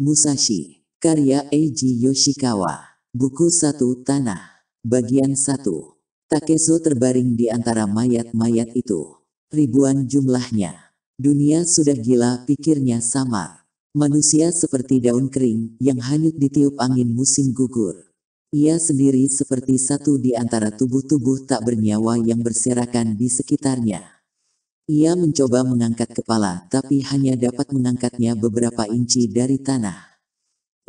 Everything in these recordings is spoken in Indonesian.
Musashi, karya Eiji Yoshikawa. Buku 1 Tanah. Bagian 1. Takezo terbaring di antara mayat-mayat itu. Ribuan jumlahnya. Dunia sudah gila, pikirnya samar. Manusia seperti daun kering yang hanyut ditiup angin musim gugur. Ia sendiri seperti satu di antara tubuh-tubuh tak bernyawa yang berserakan di sekitarnya. Ia mencoba mengangkat kepala, tapi hanya dapat mengangkatnya beberapa inci dari tanah.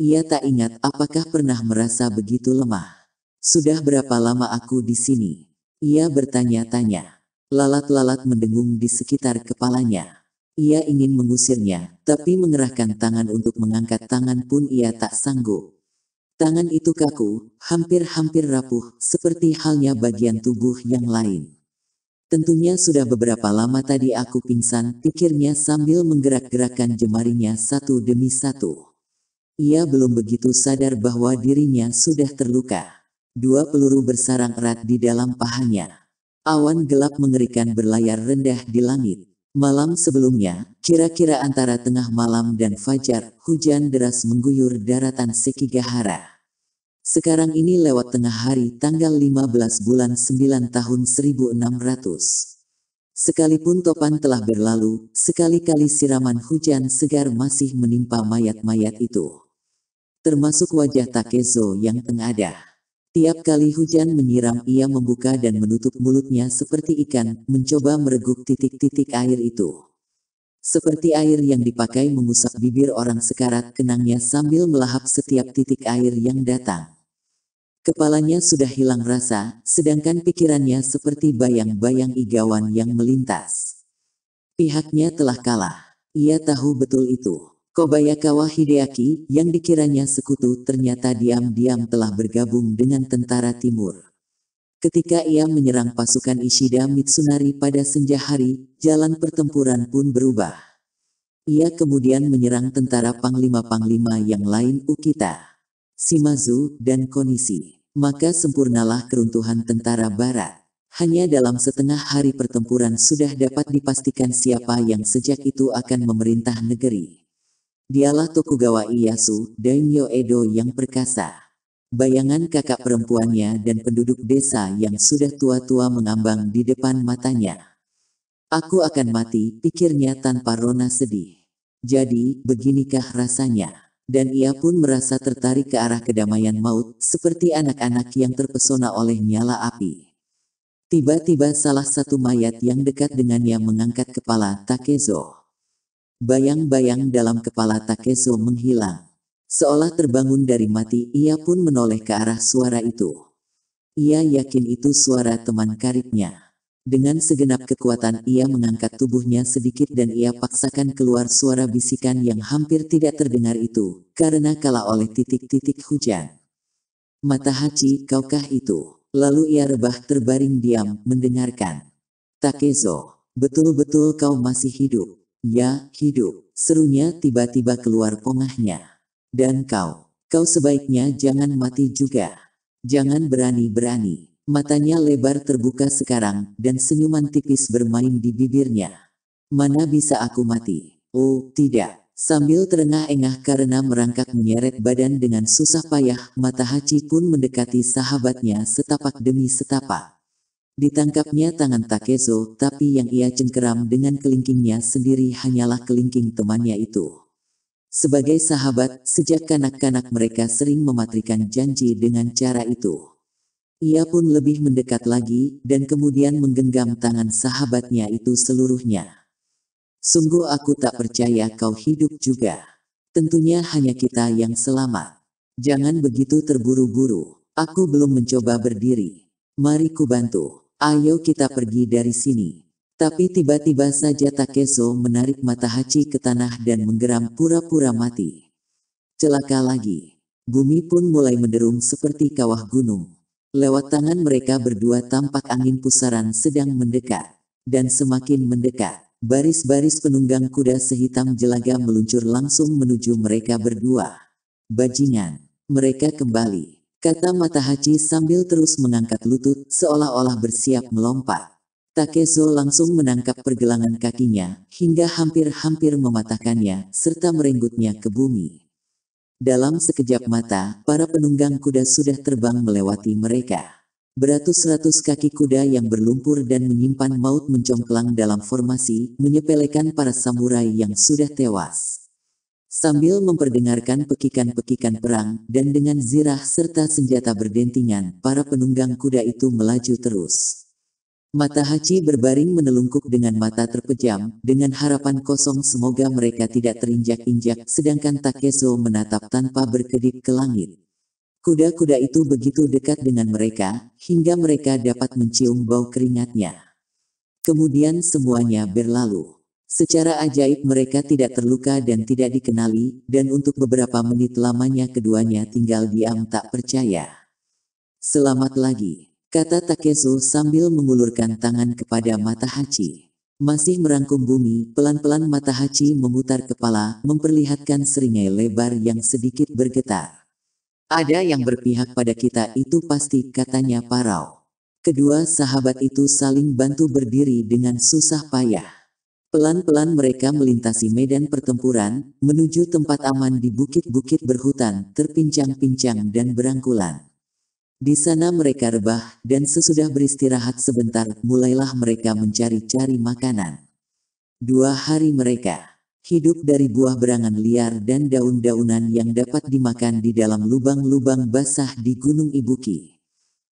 Ia tak ingat apakah pernah merasa begitu lemah. Sudah berapa lama aku di sini? Ia bertanya-tanya. Lalat-lalat mendengung di sekitar kepalanya. Ia ingin mengusirnya, tapi mengerahkan tangan untuk mengangkat tangan pun ia tak sanggup. Tangan itu kaku, hampir-hampir rapuh, seperti halnya bagian tubuh yang lain. Tentunya sudah beberapa lama tadi aku pingsan, pikirnya sambil menggerak-gerakkan jemarinya satu demi satu. Ia belum begitu sadar bahwa dirinya sudah terluka. Dua peluru bersarang erat di dalam pahanya. Awan gelap mengerikan berlayar rendah di langit. Malam sebelumnya, kira-kira antara tengah malam dan fajar, hujan deras mengguyur daratan Sekigahara. Sekarang ini lewat tengah hari tanggal 15 bulan 9 tahun 1600. Sekalipun topan telah berlalu, sekali-kali siraman hujan segar masih menimpa mayat-mayat itu. Termasuk wajah Takezo yang tengada. Tiap kali hujan menyiram ia membuka dan menutup mulutnya seperti ikan, mencoba mereguk titik-titik air itu. Seperti air yang dipakai mengusap bibir orang sekarat kenangnya sambil melahap setiap titik air yang datang. Kepalanya sudah hilang rasa, sedangkan pikirannya seperti bayang-bayang igawan yang melintas. Pihaknya telah kalah. Ia tahu betul itu. Kobayakawa Hideaki, yang dikiranya sekutu ternyata diam-diam telah bergabung dengan tentara timur. Ketika ia menyerang pasukan Ishida Mitsunari pada senja hari, jalan pertempuran pun berubah. Ia kemudian menyerang tentara panglima-panglima yang lain Ukita. Shimazu, dan Konishi. Maka sempurnalah keruntuhan tentara barat. Hanya dalam setengah hari pertempuran sudah dapat dipastikan siapa yang sejak itu akan memerintah negeri. Dialah Tokugawa Ieyasu, Daimyo Edo yang perkasa. Bayangan kakak perempuannya dan penduduk desa yang sudah tua-tua mengambang di depan matanya. Aku akan mati, pikirnya tanpa rona sedih. Jadi, beginikah rasanya? dan ia pun merasa tertarik ke arah kedamaian maut, seperti anak-anak yang terpesona oleh nyala api. Tiba-tiba salah satu mayat yang dekat dengannya mengangkat kepala Takezo. Bayang-bayang dalam kepala Takezo menghilang. Seolah terbangun dari mati, ia pun menoleh ke arah suara itu. Ia yakin itu suara teman karibnya. Dengan segenap kekuatan ia mengangkat tubuhnya sedikit dan ia paksakan keluar suara bisikan yang hampir tidak terdengar itu, karena kalah oleh titik-titik hujan. Mata Hachi, kaukah itu? Lalu ia rebah terbaring diam, mendengarkan. Takezo, betul-betul kau masih hidup. Ya, hidup. Serunya tiba-tiba keluar pongahnya. Dan kau, kau sebaiknya jangan mati juga. Jangan berani-berani. Matanya lebar terbuka sekarang, dan senyuman tipis bermain di bibirnya. Mana bisa aku mati? Oh, tidak. Sambil terengah-engah karena merangkak menyeret badan dengan susah payah, mata Hachi pun mendekati sahabatnya setapak demi setapak. Ditangkapnya tangan Takezo, tapi yang ia cengkeram dengan kelingkingnya sendiri hanyalah kelingking temannya itu. Sebagai sahabat, sejak kanak-kanak mereka sering mematrikan janji dengan cara itu. Ia pun lebih mendekat lagi, dan kemudian menggenggam tangan sahabatnya itu seluruhnya. Sungguh aku tak percaya kau hidup juga. Tentunya hanya kita yang selamat. Jangan begitu terburu-buru. Aku belum mencoba berdiri. Mari ku bantu. Ayo kita pergi dari sini. Tapi tiba-tiba saja Takeso menarik mata Hachi ke tanah dan menggeram pura-pura mati. Celaka lagi. Bumi pun mulai menderung seperti kawah gunung. Lewat tangan mereka berdua tampak angin pusaran sedang mendekat. Dan semakin mendekat, baris-baris penunggang kuda sehitam jelaga meluncur langsung menuju mereka berdua. Bajingan, mereka kembali. Kata Mata Haji sambil terus mengangkat lutut seolah-olah bersiap melompat. Takezo langsung menangkap pergelangan kakinya, hingga hampir-hampir mematahkannya, serta merenggutnya ke bumi. Dalam sekejap mata, para penunggang kuda sudah terbang melewati mereka. Beratus-ratus kaki kuda yang berlumpur dan menyimpan maut mencongklang dalam formasi, menyepelekan para samurai yang sudah tewas. Sambil memperdengarkan pekikan-pekikan perang, dan dengan zirah serta senjata berdentingan, para penunggang kuda itu melaju terus. Mata Hachi berbaring menelungkup dengan mata terpejam, dengan harapan kosong semoga mereka tidak terinjak-injak, sedangkan Takezo menatap tanpa berkedip ke langit. Kuda-kuda itu begitu dekat dengan mereka, hingga mereka dapat mencium bau keringatnya. Kemudian semuanya berlalu. Secara ajaib mereka tidak terluka dan tidak dikenali, dan untuk beberapa menit lamanya keduanya tinggal diam tak percaya. Selamat lagi, kata Takezo sambil mengulurkan tangan kepada mata Hachi. Masih merangkum bumi, pelan-pelan mata Hachi memutar kepala, memperlihatkan seringai lebar yang sedikit bergetar. Ada yang berpihak pada kita itu pasti katanya Parau. Kedua sahabat itu saling bantu berdiri dengan susah payah. Pelan-pelan mereka melintasi medan pertempuran, menuju tempat aman di bukit-bukit berhutan, terpincang-pincang dan berangkulan. Di sana mereka rebah, dan sesudah beristirahat sebentar, mulailah mereka mencari-cari makanan. Dua hari mereka hidup dari buah berangan liar dan daun-daunan yang dapat dimakan di dalam lubang-lubang basah di Gunung Ibuki.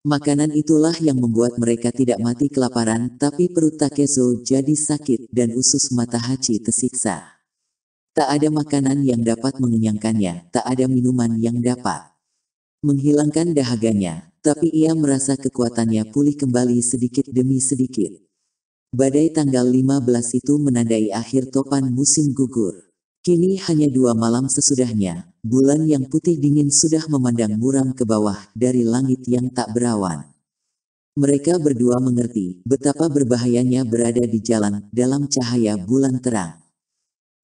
Makanan itulah yang membuat mereka tidak mati kelaparan, tapi perut Takezo jadi sakit dan usus mata Hachi tersiksa. Tak ada makanan yang dapat mengenyangkannya, tak ada minuman yang dapat menghilangkan dahaganya, tapi ia merasa kekuatannya pulih kembali sedikit demi sedikit. Badai tanggal 15 itu menandai akhir topan musim gugur. Kini hanya dua malam sesudahnya, bulan yang putih dingin sudah memandang muram ke bawah dari langit yang tak berawan. Mereka berdua mengerti betapa berbahayanya berada di jalan dalam cahaya bulan terang.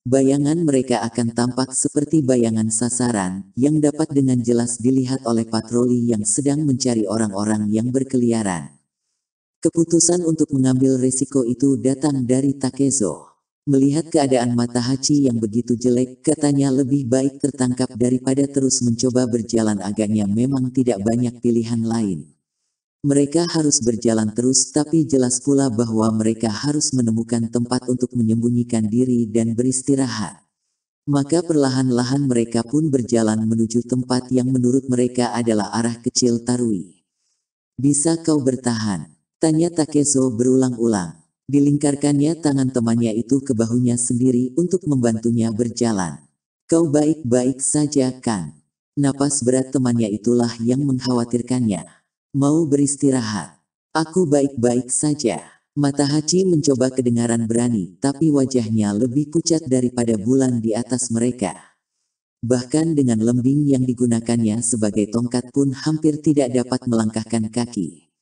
Bayangan mereka akan tampak seperti bayangan sasaran yang dapat dengan jelas dilihat oleh patroli yang sedang mencari orang-orang yang berkeliaran. Keputusan untuk mengambil resiko itu datang dari Takezo. Melihat keadaan mata Hachi yang begitu jelek, katanya lebih baik tertangkap daripada terus mencoba berjalan agaknya memang tidak banyak pilihan lain. Mereka harus berjalan terus tapi jelas pula bahwa mereka harus menemukan tempat untuk menyembunyikan diri dan beristirahat. Maka perlahan-lahan mereka pun berjalan menuju tempat yang menurut mereka adalah arah kecil Tarui. Bisa kau bertahan? Tanya Takezo berulang-ulang. Dilingkarkannya tangan temannya itu ke bahunya sendiri untuk membantunya berjalan. Kau baik-baik saja kan? Napas berat temannya itulah yang mengkhawatirkannya. Mau beristirahat. Aku baik-baik saja. Mata Hachi mencoba kedengaran berani, tapi wajahnya lebih pucat daripada bulan di atas mereka. Bahkan dengan lembing yang digunakannya sebagai tongkat pun hampir tidak dapat melangkahkan kaki.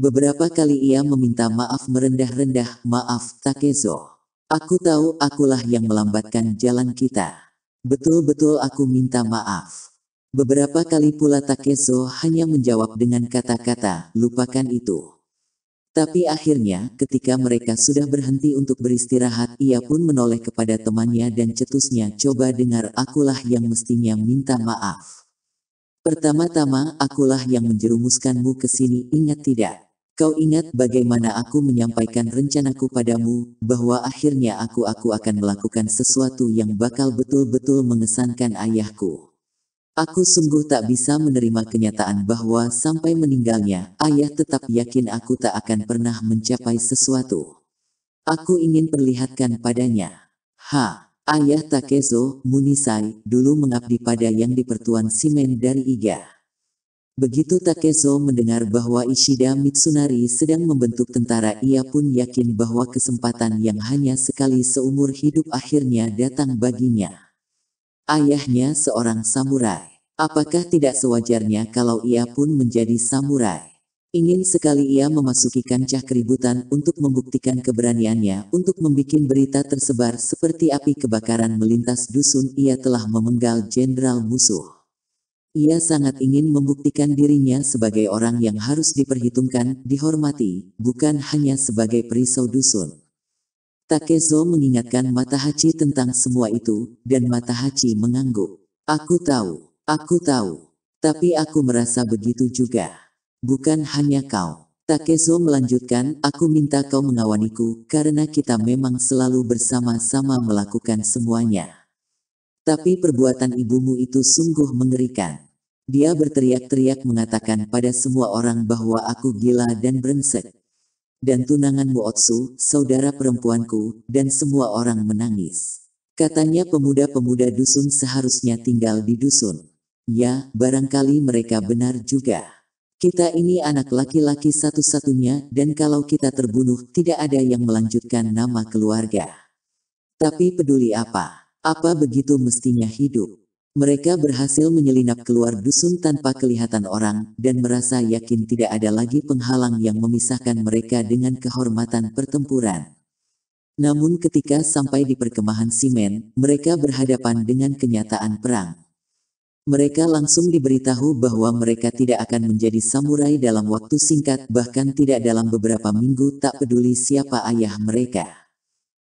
Beberapa kali ia meminta maaf merendah-rendah, maaf Takezo. Aku tahu akulah yang melambatkan jalan kita. Betul-betul aku minta maaf. Beberapa kali pula Takezo hanya menjawab dengan kata-kata, lupakan itu. Tapi akhirnya, ketika mereka sudah berhenti untuk beristirahat, ia pun menoleh kepada temannya dan cetusnya, coba dengar akulah yang mestinya minta maaf. Pertama-tama, akulah yang menjerumuskanmu ke sini, ingat tidak? Kau ingat bagaimana aku menyampaikan rencanaku padamu, bahwa akhirnya aku-aku akan melakukan sesuatu yang bakal betul-betul mengesankan ayahku. Aku sungguh tak bisa menerima kenyataan bahwa sampai meninggalnya, ayah tetap yakin aku tak akan pernah mencapai sesuatu. Aku ingin perlihatkan padanya. Ha, Ayah Takezo, Munisai, dulu mengabdi pada yang di pertuan Simen dari Iga. Begitu Takezo mendengar bahwa Ishida Mitsunari sedang membentuk tentara ia pun yakin bahwa kesempatan yang hanya sekali seumur hidup akhirnya datang baginya. Ayahnya seorang samurai. Apakah tidak sewajarnya kalau ia pun menjadi samurai? Ingin sekali ia memasuki kancah keributan untuk membuktikan keberaniannya untuk membuat berita tersebar seperti api kebakaran melintas dusun ia telah memenggal jenderal musuh. Ia sangat ingin membuktikan dirinya sebagai orang yang harus diperhitungkan, dihormati, bukan hanya sebagai perisau dusun. Takezo mengingatkan Mata Hachi tentang semua itu, dan Mata Hachi mengangguk. Aku tahu, aku tahu. Tapi aku merasa begitu juga. Bukan hanya kau. Takezo melanjutkan, aku minta kau mengawaniku, karena kita memang selalu bersama-sama melakukan semuanya. Tapi perbuatan ibumu itu sungguh mengerikan. Dia berteriak-teriak mengatakan pada semua orang bahwa aku gila dan brengsek. Dan tunanganmu Otsu, saudara perempuanku, dan semua orang menangis. Katanya pemuda-pemuda dusun seharusnya tinggal di dusun. Ya, barangkali mereka benar juga. Kita ini anak laki-laki satu-satunya, dan kalau kita terbunuh, tidak ada yang melanjutkan nama keluarga. Tapi peduli apa? Apa begitu mestinya hidup? Mereka berhasil menyelinap keluar dusun tanpa kelihatan orang, dan merasa yakin tidak ada lagi penghalang yang memisahkan mereka dengan kehormatan pertempuran. Namun ketika sampai di perkemahan simen, mereka berhadapan dengan kenyataan perang. Mereka langsung diberitahu bahwa mereka tidak akan menjadi samurai dalam waktu singkat bahkan tidak dalam beberapa minggu tak peduli siapa ayah mereka.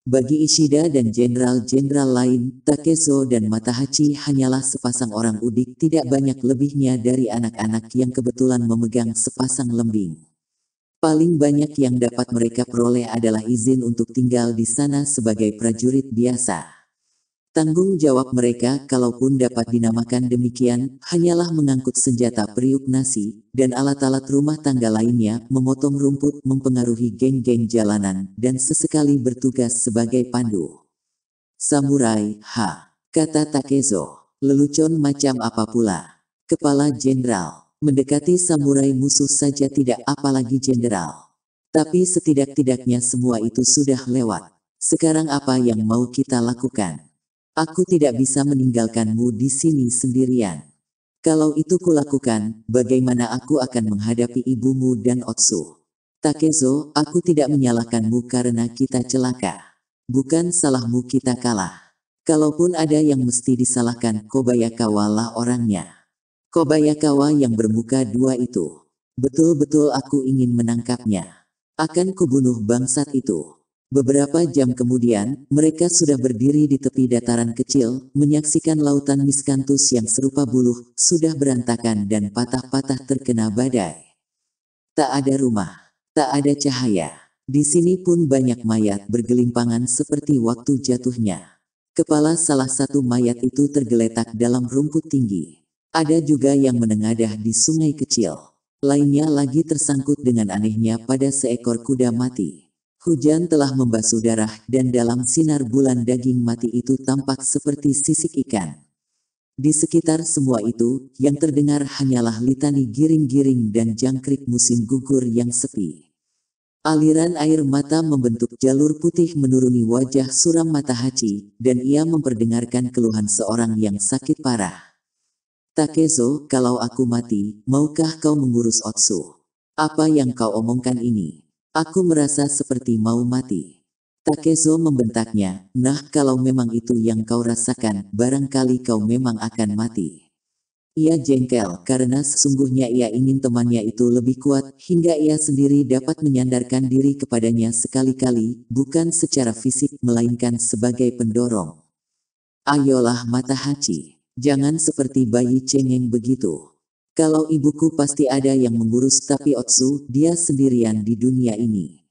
Bagi Ishida dan jenderal-jenderal lain, Takezo dan Matahachi hanyalah sepasang orang udik tidak banyak lebihnya dari anak-anak yang kebetulan memegang sepasang lembing. Paling banyak yang dapat mereka peroleh adalah izin untuk tinggal di sana sebagai prajurit biasa. Tanggung jawab mereka, kalaupun dapat dinamakan demikian, hanyalah mengangkut senjata periuk nasi, dan alat-alat rumah tangga lainnya, memotong rumput, mempengaruhi geng-geng jalanan, dan sesekali bertugas sebagai pandu. Samurai, ha, kata Takezo. Lelucon macam apa pula? Kepala jenderal. Mendekati samurai musuh saja tidak apalagi jenderal. Tapi setidak-tidaknya semua itu sudah lewat. Sekarang apa yang mau kita lakukan? Aku tidak bisa meninggalkanmu di sini sendirian. Kalau itu kulakukan, bagaimana aku akan menghadapi ibumu dan Otsu? Takezo, aku tidak menyalahkanmu karena kita celaka. Bukan salahmu kita kalah. Kalaupun ada yang mesti disalahkan, Kobayakawa lah orangnya. Kobayakawa yang bermuka dua itu. Betul-betul aku ingin menangkapnya. Akan kubunuh bangsat itu. Beberapa jam kemudian, mereka sudah berdiri di tepi dataran kecil, menyaksikan lautan miskantus yang serupa buluh, sudah berantakan dan patah-patah terkena badai. Tak ada rumah, tak ada cahaya. Di sini pun banyak mayat bergelimpangan seperti waktu jatuhnya. Kepala salah satu mayat itu tergeletak dalam rumput tinggi. Ada juga yang menengadah di sungai kecil. Lainnya lagi tersangkut dengan anehnya pada seekor kuda mati. Hujan telah membasuh darah, dan dalam sinar bulan daging mati itu tampak seperti sisik ikan. Di sekitar semua itu, yang terdengar hanyalah litani giring-giring dan jangkrik musim gugur yang sepi. Aliran air mata membentuk jalur putih menuruni wajah suram mata Hachi, dan ia memperdengarkan keluhan seorang yang sakit parah. Takezo, kalau aku mati, maukah kau mengurus Otsu? Apa yang kau omongkan ini? Aku merasa seperti mau mati. Takezo membentaknya, nah kalau memang itu yang kau rasakan, barangkali kau memang akan mati. Ia jengkel karena sesungguhnya ia ingin temannya itu lebih kuat, hingga ia sendiri dapat menyandarkan diri kepadanya sekali-kali, bukan secara fisik melainkan sebagai pendorong. Ayolah mata haci, jangan seperti bayi cengeng begitu. Kalau ibuku pasti ada yang mengurus tapi Otsu, dia sendirian di dunia ini.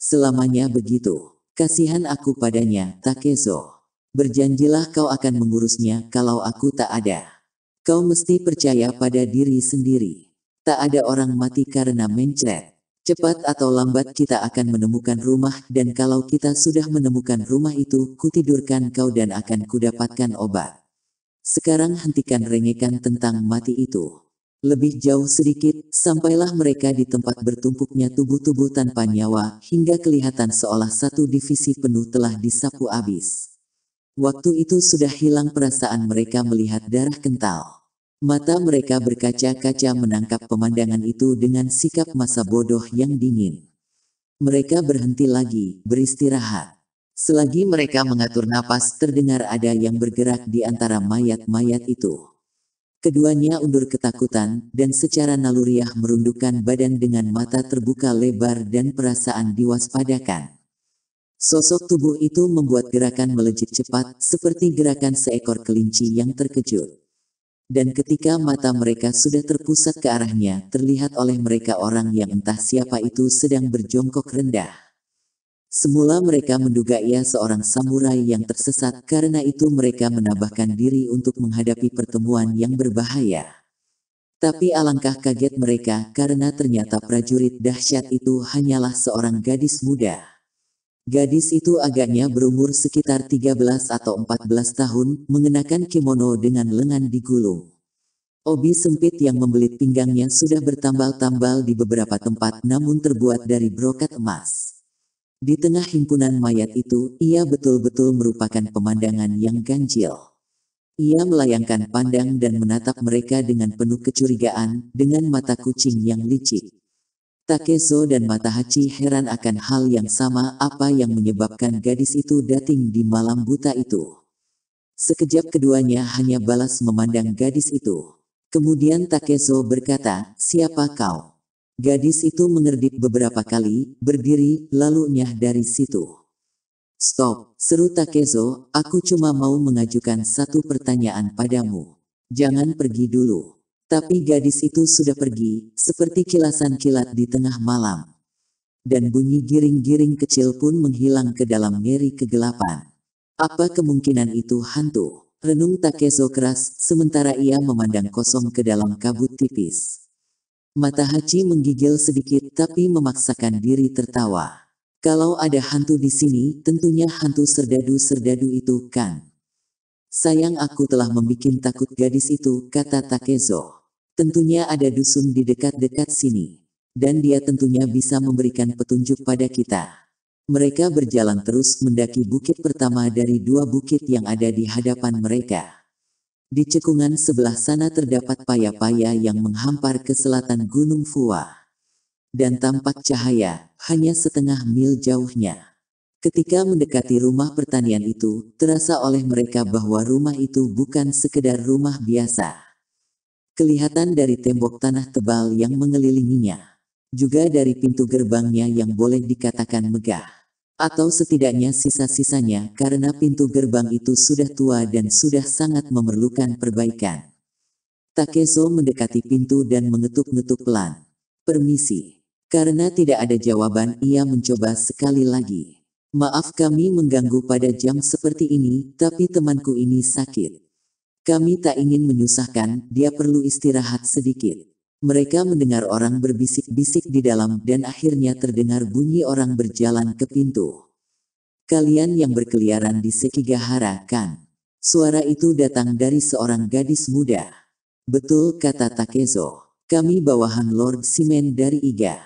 Selamanya begitu. Kasihan aku padanya, Takezo. Berjanjilah kau akan mengurusnya kalau aku tak ada. Kau mesti percaya pada diri sendiri. Tak ada orang mati karena mencret. Cepat atau lambat kita akan menemukan rumah dan kalau kita sudah menemukan rumah itu, kutidurkan kau dan akan kudapatkan obat. Sekarang hentikan rengekan tentang mati itu. Lebih jauh sedikit, sampailah mereka di tempat bertumpuknya tubuh-tubuh tanpa nyawa, hingga kelihatan seolah satu divisi penuh telah disapu habis. Waktu itu sudah hilang perasaan mereka melihat darah kental. Mata mereka berkaca-kaca menangkap pemandangan itu dengan sikap masa bodoh yang dingin. Mereka berhenti lagi, beristirahat. Selagi mereka mengatur napas, terdengar ada yang bergerak di antara mayat-mayat itu. Keduanya undur ketakutan, dan secara naluriah merundukkan badan dengan mata terbuka lebar dan perasaan diwaspadakan. Sosok tubuh itu membuat gerakan melejit cepat, seperti gerakan seekor kelinci yang terkejut. Dan ketika mata mereka sudah terpusat ke arahnya, terlihat oleh mereka orang yang entah siapa itu sedang berjongkok rendah. Semula mereka menduga ia seorang samurai yang tersesat, karena itu mereka menambahkan diri untuk menghadapi pertemuan yang berbahaya. Tapi alangkah kaget mereka karena ternyata prajurit dahsyat itu hanyalah seorang gadis muda. Gadis itu agaknya berumur sekitar 13 atau 14 tahun, mengenakan kimono dengan lengan digulung. Obi sempit yang membelit pinggangnya sudah bertambal-tambal di beberapa tempat namun terbuat dari brokat emas. Di tengah himpunan mayat itu, ia betul-betul merupakan pemandangan yang ganjil. Ia melayangkan pandang dan menatap mereka dengan penuh kecurigaan, dengan mata kucing yang licik. Takezo dan Matahachi heran akan hal yang sama apa yang menyebabkan gadis itu dating di malam buta itu. Sekejap keduanya hanya balas memandang gadis itu. Kemudian Takezo berkata, siapa kau? Gadis itu mengerdip beberapa kali, berdiri, lalu nyah dari situ. Stop, seru Takezo, aku cuma mau mengajukan satu pertanyaan padamu. Jangan pergi dulu. Tapi gadis itu sudah pergi, seperti kilasan kilat di tengah malam. Dan bunyi giring-giring kecil pun menghilang ke dalam ngeri kegelapan. Apa kemungkinan itu hantu? Renung Takezo keras, sementara ia memandang kosong ke dalam kabut tipis. Mata Hachi menggigil sedikit tapi memaksakan diri tertawa. Kalau ada hantu di sini, tentunya hantu serdadu-serdadu itu kan. Sayang aku telah membuat takut gadis itu, kata Takezo. Tentunya ada dusun di dekat-dekat sini. Dan dia tentunya bisa memberikan petunjuk pada kita. Mereka berjalan terus mendaki bukit pertama dari dua bukit yang ada di hadapan mereka. Di cekungan sebelah sana terdapat paya-paya yang menghampar ke selatan Gunung Fua. Dan tampak cahaya, hanya setengah mil jauhnya. Ketika mendekati rumah pertanian itu, terasa oleh mereka bahwa rumah itu bukan sekedar rumah biasa Kelihatan dari tembok tanah tebal yang mengelilinginya. Juga dari pintu gerbangnya yang boleh dikatakan megah. Atau setidaknya sisa-sisanya karena pintu gerbang itu sudah tua dan sudah sangat memerlukan perbaikan. Takezo mendekati pintu dan mengetuk-ngetuk pelan. Permisi. Karena tidak ada jawaban, ia mencoba sekali lagi. Maaf kami mengganggu pada jam seperti ini, tapi temanku ini sakit. Kami tak ingin menyusahkan, dia perlu istirahat sedikit. Mereka mendengar orang berbisik-bisik di dalam dan akhirnya terdengar bunyi orang berjalan ke pintu. Kalian yang berkeliaran di Sekigahara kan? Suara itu datang dari seorang gadis muda. Betul kata Takezo. Kami bawahan Lord Simen dari Iga.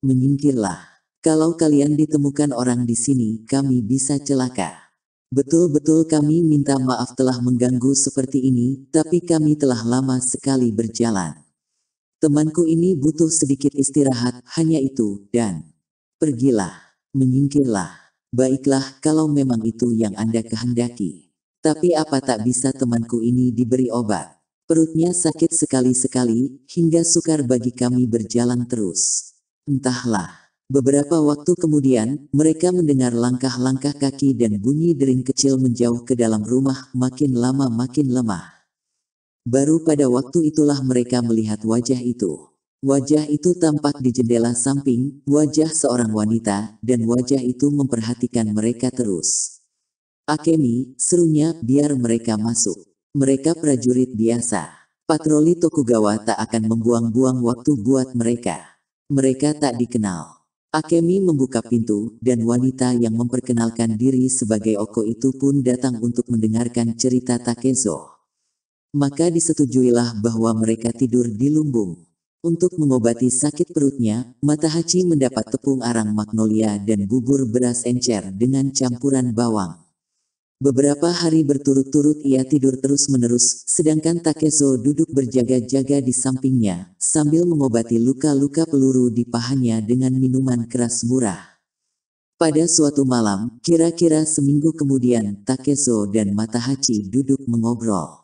Menyingkirlah. Kalau kalian ditemukan orang di sini, kami bisa celaka. Betul-betul kami minta maaf telah mengganggu seperti ini, tapi kami telah lama sekali berjalan. Temanku ini butuh sedikit istirahat, hanya itu, dan pergilah, menyingkirlah. Baiklah kalau memang itu yang Anda kehendaki. Tapi apa tak bisa temanku ini diberi obat? Perutnya sakit sekali-sekali, hingga sukar bagi kami berjalan terus. Entahlah. Beberapa waktu kemudian, mereka mendengar langkah-langkah kaki dan bunyi dering kecil menjauh ke dalam rumah, makin lama makin lemah. Baru pada waktu itulah mereka melihat wajah itu. Wajah itu tampak di jendela samping, wajah seorang wanita, dan wajah itu memperhatikan mereka terus. Akemi, serunya, biar mereka masuk. Mereka prajurit biasa. Patroli Tokugawa tak akan membuang-buang waktu buat mereka. Mereka tak dikenal. Akemi membuka pintu, dan wanita yang memperkenalkan diri sebagai Oko itu pun datang untuk mendengarkan cerita Takezo. Maka disetujuilah bahwa mereka tidur di lumbung. Untuk mengobati sakit perutnya, Matahachi mendapat tepung arang magnolia dan bubur beras encer dengan campuran bawang. Beberapa hari berturut-turut ia tidur terus-menerus, sedangkan Takezo duduk berjaga-jaga di sampingnya, sambil mengobati luka-luka peluru di pahanya dengan minuman keras murah. Pada suatu malam, kira-kira seminggu kemudian, Takezo dan Matahachi duduk mengobrol.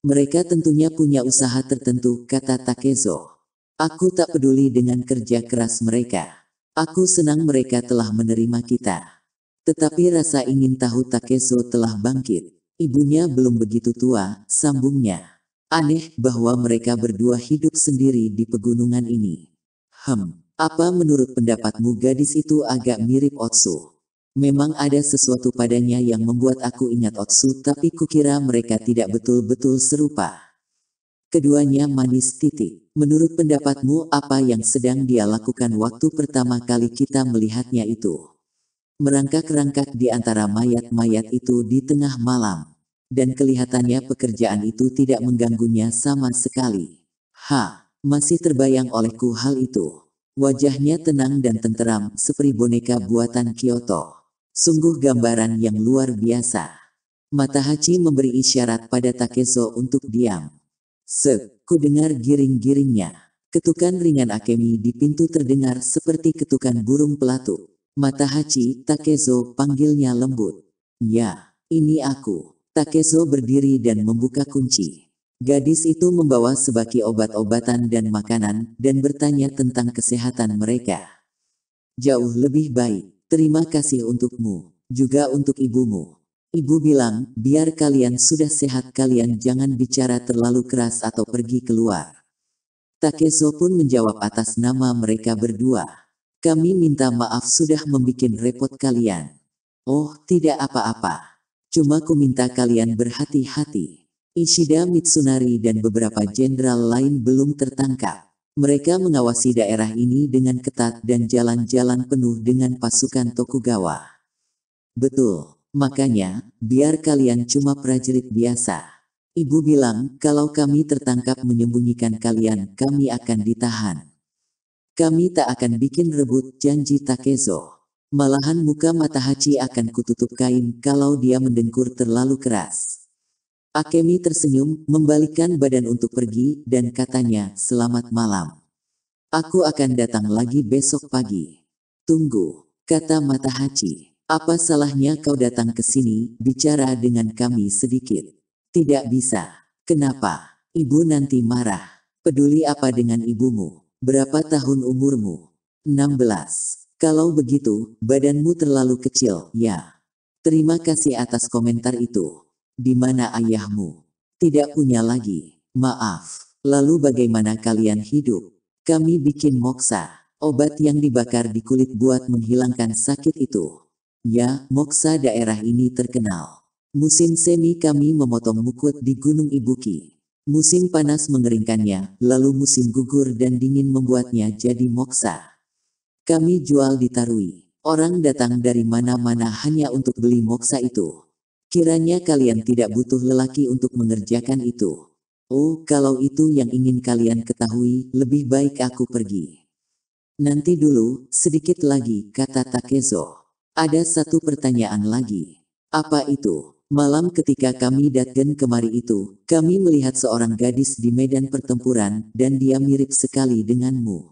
Mereka tentunya punya usaha tertentu, kata Takezo. Aku tak peduli dengan kerja keras mereka. Aku senang mereka telah menerima kita. Tetapi rasa ingin tahu Takezo telah bangkit. Ibunya belum begitu tua, sambungnya. Aneh bahwa mereka berdua hidup sendiri di pegunungan ini. Hem, apa menurut pendapatmu gadis itu agak mirip Otsu? Memang ada sesuatu padanya yang membuat aku ingat Otsu tapi kukira mereka tidak betul-betul serupa. Keduanya manis titik. Menurut pendapatmu apa yang sedang dia lakukan waktu pertama kali kita melihatnya itu? Merangkak-rangkak di antara mayat-mayat itu di tengah malam. Dan kelihatannya pekerjaan itu tidak mengganggunya sama sekali. Ha, masih terbayang olehku hal itu. Wajahnya tenang dan tenteram seperti boneka buatan Kyoto. Sungguh gambaran yang luar biasa. Matahachi memberi isyarat pada Takezo untuk diam. Sek, ku dengar giring-giringnya. Ketukan ringan Akemi di pintu terdengar seperti ketukan burung pelatu. Matahachi, Takezo, panggilnya lembut. Ya, ini aku. Takezo berdiri dan membuka kunci. Gadis itu membawa sebaki obat-obatan dan makanan, dan bertanya tentang kesehatan mereka. Jauh lebih baik, terima kasih untukmu, juga untuk ibumu. Ibu bilang, biar kalian sudah sehat kalian jangan bicara terlalu keras atau pergi keluar. Takezo pun menjawab atas nama mereka berdua. Kami minta maaf sudah membuat repot kalian. Oh, tidak apa-apa. Cuma ku minta kalian berhati-hati. Ishida Mitsunari dan beberapa jenderal lain belum tertangkap. Mereka mengawasi daerah ini dengan ketat dan jalan-jalan penuh dengan pasukan Tokugawa. Betul. Makanya, biar kalian cuma prajurit biasa. Ibu bilang, kalau kami tertangkap menyembunyikan kalian, kami akan ditahan. Kami tak akan bikin rebut janji Takezo. Malahan muka Matahachi akan kututup kain kalau dia mendengkur terlalu keras. Akemi tersenyum, membalikkan badan untuk pergi, dan katanya, selamat malam. Aku akan datang lagi besok pagi. Tunggu, kata Matahachi. Apa salahnya kau datang ke sini, bicara dengan kami sedikit? Tidak bisa. Kenapa? Ibu nanti marah. Peduli apa dengan ibumu? Berapa tahun umurmu? 16. Kalau begitu, badanmu terlalu kecil, ya. Terima kasih atas komentar itu. Di mana ayahmu? Tidak punya lagi. Maaf. Lalu bagaimana kalian hidup? Kami bikin moksa. Obat yang dibakar di kulit buat menghilangkan sakit itu. Ya, moksa daerah ini terkenal. Musim semi kami memotong mukut di Gunung Ibuki. Musim panas mengeringkannya, lalu musim gugur dan dingin membuatnya jadi moksa. Kami jual di Tarui. Orang datang dari mana-mana hanya untuk beli moksa itu. Kiranya kalian tidak butuh lelaki untuk mengerjakan itu. Oh, kalau itu yang ingin kalian ketahui, lebih baik aku pergi. Nanti dulu, sedikit lagi, kata Takezo. Ada satu pertanyaan lagi. Apa itu? Malam ketika kami datang kemari itu, kami melihat seorang gadis di medan pertempuran, dan dia mirip sekali denganmu.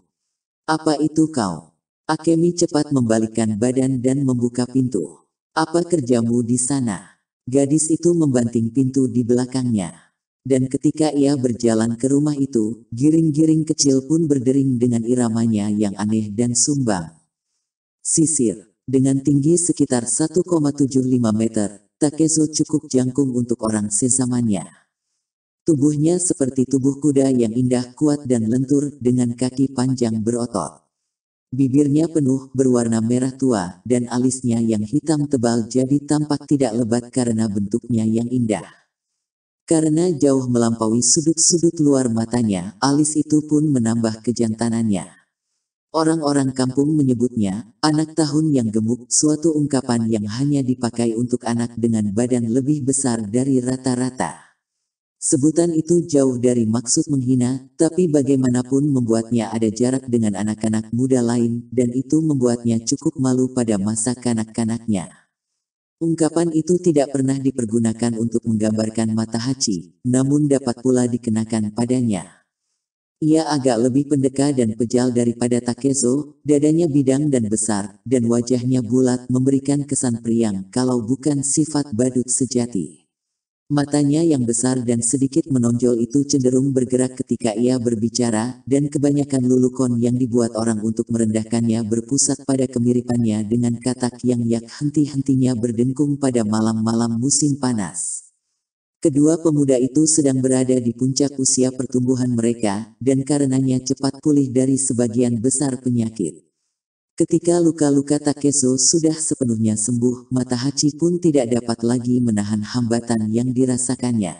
Apa itu kau? Akemi cepat membalikkan badan dan membuka pintu. Apa kerjamu di sana? Gadis itu membanting pintu di belakangnya. Dan ketika ia berjalan ke rumah itu, giring-giring kecil pun berdering dengan iramanya yang aneh dan sumbang. Sisir. Dengan tinggi sekitar 1,75 meter, Takezo cukup jangkung untuk orang sezamannya. Tubuhnya seperti tubuh kuda yang indah kuat dan lentur dengan kaki panjang berotot. Bibirnya penuh berwarna merah tua dan alisnya yang hitam tebal jadi tampak tidak lebat karena bentuknya yang indah. Karena jauh melampaui sudut-sudut luar matanya, alis itu pun menambah kejantanannya. Orang-orang kampung menyebutnya, anak tahun yang gemuk, suatu ungkapan yang hanya dipakai untuk anak dengan badan lebih besar dari rata-rata. Sebutan itu jauh dari maksud menghina, tapi bagaimanapun membuatnya ada jarak dengan anak-anak muda lain, dan itu membuatnya cukup malu pada masa kanak-kanaknya. Ungkapan itu tidak pernah dipergunakan untuk menggambarkan mata haci, namun dapat pula dikenakan padanya. Ia agak lebih pendeka dan pejal daripada Takezo, dadanya bidang dan besar, dan wajahnya bulat memberikan kesan priang kalau bukan sifat badut sejati. Matanya yang besar dan sedikit menonjol itu cenderung bergerak ketika ia berbicara, dan kebanyakan lulukon yang dibuat orang untuk merendahkannya berpusat pada kemiripannya dengan katak yang yak henti-hentinya berdengkung pada malam-malam musim panas. Kedua pemuda itu sedang berada di puncak usia pertumbuhan mereka, dan karenanya cepat pulih dari sebagian besar penyakit. Ketika luka-luka Takezo sudah sepenuhnya sembuh, mata Hachi pun tidak dapat lagi menahan hambatan yang dirasakannya.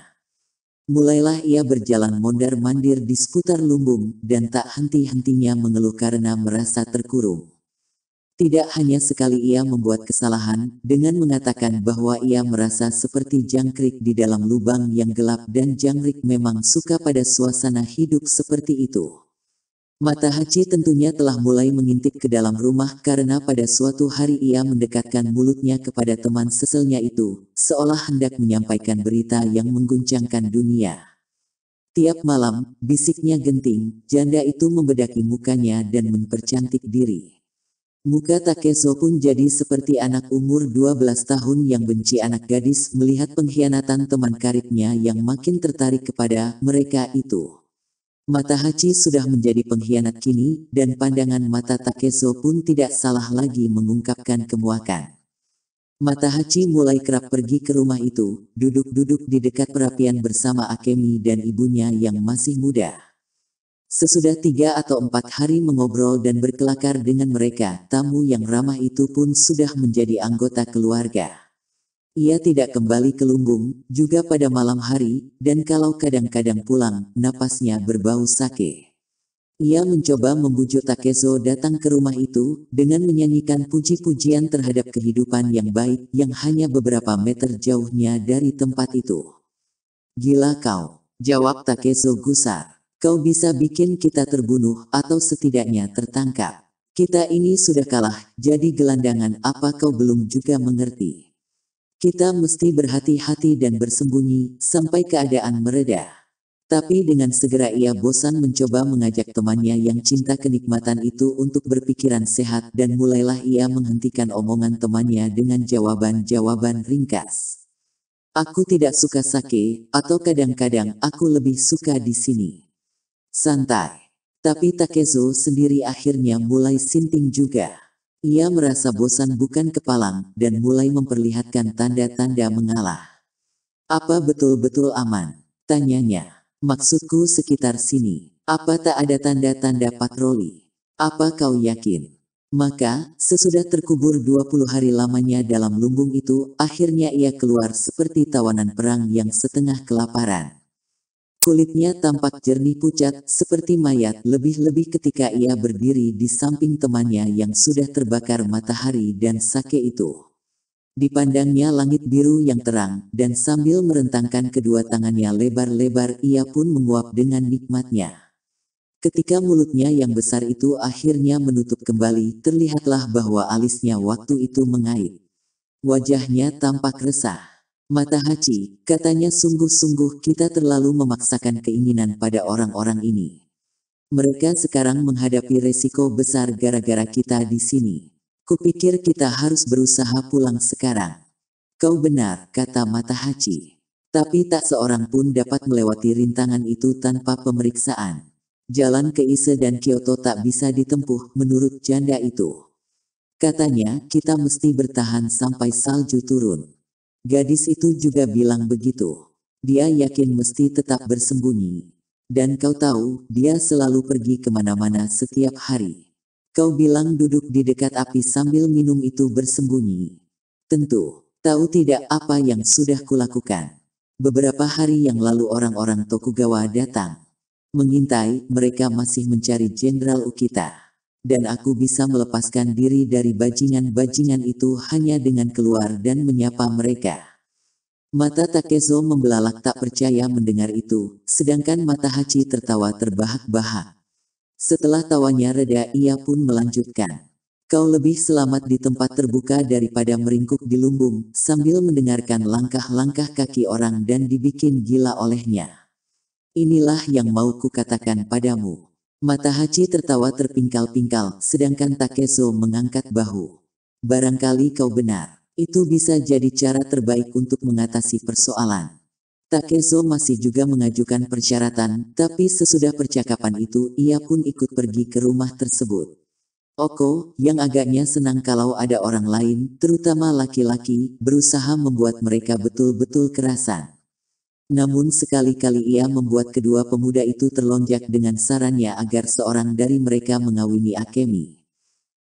Mulailah ia berjalan mondar-mandir di seputar lumbung, dan tak henti-hentinya mengeluh karena merasa terkurung. Tidak hanya sekali ia membuat kesalahan, dengan mengatakan bahwa ia merasa seperti jangkrik di dalam lubang yang gelap dan jangkrik memang suka pada suasana hidup seperti itu. Mata Haji tentunya telah mulai mengintip ke dalam rumah karena pada suatu hari ia mendekatkan mulutnya kepada teman seselnya itu, seolah hendak menyampaikan berita yang mengguncangkan dunia. Tiap malam, bisiknya genting, janda itu membedaki mukanya dan mempercantik diri. Muka Takeso pun jadi seperti anak umur 12 tahun yang benci anak gadis melihat pengkhianatan teman karibnya yang makin tertarik kepada mereka itu. Mata Hachi sudah menjadi pengkhianat kini, dan pandangan mata Takezo pun tidak salah lagi mengungkapkan kemuakan. Mata Hachi mulai kerap pergi ke rumah itu, duduk-duduk di dekat perapian bersama Akemi dan ibunya yang masih muda. Sesudah tiga atau empat hari mengobrol dan berkelakar dengan mereka, tamu yang ramah itu pun sudah menjadi anggota keluarga. Ia tidak kembali ke lumbung, juga pada malam hari, dan kalau kadang-kadang pulang, napasnya berbau sake. Ia mencoba membujuk Takezo datang ke rumah itu, dengan menyanyikan puji-pujian terhadap kehidupan yang baik, yang hanya beberapa meter jauhnya dari tempat itu. Gila kau, jawab Takezo gusar. Kau bisa bikin kita terbunuh, atau setidaknya tertangkap. Kita ini sudah kalah, jadi gelandangan apa kau belum juga mengerti. Kita mesti berhati-hati dan bersembunyi sampai keadaan mereda. Tapi dengan segera ia bosan mencoba mengajak temannya yang cinta kenikmatan itu untuk berpikiran sehat dan mulailah ia menghentikan omongan temannya dengan jawaban-jawaban ringkas. Aku tidak suka sake, atau kadang-kadang aku lebih suka di sini. Santai. Tapi Takezo sendiri akhirnya mulai sinting juga. Ia merasa bosan bukan kepalang, dan mulai memperlihatkan tanda-tanda mengalah. Apa betul-betul aman? Tanyanya. Maksudku sekitar sini. Apa tak ada tanda-tanda patroli? Apa kau yakin? Maka, sesudah terkubur 20 hari lamanya dalam lumbung itu, akhirnya ia keluar seperti tawanan perang yang setengah kelaparan. Kulitnya tampak jernih pucat, seperti mayat, lebih-lebih ketika ia berdiri di samping temannya yang sudah terbakar matahari dan sake itu. Dipandangnya langit biru yang terang, dan sambil merentangkan kedua tangannya lebar-lebar ia pun menguap dengan nikmatnya. Ketika mulutnya yang besar itu akhirnya menutup kembali, terlihatlah bahwa alisnya waktu itu mengait. Wajahnya tampak resah. Mata Hachi, katanya sungguh-sungguh kita terlalu memaksakan keinginan pada orang-orang ini. Mereka sekarang menghadapi resiko besar gara-gara kita di sini. Kupikir kita harus berusaha pulang sekarang. Kau benar, kata Mata Hachi. Tapi tak seorang pun dapat melewati rintangan itu tanpa pemeriksaan. Jalan ke Ise dan Kyoto tak bisa ditempuh menurut janda itu. Katanya, kita mesti bertahan sampai salju turun. Gadis itu juga bilang begitu. Dia yakin mesti tetap bersembunyi. Dan kau tahu, dia selalu pergi ke mana-mana setiap hari. Kau bilang duduk di dekat api sambil minum itu bersembunyi. Tentu, tahu tidak apa yang sudah kulakukan. Beberapa hari yang lalu orang-orang Tokugawa datang. Mengintai, mereka masih mencari Jenderal Ukita dan aku bisa melepaskan diri dari bajingan-bajingan itu hanya dengan keluar dan menyapa mereka. Mata Takezo membelalak tak percaya mendengar itu, sedangkan mata Hachi tertawa terbahak-bahak. Setelah tawanya reda ia pun melanjutkan. Kau lebih selamat di tempat terbuka daripada meringkuk di lumbung, sambil mendengarkan langkah-langkah kaki orang dan dibikin gila olehnya. Inilah yang mau kukatakan padamu. Mata Hachi tertawa terpingkal-pingkal, sedangkan Takeso mengangkat bahu. Barangkali kau benar. Itu bisa jadi cara terbaik untuk mengatasi persoalan. Takezo masih juga mengajukan persyaratan, tapi sesudah percakapan itu ia pun ikut pergi ke rumah tersebut. Oko, yang agaknya senang kalau ada orang lain, terutama laki-laki, berusaha membuat mereka betul-betul kerasan. Namun sekali-kali ia membuat kedua pemuda itu terlonjak dengan sarannya agar seorang dari mereka mengawini Akemi.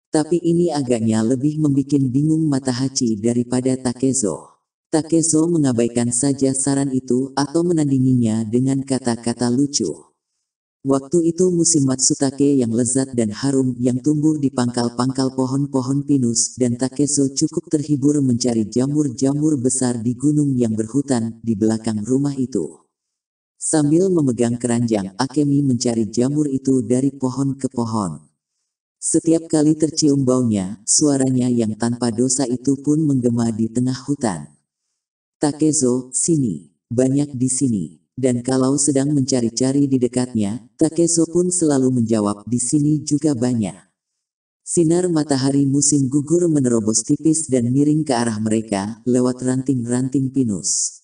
Tapi ini agaknya lebih membuat bingung Matahachi daripada Takezo. Takezo mengabaikan saja saran itu atau menandinginya dengan kata-kata lucu. Waktu itu musim Matsutake yang lezat dan harum yang tumbuh di pangkal-pangkal pohon-pohon pinus dan Takezo cukup terhibur mencari jamur-jamur besar di gunung yang berhutan di belakang rumah itu. Sambil memegang keranjang, Akemi mencari jamur itu dari pohon ke pohon. Setiap kali tercium baunya, suaranya yang tanpa dosa itu pun menggema di tengah hutan. Takezo, sini. Banyak di sini. Dan kalau sedang mencari-cari di dekatnya, Takezo pun selalu menjawab di sini juga banyak. Sinar matahari musim gugur menerobos tipis dan miring ke arah mereka, lewat ranting-ranting pinus.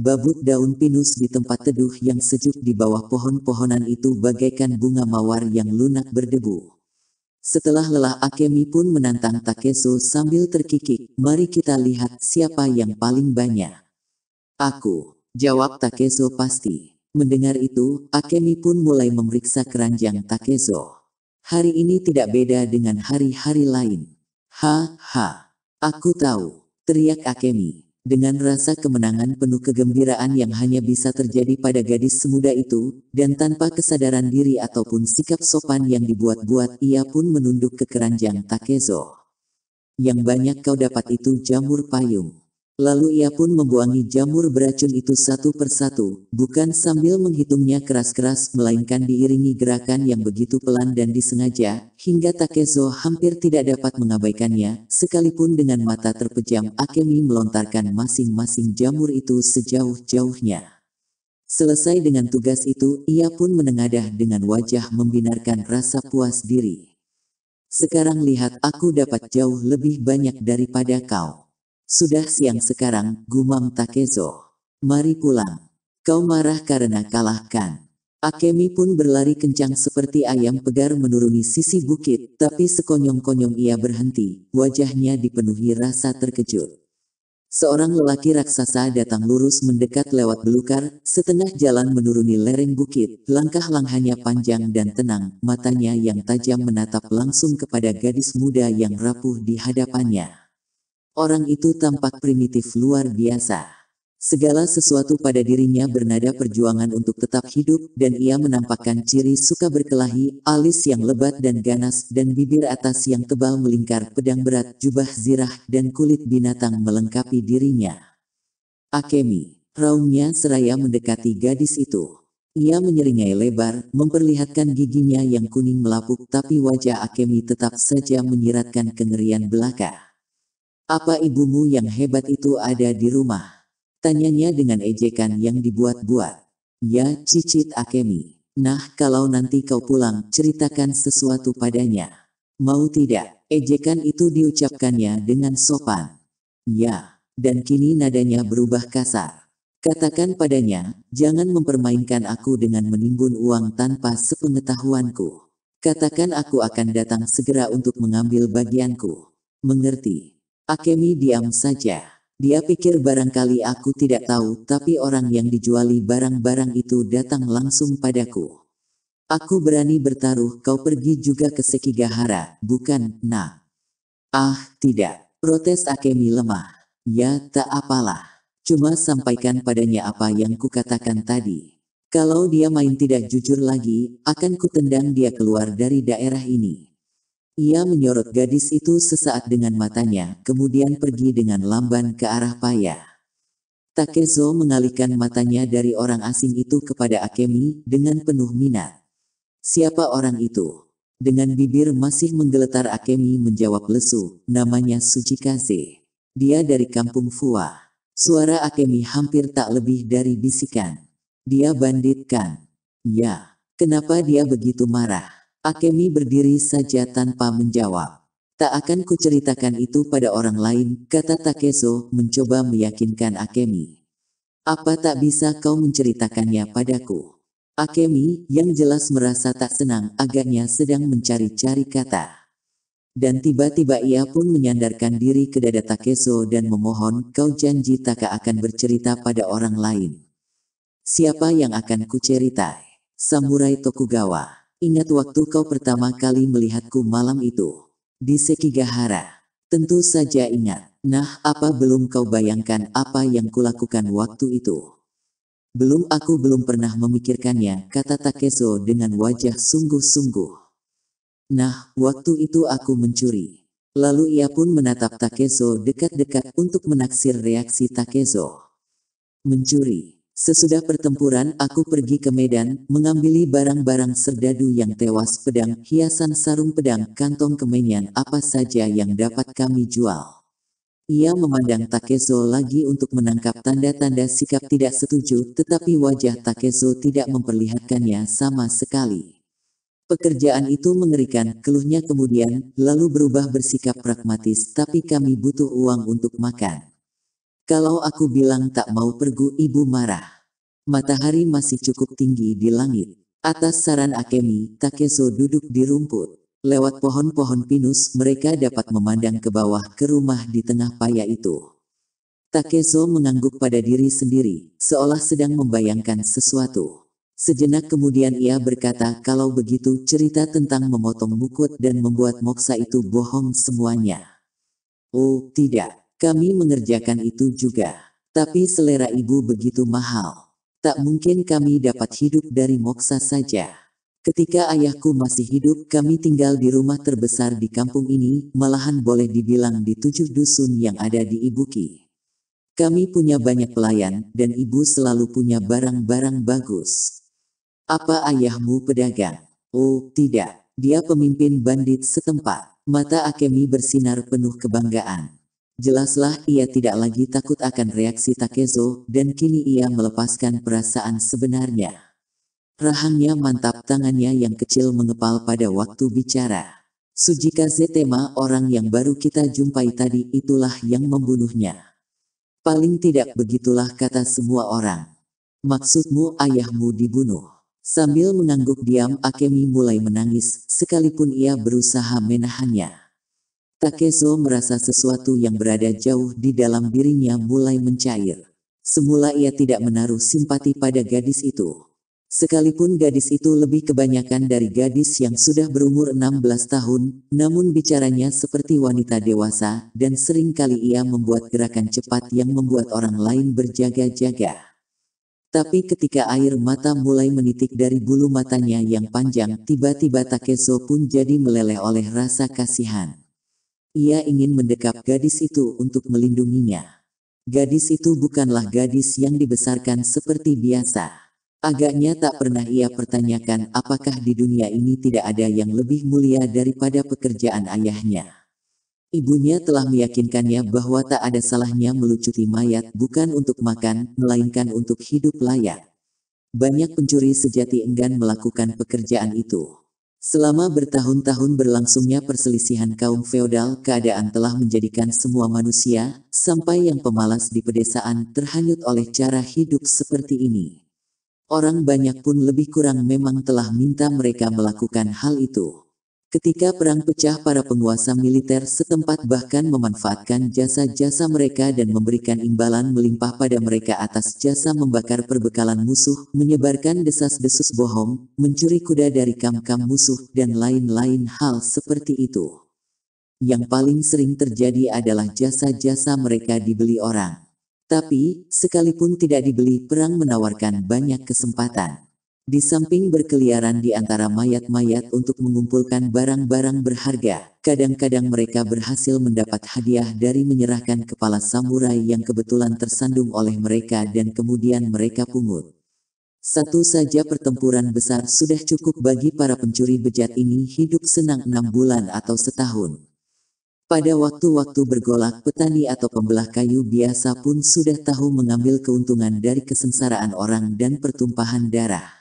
Babut daun pinus di tempat teduh yang sejuk di bawah pohon-pohonan itu bagaikan bunga mawar yang lunak berdebu. Setelah lelah Akemi pun menantang Takeso sambil terkikik, mari kita lihat siapa yang paling banyak. Aku, jawab Takeso pasti. Mendengar itu, Akemi pun mulai memeriksa keranjang Takeso. Hari ini tidak beda dengan hari-hari lain. Ha, ha, aku tahu, teriak Akemi. Dengan rasa kemenangan penuh kegembiraan yang hanya bisa terjadi pada gadis semuda itu, dan tanpa kesadaran diri ataupun sikap sopan yang dibuat-buat ia pun menunduk ke keranjang Takezo. Yang banyak kau dapat itu jamur payung. Lalu ia pun membuangi jamur beracun itu satu persatu, bukan sambil menghitungnya keras-keras melainkan diiringi gerakan yang begitu pelan dan disengaja, hingga Takezo hampir tidak dapat mengabaikannya, sekalipun dengan mata terpejam Akemi melontarkan masing-masing jamur itu sejauh-jauhnya. Selesai dengan tugas itu, ia pun menengadah dengan wajah membinarkan rasa puas diri. Sekarang lihat aku dapat jauh lebih banyak daripada kau. Sudah siang sekarang, gumam Takezo. Mari pulang. Kau marah karena kalahkan. Akemi pun berlari kencang seperti ayam pegar menuruni sisi bukit, tapi sekonyong-konyong ia berhenti, wajahnya dipenuhi rasa terkejut. Seorang lelaki raksasa datang lurus mendekat lewat belukar, setengah jalan menuruni lereng bukit, langkah langhanya panjang dan tenang, matanya yang tajam menatap langsung kepada gadis muda yang rapuh di hadapannya. Orang itu tampak primitif luar biasa. Segala sesuatu pada dirinya bernada perjuangan untuk tetap hidup, dan ia menampakkan ciri suka berkelahi, alis yang lebat dan ganas, dan bibir atas yang tebal melingkar pedang berat, jubah zirah, dan kulit binatang melengkapi dirinya. Akemi, raungnya seraya mendekati gadis itu. Ia menyeringai lebar, memperlihatkan giginya yang kuning melapuk tapi wajah Akemi tetap saja menyiratkan kengerian belaka. Apa ibumu yang hebat itu ada di rumah? Tanyanya dengan ejekan yang dibuat-buat. Ya, cicit Akemi. Nah, kalau nanti kau pulang, ceritakan sesuatu padanya. Mau tidak? Ejekan itu diucapkannya dengan sopan. Ya, dan kini nadanya berubah kasar. Katakan padanya, jangan mempermainkan aku dengan menimbun uang tanpa sepengetahuanku. Katakan aku akan datang segera untuk mengambil bagianku. Mengerti? Akemi diam saja. Dia pikir barangkali aku tidak tahu, tapi orang yang dijuali barang-barang itu datang langsung padaku. Aku berani bertaruh kau pergi juga ke Sekigahara, bukan, nak. Ah, tidak. Protes Akemi lemah. Ya, tak apalah. Cuma sampaikan padanya apa yang kukatakan tadi. Kalau dia main tidak jujur lagi, akan kutendang dia keluar dari daerah ini. Ia menyorot gadis itu sesaat dengan matanya, kemudian pergi dengan lamban ke arah paya. Takezo mengalihkan matanya dari orang asing itu kepada Akemi dengan penuh minat. Siapa orang itu? Dengan bibir masih menggeletar Akemi menjawab lesu, namanya Sujikaze. Dia dari kampung Fua. Suara Akemi hampir tak lebih dari bisikan. Dia bandit kan? Ya. Kenapa dia begitu marah? Akemi berdiri saja tanpa menjawab. Tak akan kuceritakan itu pada orang lain, kata Takeso, mencoba meyakinkan Akemi. Apa tak bisa kau menceritakannya padaku? Akemi, yang jelas merasa tak senang, agaknya sedang mencari-cari kata. Dan tiba-tiba ia pun menyandarkan diri ke dada Takeso dan memohon, kau janji tak akan bercerita pada orang lain. Siapa yang akan kuceritai? Samurai Tokugawa. Ingat waktu kau pertama kali melihatku malam itu. Di Sekigahara. Tentu saja ingat. Nah, apa belum kau bayangkan apa yang kulakukan waktu itu? Belum aku belum pernah memikirkannya, kata Takeso dengan wajah sungguh-sungguh. Nah, waktu itu aku mencuri. Lalu ia pun menatap Takeso dekat-dekat untuk menaksir reaksi Takeso. Mencuri. Sesudah pertempuran aku pergi ke Medan, mengambil barang-barang serdadu yang tewas pedang, hiasan sarung pedang, kantong kemenyan, apa saja yang dapat kami jual. Ia memandang Takezo lagi untuk menangkap tanda-tanda sikap tidak setuju, tetapi wajah Takezo tidak memperlihatkannya sama sekali. Pekerjaan itu mengerikan, keluhnya kemudian, lalu berubah bersikap pragmatis, tapi kami butuh uang untuk makan. Kalau aku bilang tak mau pergu ibu marah. Matahari masih cukup tinggi di langit. Atas saran Akemi, Takeso duduk di rumput. Lewat pohon-pohon pinus, mereka dapat memandang ke bawah ke rumah di tengah paya itu. Takeso mengangguk pada diri sendiri, seolah sedang membayangkan sesuatu. Sejenak kemudian ia berkata kalau begitu cerita tentang memotong bukut dan membuat moksa itu bohong semuanya. Oh, tidak. Kami mengerjakan itu juga. Tapi selera ibu begitu mahal. Tak mungkin kami dapat hidup dari moksa saja. Ketika ayahku masih hidup, kami tinggal di rumah terbesar di kampung ini, malahan boleh dibilang di tujuh dusun yang ada di Ibuki. Kami punya banyak pelayan, dan ibu selalu punya barang-barang bagus. Apa ayahmu pedagang? Oh, tidak. Dia pemimpin bandit setempat. Mata Akemi bersinar penuh kebanggaan. Jelaslah ia tidak lagi takut akan reaksi Takezo, dan kini ia melepaskan perasaan sebenarnya. Rahangnya mantap tangannya yang kecil mengepal pada waktu bicara. Sujika Zetema orang yang baru kita jumpai tadi itulah yang membunuhnya. Paling tidak begitulah kata semua orang. Maksudmu ayahmu dibunuh. Sambil mengangguk diam Akemi mulai menangis, sekalipun ia berusaha menahannya. Takezo merasa sesuatu yang berada jauh di dalam dirinya mulai mencair. Semula ia tidak menaruh simpati pada gadis itu. Sekalipun gadis itu lebih kebanyakan dari gadis yang sudah berumur 16 tahun, namun bicaranya seperti wanita dewasa, dan sering kali ia membuat gerakan cepat yang membuat orang lain berjaga-jaga. Tapi ketika air mata mulai menitik dari bulu matanya yang panjang, tiba-tiba Takezo pun jadi meleleh oleh rasa kasihan. Ia ingin mendekap gadis itu untuk melindunginya. Gadis itu bukanlah gadis yang dibesarkan seperti biasa. Agaknya tak pernah ia pertanyakan apakah di dunia ini tidak ada yang lebih mulia daripada pekerjaan ayahnya. Ibunya telah meyakinkannya bahwa tak ada salahnya melucuti mayat bukan untuk makan, melainkan untuk hidup layak. Banyak pencuri sejati enggan melakukan pekerjaan itu. Selama bertahun-tahun berlangsungnya perselisihan kaum feodal, keadaan telah menjadikan semua manusia, sampai yang pemalas di pedesaan, terhanyut oleh cara hidup seperti ini. Orang banyak pun lebih kurang memang telah minta mereka melakukan hal itu. Ketika perang pecah para penguasa militer setempat bahkan memanfaatkan jasa-jasa mereka dan memberikan imbalan melimpah pada mereka atas jasa membakar perbekalan musuh, menyebarkan desas-desus bohong, mencuri kuda dari kam-kam musuh, dan lain-lain hal seperti itu. Yang paling sering terjadi adalah jasa-jasa mereka dibeli orang. Tapi, sekalipun tidak dibeli, perang menawarkan banyak kesempatan. Di samping berkeliaran di antara mayat-mayat untuk mengumpulkan barang-barang berharga, kadang-kadang mereka berhasil mendapat hadiah dari menyerahkan kepala samurai yang kebetulan tersandung oleh mereka dan kemudian mereka pungut. Satu saja pertempuran besar sudah cukup bagi para pencuri bejat ini hidup senang enam bulan atau setahun. Pada waktu-waktu bergolak, petani atau pembelah kayu biasa pun sudah tahu mengambil keuntungan dari kesengsaraan orang dan pertumpahan darah.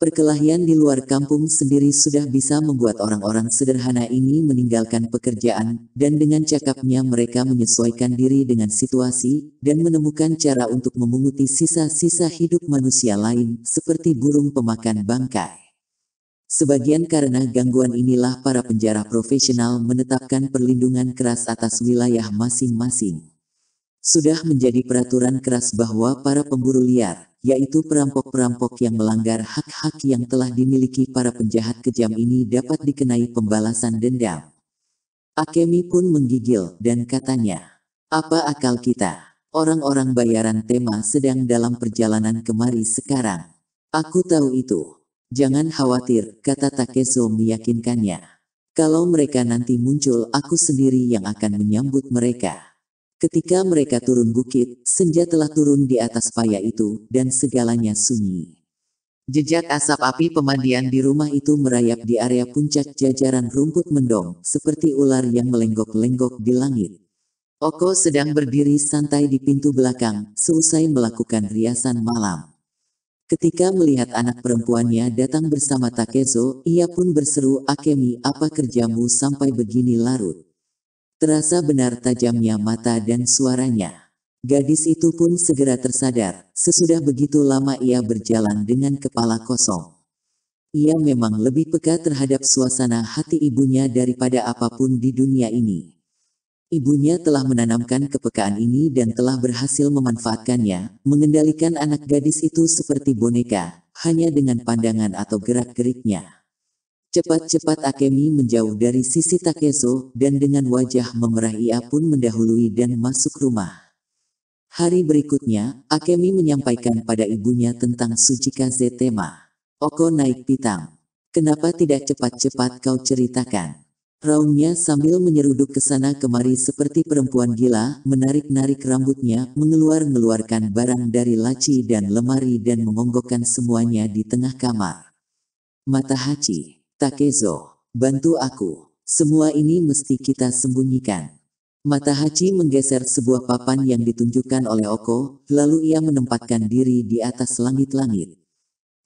Perkelahian di luar kampung sendiri sudah bisa membuat orang-orang sederhana ini meninggalkan pekerjaan, dan dengan cakapnya mereka menyesuaikan diri dengan situasi, dan menemukan cara untuk memunguti sisa-sisa hidup manusia lain, seperti burung pemakan bangkai. Sebagian karena gangguan inilah para penjara profesional menetapkan perlindungan keras atas wilayah masing-masing. Sudah menjadi peraturan keras bahwa para pemburu liar, yaitu perampok-perampok yang melanggar hak-hak yang telah dimiliki para penjahat kejam ini dapat dikenai pembalasan dendam. Akemi pun menggigil dan katanya, apa akal kita? Orang-orang bayaran tema sedang dalam perjalanan kemari sekarang. Aku tahu itu. Jangan khawatir, kata Takezo meyakinkannya. Kalau mereka nanti muncul, aku sendiri yang akan menyambut mereka. Ketika mereka turun bukit, senja telah turun di atas paya itu, dan segalanya sunyi. Jejak asap api pemandian di rumah itu merayap di area puncak jajaran rumput mendong, seperti ular yang melenggok-lenggok di langit. Oko sedang berdiri santai di pintu belakang, seusai melakukan riasan malam. Ketika melihat anak perempuannya datang bersama Takezo, ia pun berseru, Akemi, apa kerjamu sampai begini larut? Terasa benar tajamnya mata dan suaranya. Gadis itu pun segera tersadar, sesudah begitu lama ia berjalan dengan kepala kosong. Ia memang lebih peka terhadap suasana hati ibunya daripada apa pun di dunia ini. Ibunya telah menanamkan kepekaan ini dan telah berhasil memanfaatkannya, mengendalikan anak gadis itu seperti boneka, hanya dengan pandangan atau gerak-geriknya. Cepat-cepat Akemi menjauh dari sisi Takezo, dan dengan wajah memerah ia pun mendahului dan masuk rumah. Hari berikutnya, Akemi menyampaikan pada ibunya tentang Sujikaze tema. Oko naik pitang. Kenapa tidak cepat-cepat kau ceritakan? Raungnya sambil menyeruduk ke sana kemari seperti perempuan gila, menarik-narik rambutnya, mengeluar-ngeluarkan barang dari laci dan lemari dan mengonggokkan semuanya di tengah kamar. Mata Hachi Takezo, bantu aku. Semua ini mesti kita sembunyikan. Mata Hachi menggeser sebuah papan yang ditunjukkan oleh Oko, lalu ia menempatkan diri di atas langit-langit.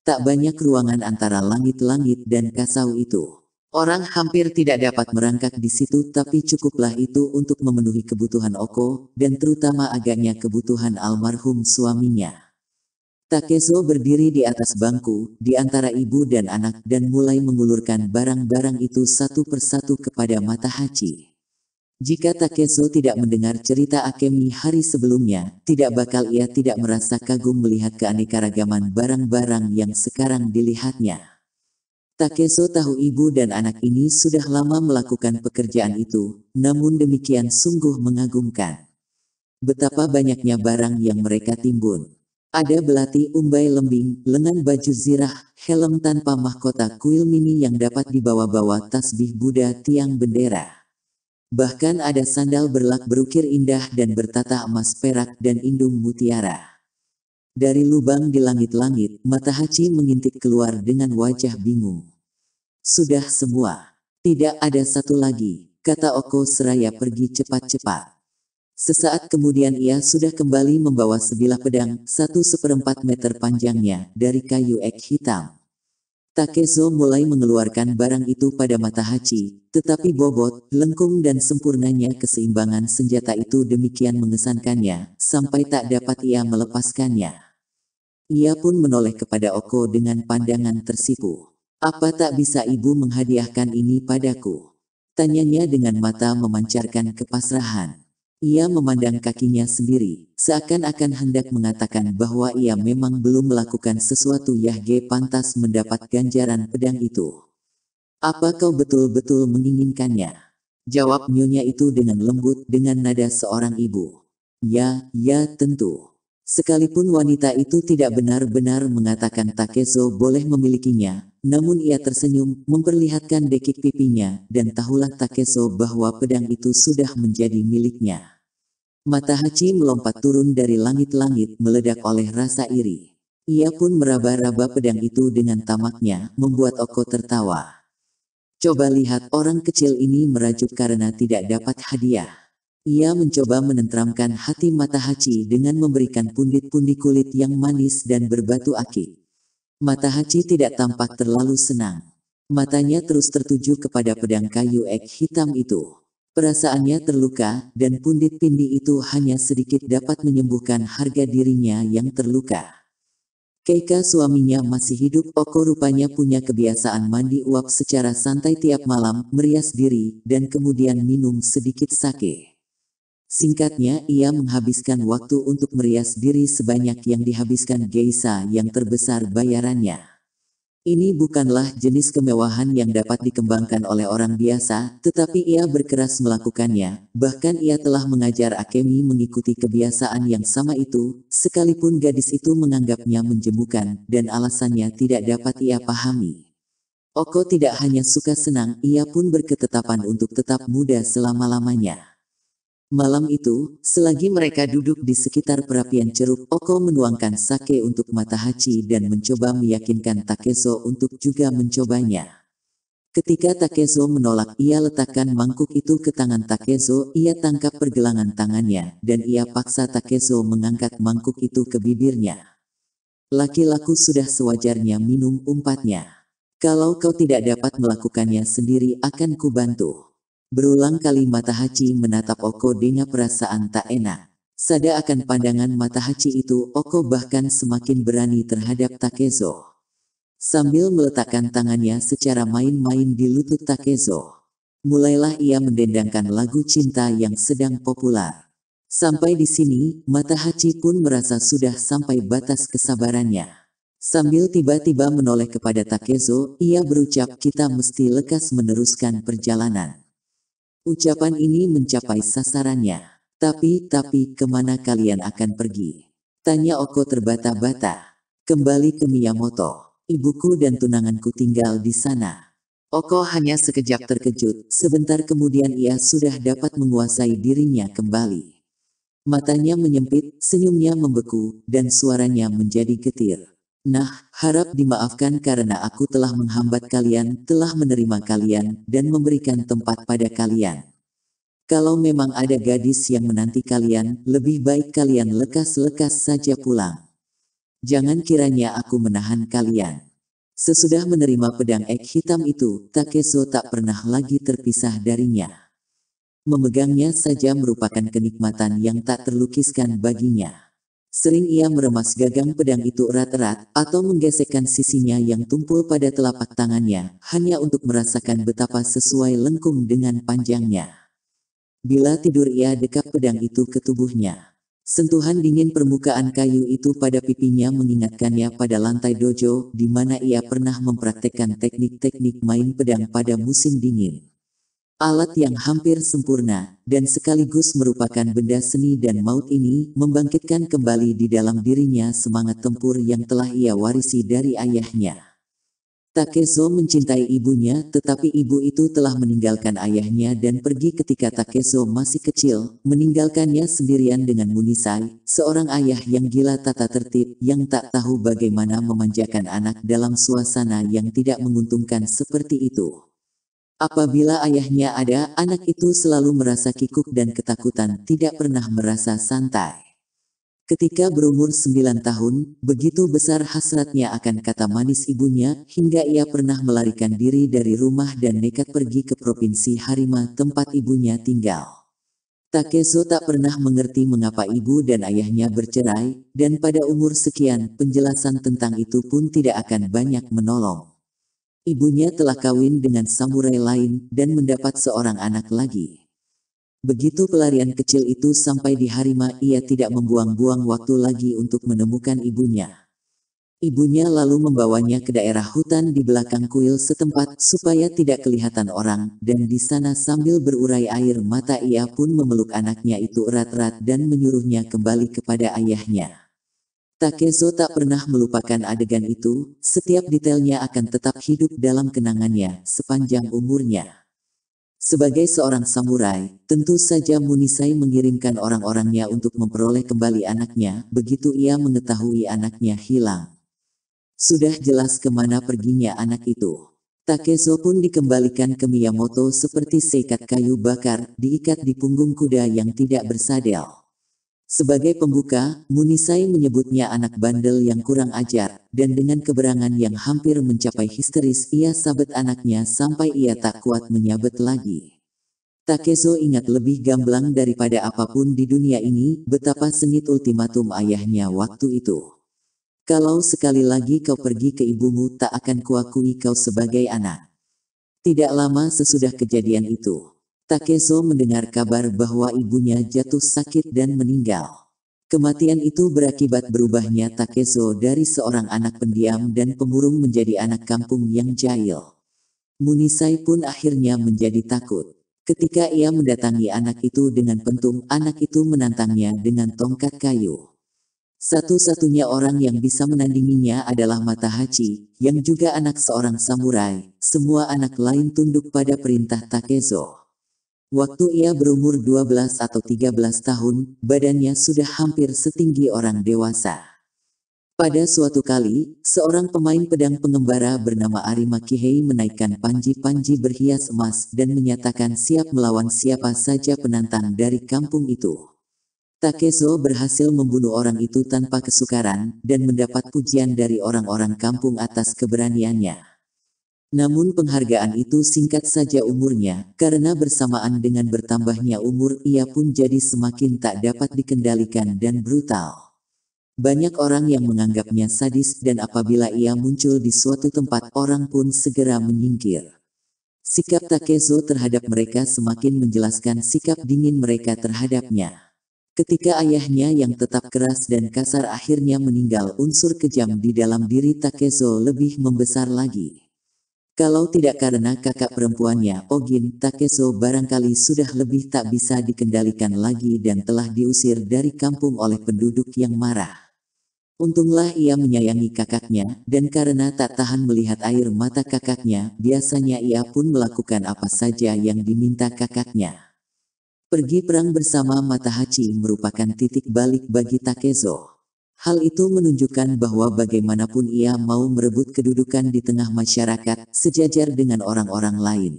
Tak banyak ruangan antara langit-langit dan kasau itu. Orang hampir tidak dapat merangkak di situ tapi cukuplah itu untuk memenuhi kebutuhan Oko, dan terutama agaknya kebutuhan almarhum suaminya. Takezo berdiri di atas bangku, di antara ibu dan anak dan mulai mengulurkan barang-barang itu satu persatu kepada mata Hachi. Jika Takezo tidak mendengar cerita Akemi hari sebelumnya, tidak bakal ia tidak merasa kagum melihat keanekaragaman barang-barang yang sekarang dilihatnya. Takezo tahu ibu dan anak ini sudah lama melakukan pekerjaan itu, namun demikian sungguh mengagumkan. Betapa banyaknya barang yang mereka timbun. Ada belati umbai lembing, lengan baju zirah, helm tanpa mahkota kuil mini yang dapat dibawa-bawa tasbih Buddha tiang bendera. Bahkan ada sandal berlak berukir indah dan bertata emas perak dan indung mutiara. Dari lubang di langit-langit, mata Hachi mengintip keluar dengan wajah bingung. Sudah semua. Tidak ada satu lagi, kata Oko seraya pergi cepat-cepat. Sesaat kemudian ia sudah kembali membawa sebilah pedang, satu seperempat meter panjangnya, dari kayu ek hitam. Takezo mulai mengeluarkan barang itu pada mata Hachi, tetapi bobot, lengkung dan sempurnanya keseimbangan senjata itu demikian mengesankannya, sampai tak dapat ia melepaskannya. Ia pun menoleh kepada Oko dengan pandangan tersipu. Apa tak bisa ibu menghadiahkan ini padaku? Tanyanya dengan mata memancarkan kepasrahan. Ia memandang kakinya sendiri, seakan-akan hendak mengatakan bahwa ia memang belum melakukan sesuatu Yahge pantas mendapat ganjaran pedang itu. Apa kau betul-betul menginginkannya? Jawab nyonya itu dengan lembut dengan nada seorang ibu. Ya, ya tentu. Sekalipun wanita itu tidak benar-benar mengatakan Takezo boleh memilikinya, namun ia tersenyum, memperlihatkan dekik pipinya, dan tahulah Takezo bahwa pedang itu sudah menjadi miliknya. Mata Hachi melompat turun dari langit-langit meledak oleh rasa iri. Ia pun meraba-raba pedang itu dengan tamaknya, membuat Oko tertawa. Coba lihat orang kecil ini merajuk karena tidak dapat hadiah. Ia mencoba menentramkan hati mata Hachi dengan memberikan pundit-pundi kulit yang manis dan berbatu akik. Mata Hachi tidak tampak terlalu senang. Matanya terus tertuju kepada pedang kayu ek hitam itu. Perasaannya terluka, dan pundit pindi itu hanya sedikit dapat menyembuhkan harga dirinya yang terluka. Keika suaminya masih hidup, Oko rupanya punya kebiasaan mandi uap secara santai tiap malam, merias diri, dan kemudian minum sedikit sake. Singkatnya, ia menghabiskan waktu untuk merias diri sebanyak yang dihabiskan geisha yang terbesar bayarannya. Ini bukanlah jenis kemewahan yang dapat dikembangkan oleh orang biasa, tetapi ia berkeras melakukannya. Bahkan ia telah mengajar Akemi mengikuti kebiasaan yang sama itu, sekalipun gadis itu menganggapnya menjemukan, dan alasannya tidak dapat ia pahami. Oko tidak hanya suka senang, ia pun berketetapan untuk tetap muda selama-lamanya. Malam itu, selagi mereka duduk di sekitar perapian ceruk, Oko menuangkan sake untuk mata Hachi dan mencoba meyakinkan Takezo untuk juga mencobanya. Ketika Takezo menolak, ia letakkan mangkuk itu ke tangan Takezo, ia tangkap pergelangan tangannya, dan ia paksa Takezo mengangkat mangkuk itu ke bibirnya. Laki-laku sudah sewajarnya minum umpatnya. Kalau kau tidak dapat melakukannya sendiri akan kubantu. Berulang kali mata Hachi menatap Oko dengan perasaan tak enak. Sada akan pandangan mata Hachi itu, Oko bahkan semakin berani terhadap Takezo. Sambil meletakkan tangannya secara main-main di lutut Takezo. Mulailah ia mendendangkan lagu cinta yang sedang populer. Sampai di sini, mata Hachi pun merasa sudah sampai batas kesabarannya. Sambil tiba-tiba menoleh kepada Takezo, ia berucap kita mesti lekas meneruskan perjalanan. Ucapan ini mencapai sasarannya. Tapi, tapi, ke mana kalian akan pergi? Tanya Oko terbata-bata. Kembali ke Miyamoto. Ibuku dan tunanganku tinggal di sana. Oko hanya sekejap terkejut, sebentar kemudian ia sudah dapat menguasai dirinya kembali. Matanya menyempit, senyumnya membeku, dan suaranya menjadi getir. Nah, harap dimaafkan karena aku telah menghambat kalian, telah menerima kalian, dan memberikan tempat pada kalian. Kalau memang ada gadis yang menanti kalian, lebih baik kalian lekas-lekas saja pulang. Jangan kiranya aku menahan kalian. Sesudah menerima pedang ek hitam itu, Takeso tak pernah lagi terpisah darinya. Memegangnya saja merupakan kenikmatan yang tak terlukiskan baginya. Sering ia meremas gagang pedang itu erat-erat, atau menggesekkan sisinya yang tumpul pada telapak tangannya, hanya untuk merasakan betapa sesuai lengkung dengan panjangnya. Bila tidur ia dekat pedang itu ke tubuhnya. Sentuhan dingin permukaan kayu itu pada pipinya mengingatkannya pada lantai dojo, di mana ia pernah mempraktekkan teknik-teknik main pedang pada musim dingin. Alat yang hampir sempurna, dan sekaligus merupakan benda seni dan maut ini, membangkitkan kembali di dalam dirinya semangat tempur yang telah ia warisi dari ayahnya. Takezo mencintai ibunya, tetapi ibu itu telah meninggalkan ayahnya dan pergi ketika Takezo masih kecil, meninggalkannya sendirian dengan Munisai, seorang ayah yang gila tata tertib, yang tak tahu bagaimana memanjakan anak dalam suasana yang tidak menguntungkan seperti itu. Apabila ayahnya ada, anak itu selalu merasa kikuk dan ketakutan, tidak pernah merasa santai. Ketika berumur sembilan tahun, begitu besar hasratnya akan kata manis ibunya, hingga ia pernah melarikan diri dari rumah dan nekat pergi ke Provinsi Harima tempat ibunya tinggal. Takezo tak pernah mengerti mengapa ibu dan ayahnya bercerai, dan pada umur sekian, penjelasan tentang itu pun tidak akan banyak menolong. Ibunya telah kawin dengan samurai lain dan mendapat seorang anak lagi. Begitu pelarian kecil itu sampai di Harima, ia tidak membuang-buang waktu lagi untuk menemukan ibunya. Ibunya lalu membawanya ke daerah hutan di belakang kuil setempat supaya tidak kelihatan orang, dan di sana sambil berurai air mata ia pun memeluk anaknya itu erat-erat dan menyuruhnya kembali kepada ayahnya. Takezo tak pernah melupakan adegan itu, setiap detailnya akan tetap hidup dalam kenangannya sepanjang umurnya. Sebagai seorang samurai, tentu saja Munisai mengirimkan orang-orangnya untuk memperoleh kembali anaknya, begitu ia mengetahui anaknya hilang. Sudah jelas ke mana perginya anak itu. Takezo pun dikembalikan ke Miyamoto seperti seikat kayu bakar, diikat di punggung kuda yang tidak bersadel. Sebagai pembuka, Munisai menyebutnya anak bandel yang kurang ajar, dan dengan keberangan yang hampir mencapai histeris ia sabet anaknya sampai ia tak kuat menyabet lagi. Takezo ingat lebih gamblang daripada apa pun di dunia ini, betapa sengit ultimatum ayahnya waktu itu. Kalau sekali lagi kau pergi ke ibumu tak akan kuakui kau sebagai anak. Tidak lama sesudah kejadian itu, Takezo mendengar kabar bahwa ibunya jatuh sakit dan meninggal. Kematian itu berakibat berubahnya Takezo dari seorang anak pendiam dan pemurung menjadi anak kampung yang jahil. Munisai pun akhirnya menjadi takut. Ketika ia mendatangi anak itu dengan pentung, anak itu menantangnya dengan tongkat kayu. Satu-satunya orang yang bisa menandinginya adalah Matahachi, yang juga anak seorang samurai. Semua anak lain tunduk pada perintah Takezo. Waktu ia berumur 12 atau 13 tahun, badannya sudah hampir setinggi orang dewasa. Pada suatu kali, seorang pemain pedang pengembara bernama Arima Kihei menaikkan panji-panji berhias emas dan menyatakan siap melawan siapa saja penantang dari kampung itu. Takezo berhasil membunuh orang itu tanpa kesukaran dan mendapat pujian dari orang-orang kampung atas keberaniannya. Namun penghargaan itu singkat saja umurnya, karena bersamaan dengan bertambahnya umur ia pun jadi semakin tak dapat dikendalikan dan brutal. Banyak orang yang menganggapnya sadis dan apabila ia muncul di suatu tempat orang pun segera menyingkir. Sikap Takezo terhadap mereka semakin menjelaskan sikap dingin mereka terhadapnya. Ketika ayahnya yang tetap keras dan kasar akhirnya meninggal unsur kejam di dalam diri Takezo lebih membesar lagi. Kalau tidak karena kakak perempuannya, Ogin, Takeso barangkali sudah lebih tak bisa dikendalikan lagi dan telah diusir dari kampung oleh penduduk yang marah. Untunglah ia menyayangi kakaknya, dan karena tak tahan melihat air mata kakaknya, biasanya ia pun melakukan apa saja yang diminta kakaknya. Pergi perang bersama Matahachi merupakan titik balik bagi Takezo. Hal itu menunjukkan bahwa bagaimanapun ia mau merebut kedudukan di tengah masyarakat, sejajar dengan orang-orang lain.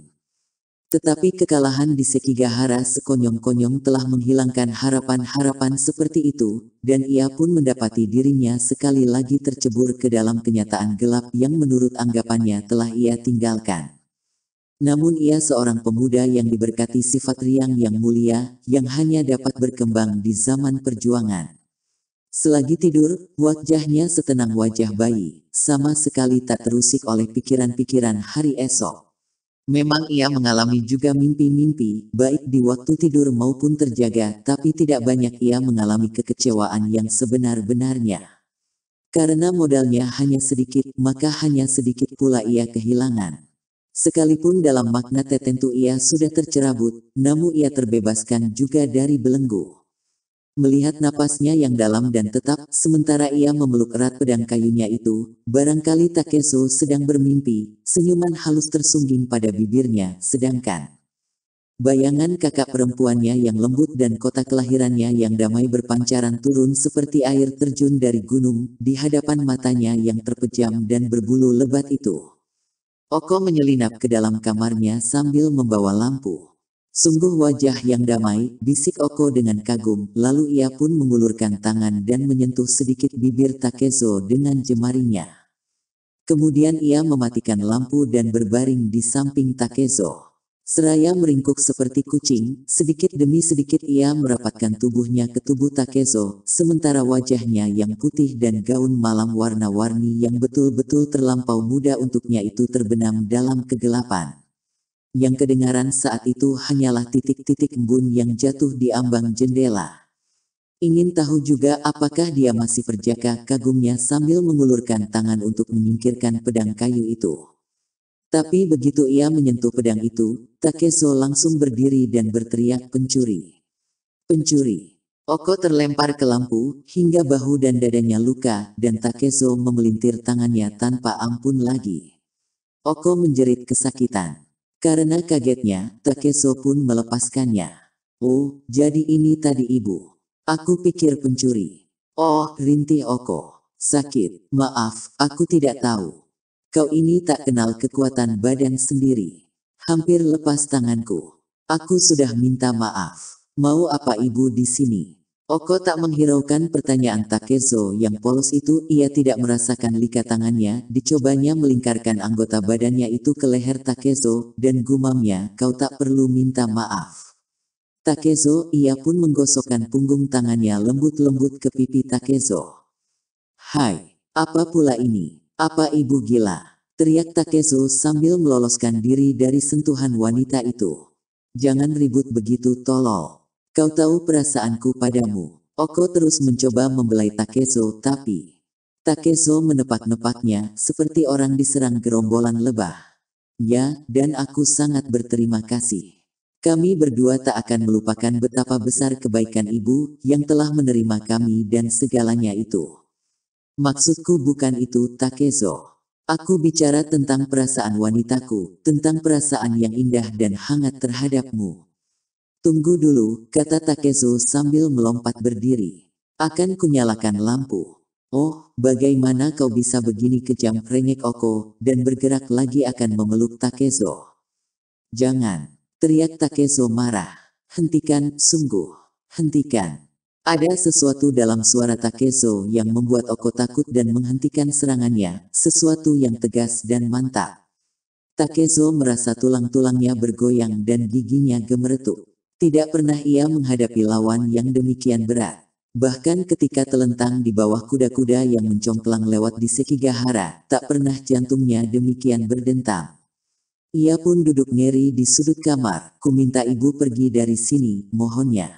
Tetapi kekalahan di Sekigahara sekonyong-konyong telah menghilangkan harapan-harapan seperti itu, dan ia pun mendapati dirinya sekali lagi tercebur ke dalam kenyataan gelap yang menurut anggapannya telah ia tinggalkan. Namun ia seorang pemuda yang diberkati sifat riang yang mulia, yang hanya dapat berkembang di zaman perjuangan. Selagi tidur, wajahnya setenang wajah bayi, sama sekali tak terusik oleh pikiran-pikiran hari esok. Memang ia mengalami juga mimpi-mimpi, baik di waktu tidur maupun terjaga, tapi tidak banyak ia mengalami kekecewaan yang sebenar-benarnya. Karena modalnya hanya sedikit, maka hanya sedikit pula ia kehilangan. Sekalipun dalam makna tertentu ia sudah tercerabut, namun ia terbebaskan juga dari belenggu. Melihat napasnya yang dalam dan tetap, sementara ia memeluk erat pedang kayunya itu, barangkali Takeso sedang bermimpi, senyuman halus tersungging pada bibirnya, sedangkan bayangan kakak perempuannya yang lembut dan kota kelahirannya yang damai berpancaran turun seperti air terjun dari gunung, di hadapan matanya yang terpejam dan berbulu lebat itu. Oko menyelinap ke dalam kamarnya sambil membawa lampu. Sungguh wajah yang damai, bisik Oko dengan kagum, lalu ia pun mengulurkan tangan dan menyentuh sedikit bibir Takezo dengan jemarinya. Kemudian ia mematikan lampu dan berbaring di samping Takezo. Seraya meringkuk seperti kucing, sedikit demi sedikit ia merapatkan tubuhnya ke tubuh Takezo, sementara wajahnya yang putih dan gaun malam warna-warni yang betul-betul terlampau muda untuknya itu terbenam dalam kegelapan. Yang kedengaran saat itu hanyalah titik-titik embun yang jatuh di ambang jendela. Ingin tahu juga apakah dia masih perjaka kagumnya sambil mengulurkan tangan untuk menyingkirkan pedang kayu itu. Tapi begitu ia menyentuh pedang itu, Takeso langsung berdiri dan berteriak pencuri. Pencuri. Oko terlempar ke lampu, hingga bahu dan dadanya luka, dan Takeso memelintir tangannya tanpa ampun lagi. Oko menjerit kesakitan. Karena kagetnya, Takeso pun melepaskannya. Oh, jadi ini tadi ibu. Aku pikir pencuri. Oh, rintih Oko. Sakit, maaf, aku tidak tahu. Kau ini tak kenal kekuatan badan sendiri. Hampir lepas tanganku. Aku sudah minta maaf. Mau apa ibu di sini? Oko tak menghiraukan pertanyaan Takezo yang polos itu, ia tidak merasakan lika tangannya, dicobanya melingkarkan anggota badannya itu ke leher Takezo, dan gumamnya, kau tak perlu minta maaf. Takezo, ia pun menggosokkan punggung tangannya lembut-lembut ke pipi Takezo. Hai, apa pula ini? Apa ibu gila? Teriak Takezo sambil meloloskan diri dari sentuhan wanita itu. Jangan ribut begitu tolol. Kau tahu perasaanku padamu. Oko terus mencoba membelai Takezo tapi Takezo menepak-nepaknya seperti orang diserang gerombolan lebah. Ya, dan aku sangat berterima kasih. Kami berdua tak akan melupakan betapa besar kebaikan ibu yang telah menerima kami dan segalanya itu. Maksudku bukan itu Takezo. Aku bicara tentang perasaan wanitaku, tentang perasaan yang indah dan hangat terhadapmu. Tunggu dulu, kata Takezo sambil melompat berdiri. Akan kunyalakan lampu. Oh, bagaimana kau bisa begini kejam rengek Oko, dan bergerak lagi akan memeluk Takezo. Jangan, teriak Takezo marah. Hentikan, sungguh. Hentikan. Ada sesuatu dalam suara Takezo yang membuat Oko takut dan menghentikan serangannya, sesuatu yang tegas dan mantap. Takezo merasa tulang-tulangnya bergoyang dan giginya gemeretuk. Tidak pernah ia menghadapi lawan yang demikian berat. Bahkan ketika telentang di bawah kuda-kuda yang mencongklang lewat di Sekigahara, tak pernah jantungnya demikian berdentam. Ia pun duduk ngeri di sudut kamar, ku minta ibu pergi dari sini, mohonnya.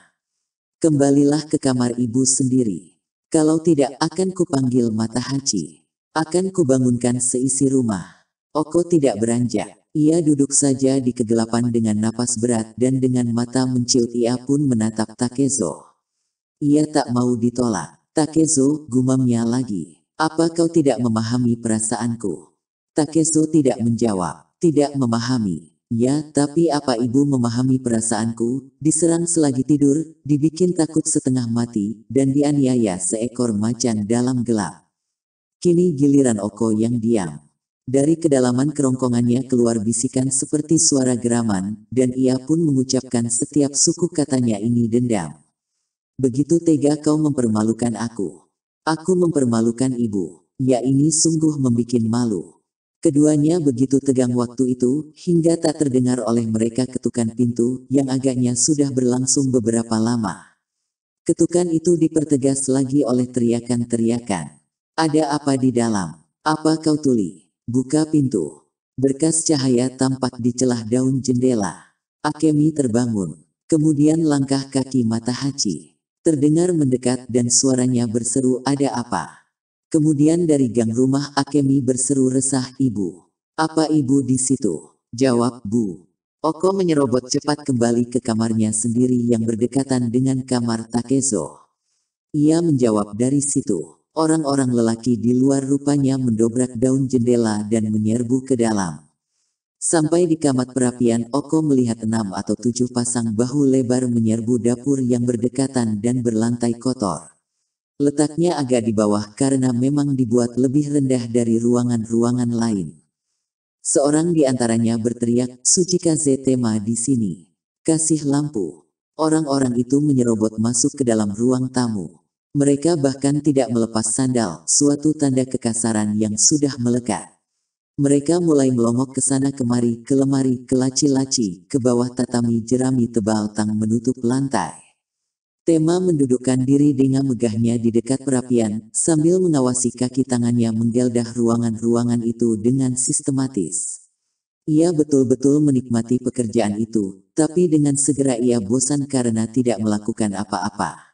Kembalilah ke kamar ibu sendiri. Kalau tidak akan kupanggil mata haji. Akan kubangunkan seisi rumah. Oko tidak beranjak. Ia duduk saja di kegelapan dengan napas berat dan dengan mata menciut ia pun menatap Takezo. Ia tak mau ditolak. Takezo, gumamnya lagi. Apa kau tidak memahami perasaanku? Takezo tidak menjawab. Tidak memahami. Ya, tapi apa ibu memahami perasaanku? Diserang selagi tidur, dibikin takut setengah mati, dan dianiaya seekor macan dalam gelap. Kini giliran Oko yang diam. Dari kedalaman kerongkongannya keluar bisikan seperti suara geraman, dan ia pun mengucapkan setiap suku katanya ini dendam. Begitu tega kau mempermalukan aku. Aku mempermalukan ibu. Ya ini sungguh membuat malu. Keduanya begitu tegang waktu itu, hingga tak terdengar oleh mereka ketukan pintu, yang agaknya sudah berlangsung beberapa lama. Ketukan itu dipertegas lagi oleh teriakan-teriakan. Ada apa di dalam? Apa kau tuli? Buka pintu. Berkas cahaya tampak di celah daun jendela. Akemi terbangun. Kemudian langkah kaki mata Hachi. Terdengar mendekat dan suaranya berseru ada apa. Kemudian dari gang rumah Akemi berseru resah ibu. Apa ibu di situ? Jawab bu. Oko menyerobot cepat kembali ke kamarnya sendiri yang berdekatan dengan kamar Takezo. Ia menjawab dari situ. Orang-orang lelaki di luar rupanya mendobrak daun jendela dan menyerbu ke dalam. Sampai di kamat perapian, Oko melihat enam atau tujuh pasang bahu lebar menyerbu dapur yang berdekatan dan berlantai kotor. Letaknya agak di bawah karena memang dibuat lebih rendah dari ruangan-ruangan lain. Seorang di antaranya berteriak, Sucikaze tema di sini. Kasih lampu. Orang-orang itu menyerobot masuk ke dalam ruang tamu. Mereka bahkan tidak melepas sandal, suatu tanda kekasaran yang sudah melekat. Mereka mulai melongok ke sana kemari, ke lemari, ke laci-laci, ke bawah tatami jerami tebal tang menutup lantai. Tema mendudukkan diri dengan megahnya di dekat perapian, sambil mengawasi kaki tangannya menggeledah ruangan-ruangan itu dengan sistematis. Ia betul-betul menikmati pekerjaan itu, tapi dengan segera ia bosan karena tidak melakukan apa-apa.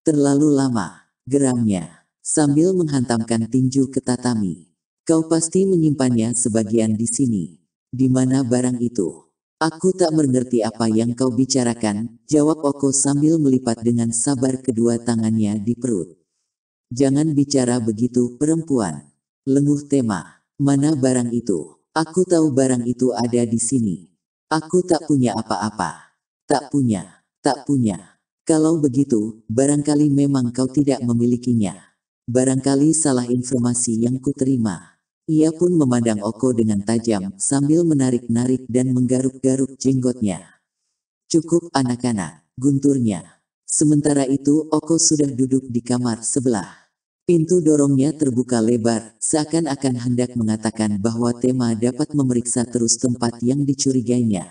Terlalu lama, geramnya, sambil menghantamkan tinju ke tatami. Kau pasti menyimpannya sebagian di sini. Di mana barang itu? Aku tak mengerti apa yang kau bicarakan, jawab Oko sambil melipat dengan sabar kedua tangannya di perut. Jangan bicara begitu, perempuan. Lenguh tema. Mana barang itu? Aku tahu barang itu ada di sini. Aku tak punya apa-apa. Tak punya, tak punya. Kalau begitu, barangkali memang kau tidak memilikinya. Barangkali salah informasi yang kuterima. Ia pun memandang Oko dengan tajam, sambil menarik-narik dan menggaruk-garuk jenggotnya. Cukup anak-anak, gunturnya. Sementara itu, Oko sudah duduk di kamar sebelah. Pintu dorongnya terbuka lebar, seakan-akan hendak mengatakan bahwa tema dapat memeriksa terus tempat yang dicurigainya.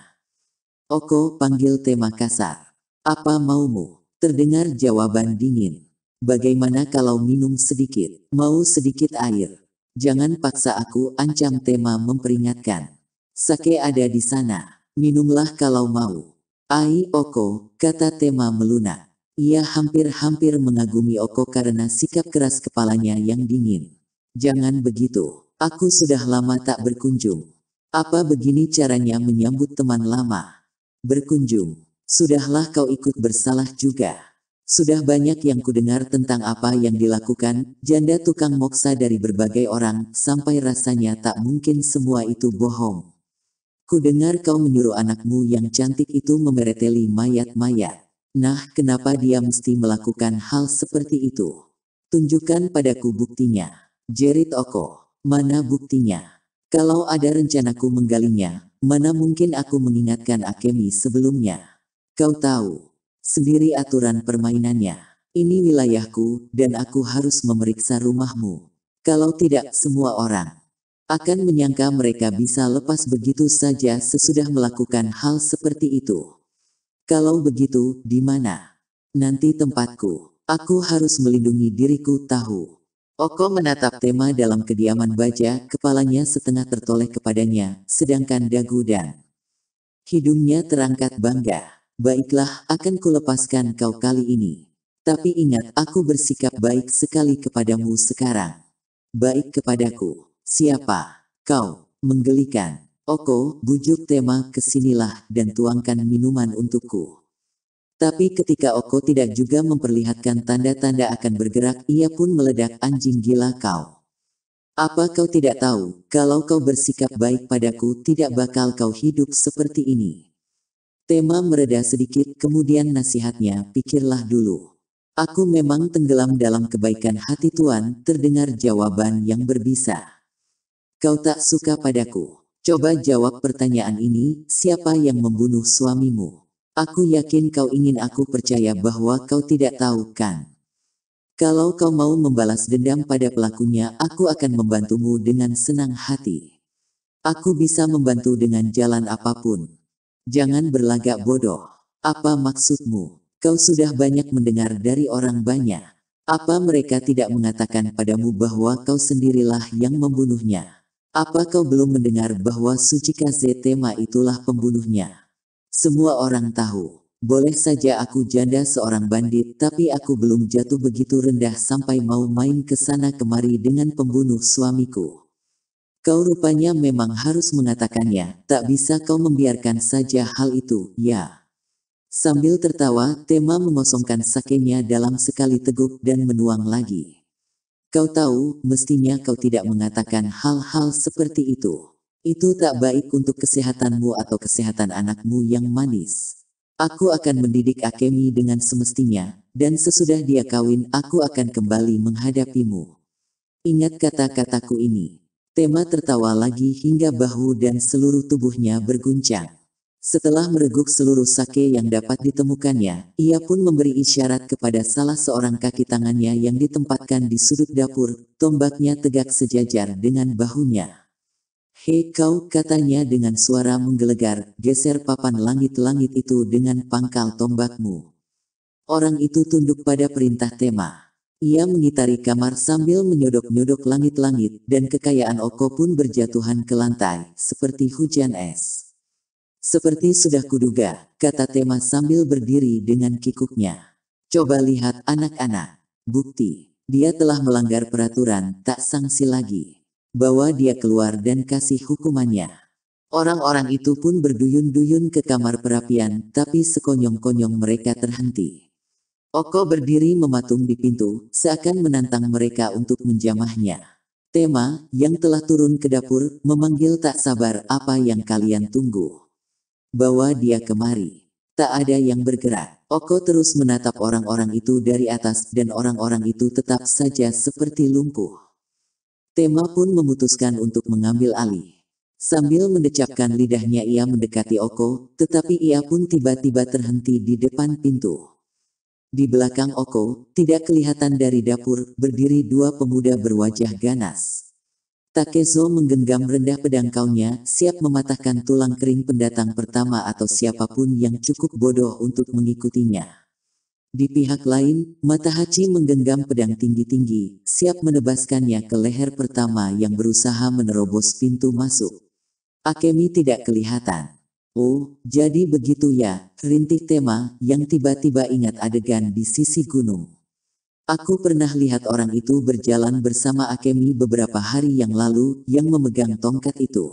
Oko panggil tema kasar. Apa maumu? Terdengar jawaban dingin. Bagaimana kalau minum sedikit? Mau sedikit air? Jangan paksa aku, ancam tema memperingatkan. Sake ada di sana. Minumlah kalau mau. Ai Oko, kata tema melunak. Ia hampir-hampir mengagumi Oko karena sikap keras kepalanya yang dingin. Jangan begitu. Aku sudah lama tak berkunjung. Apa begini caranya menyambut teman lama? Berkunjung. Sudahlah kau ikut bersalah juga. Sudah banyak yang kudengar tentang apa yang dilakukan, janda tukang moksa dari berbagai orang, sampai rasanya tak mungkin semua itu bohong. Kudengar kau menyuruh anakmu yang cantik itu memereteli mayat-mayat. Nah, kenapa dia mesti melakukan hal seperti itu? Tunjukkan padaku buktinya. Jerit Oko. Mana buktinya? Kalau ada rencanaku menggalinya, mana mungkin aku mengingatkan Akemi sebelumnya? Kau tahu sendiri aturan permainannya. Ini wilayahku, dan aku harus memeriksa rumahmu. Kalau tidak, semua orang akan menyangka mereka bisa lepas begitu saja sesudah melakukan hal seperti itu. Kalau begitu, di mana? Nanti tempatku. Aku harus melindungi diriku tahu. Oko menatap tema dalam kediaman baja, kepalanya setengah tertoleh kepadanya, sedangkan dagu dan hidungnya terangkat bangga. Baiklah, akan kulepaskan kau kali ini. Tapi ingat, aku bersikap baik sekali kepadamu sekarang. Baik kepadaku. Siapa? Kau, menggelikan. Oko, bujuk tema ke sinilah dan tuangkan minuman untukku. Tapi ketika Oko tidak juga memperlihatkan tanda-tanda akan bergerak, ia pun meledak anjing gila kau. Apa kau tidak tahu, kalau kau bersikap baik padaku tidak bakal kau hidup seperti ini. Tema mereda sedikit, kemudian nasihatnya, pikirlah dulu. Aku memang tenggelam dalam kebaikan hati Tuan, terdengar jawaban yang berbisa. Kau tak suka padaku. Coba jawab pertanyaan ini, siapa yang membunuh suamimu? Aku yakin kau ingin aku percaya bahwa kau tidak tahu kan? Kalau kau mau membalas dendam pada pelakunya, aku akan membantumu dengan senang hati. Aku bisa membantu dengan jalan apa pun. Jangan berlagak bodoh. Apa maksudmu? Kau sudah banyak mendengar dari orang banyak. Apa mereka tidak mengatakan padamu bahwa kau sendirilah yang membunuhnya? Apa kau belum mendengar bahwa Suchikaze Tema itulah pembunuhnya? Semua orang tahu. Boleh saja aku janda seorang bandit, tapi aku belum jatuh begitu rendah sampai mau main ke sana kemari dengan pembunuh suamiku. Kau rupanya memang harus mengatakannya, tak bisa kau membiarkan saja hal itu, ya. Sambil tertawa, Tema mengosongkan sakenya dalam sekali teguk dan menuang lagi. Kau tahu, mestinya kau tidak mengatakan hal-hal seperti itu. Itu tak baik untuk kesehatanmu atau kesehatan anakmu yang manis. Aku akan mendidik Akemi dengan semestinya, dan sesudah dia kawin aku akan kembali menghadapimu. Ingat kata-kataku ini. Tema tertawa lagi hingga bahu dan seluruh tubuhnya berguncang. Setelah mereguk seluruh sake yang dapat ditemukannya, ia pun memberi isyarat kepada salah seorang kaki tangannya yang ditempatkan di sudut dapur, tombaknya tegak sejajar dengan bahunya. Hei kau, katanya dengan suara menggelegar, geser papan langit-langit itu dengan pangkal tombakmu. Orang itu tunduk pada perintah tema. Ia mengitari kamar sambil menyodok-nyodok langit-langit, dan kekayaan Oko pun berjatuhan ke lantai, seperti hujan es. Seperti sudah kuduga, kata Tema sambil berdiri dengan kikuknya. Coba lihat anak-anak. Bukti, dia telah melanggar peraturan, tak sanksi lagi. Bawa dia keluar dan kasih hukumannya. Orang-orang itu pun berduyun-duyun ke kamar perapian, tapi sekonyong-konyong mereka terhenti. Oko berdiri mematung di pintu, seakan menantang mereka untuk menjamahnya. Tema, yang telah turun ke dapur, memanggil tak sabar apa yang kalian tunggu. Bawa dia kemari. Tak ada yang bergerak. Oko terus menatap orang-orang itu dari atas dan orang-orang itu tetap saja seperti lumpuh. Tema pun memutuskan untuk mengambil alih. Sambil mendecapkan lidahnya ia mendekati Oko, tetapi ia pun tiba-tiba terhenti di depan pintu. Di belakang Oko, tidak kelihatan dari dapur, berdiri dua pemuda berwajah ganas. Takezo menggenggam rendah pedang kaunya, siap mematahkan tulang kering pendatang pertama atau siapa pun yang cukup bodoh untuk mengikutinya. Di pihak lain, Matahachi menggenggam pedang tinggi-tinggi, siap menebaskannya ke leher pertama yang berusaha menerobos pintu masuk. Akemi tidak kelihatan. Oh, jadi begitu ya, rintik tema, yang tiba-tiba ingat adegan di sisi gunung. Aku pernah lihat orang itu berjalan bersama Akemi beberapa hari yang lalu, yang memegang tongkat itu.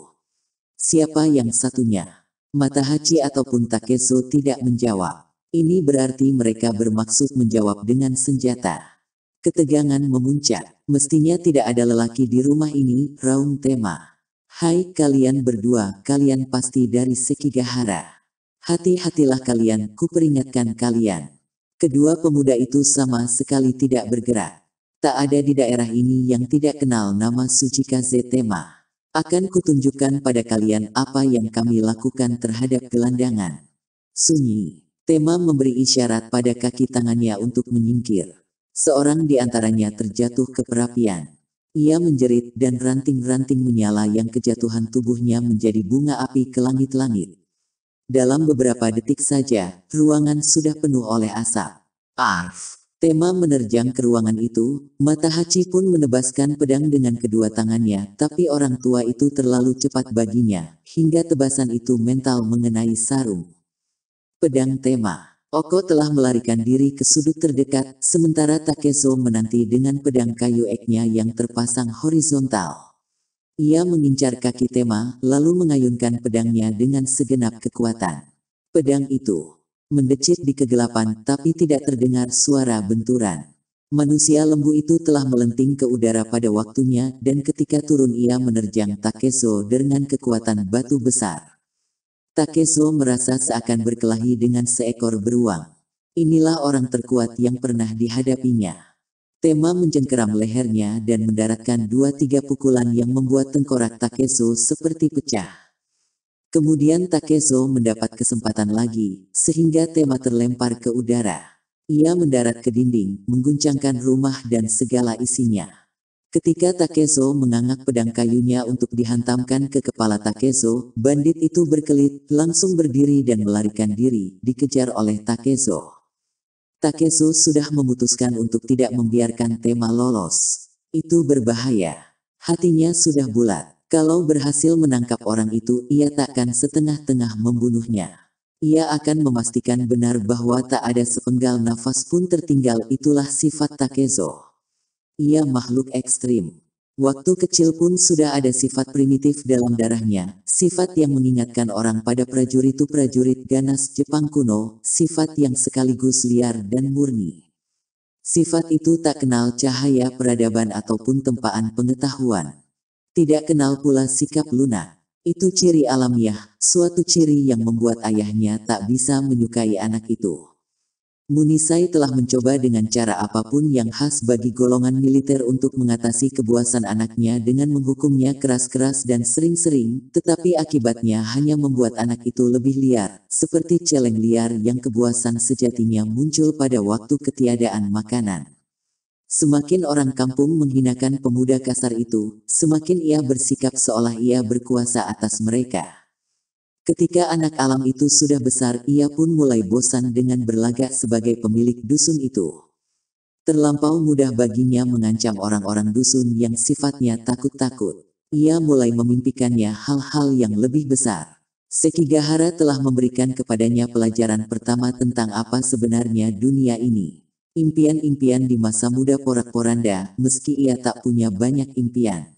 Siapa yang satunya? Matahachi ataupun Takezo tidak menjawab. Ini berarti mereka bermaksud menjawab dengan senjata. Ketegangan memuncak. Mestinya tidak ada lelaki di rumah ini, raung tema. Hai kalian berdua, kalian pasti dari Sekigahara. Hati-hatilah kalian, kuperingatkan kalian. Kedua pemuda itu sama sekali tidak bergerak. Tak ada di daerah ini yang tidak kenal nama Sujikaze Tema. Akan kutunjukkan pada kalian apa yang kami lakukan terhadap gelandangan. Sunyi. Tema memberi isyarat pada kaki tangannya untuk menyingkir. Seorang di antaranya terjatuh ke perapian. Ia menjerit dan ranting-ranting menyala yang kejatuhan tubuhnya menjadi bunga api ke langit-langit. Dalam beberapa detik saja, ruangan sudah penuh oleh asap. Arf! Tema menerjang ke ruangan itu, mata Hachi pun menebaskan pedang dengan kedua tangannya, tapi orang tua itu terlalu cepat baginya, hingga tebasan itu mental mengenai sarung. Pedang tema. Oko telah melarikan diri ke sudut terdekat, sementara Takezo menanti dengan pedang kayu eknya yang terpasang horizontal. Ia mengincar kaki tema, lalu mengayunkan pedangnya dengan segenap kekuatan. Pedang itu mendecit di kegelapan, tapi tidak terdengar suara benturan. Manusia lembu itu telah melenting ke udara pada waktunya, dan ketika turun ia menerjang Takezo dengan kekuatan batu besar. Takezo merasa seakan berkelahi dengan seekor beruang. Inilah orang terkuat yang pernah dihadapinya. Tema mencengkeram lehernya dan mendaratkan dua tiga pukulan yang membuat tengkorak Takezo seperti pecah. Kemudian Takezo mendapat kesempatan lagi, sehingga Tema terlempar ke udara. Ia mendarat ke dinding, mengguncangkan rumah dan segala isinya. Ketika Takezo mengangkat pedang kayunya untuk dihantamkan ke kepala Takezo, bandit itu berkelit, langsung berdiri dan melarikan diri, dikejar oleh Takezo. Takezo sudah memutuskan untuk tidak membiarkan tema lolos. Itu berbahaya. Hatinya sudah bulat. Kalau berhasil menangkap orang itu, ia takkan setengah-tengah membunuhnya. Ia akan memastikan benar bahwa tak ada sepenggal nafas pun tertinggal itulah sifat Takezo. Ia makhluk ekstrim. Waktu kecil pun sudah ada sifat primitif dalam darahnya, sifat yang mengingatkan orang pada prajurit-prajurit ganas Jepang kuno, sifat yang sekaligus liar dan murni. Sifat itu tak kenal cahaya peradaban ataupun tempaan pengetahuan. Tidak kenal pula sikap lunak. Itu ciri alamiah, suatu ciri yang membuat ayahnya tak bisa menyukai anak itu. Munisai telah mencoba dengan cara apa pun yang khas bagi golongan militer untuk mengatasi kebuasan anaknya dengan menghukumnya keras-keras dan sering-sering, tetapi akibatnya hanya membuat anak itu lebih liar, seperti celeng liar yang kebuasan sejatinya muncul pada waktu ketiadaan makanan. Semakin orang kampung menghinakan pemuda kasar itu, semakin ia bersikap seolah ia berkuasa atas mereka. Ketika anak alam itu sudah besar, ia pun mulai bosan dengan berlagak sebagai pemilik dusun itu. Terlampau mudah baginya mengancam orang-orang dusun yang sifatnya takut-takut. Ia mulai memimpikannya hal-hal yang lebih besar. Sekigahara telah memberikan kepadanya pelajaran pertama tentang apa sebenarnya dunia ini. Impian-impian di masa muda porak-poranda, meski ia tak punya banyak impian.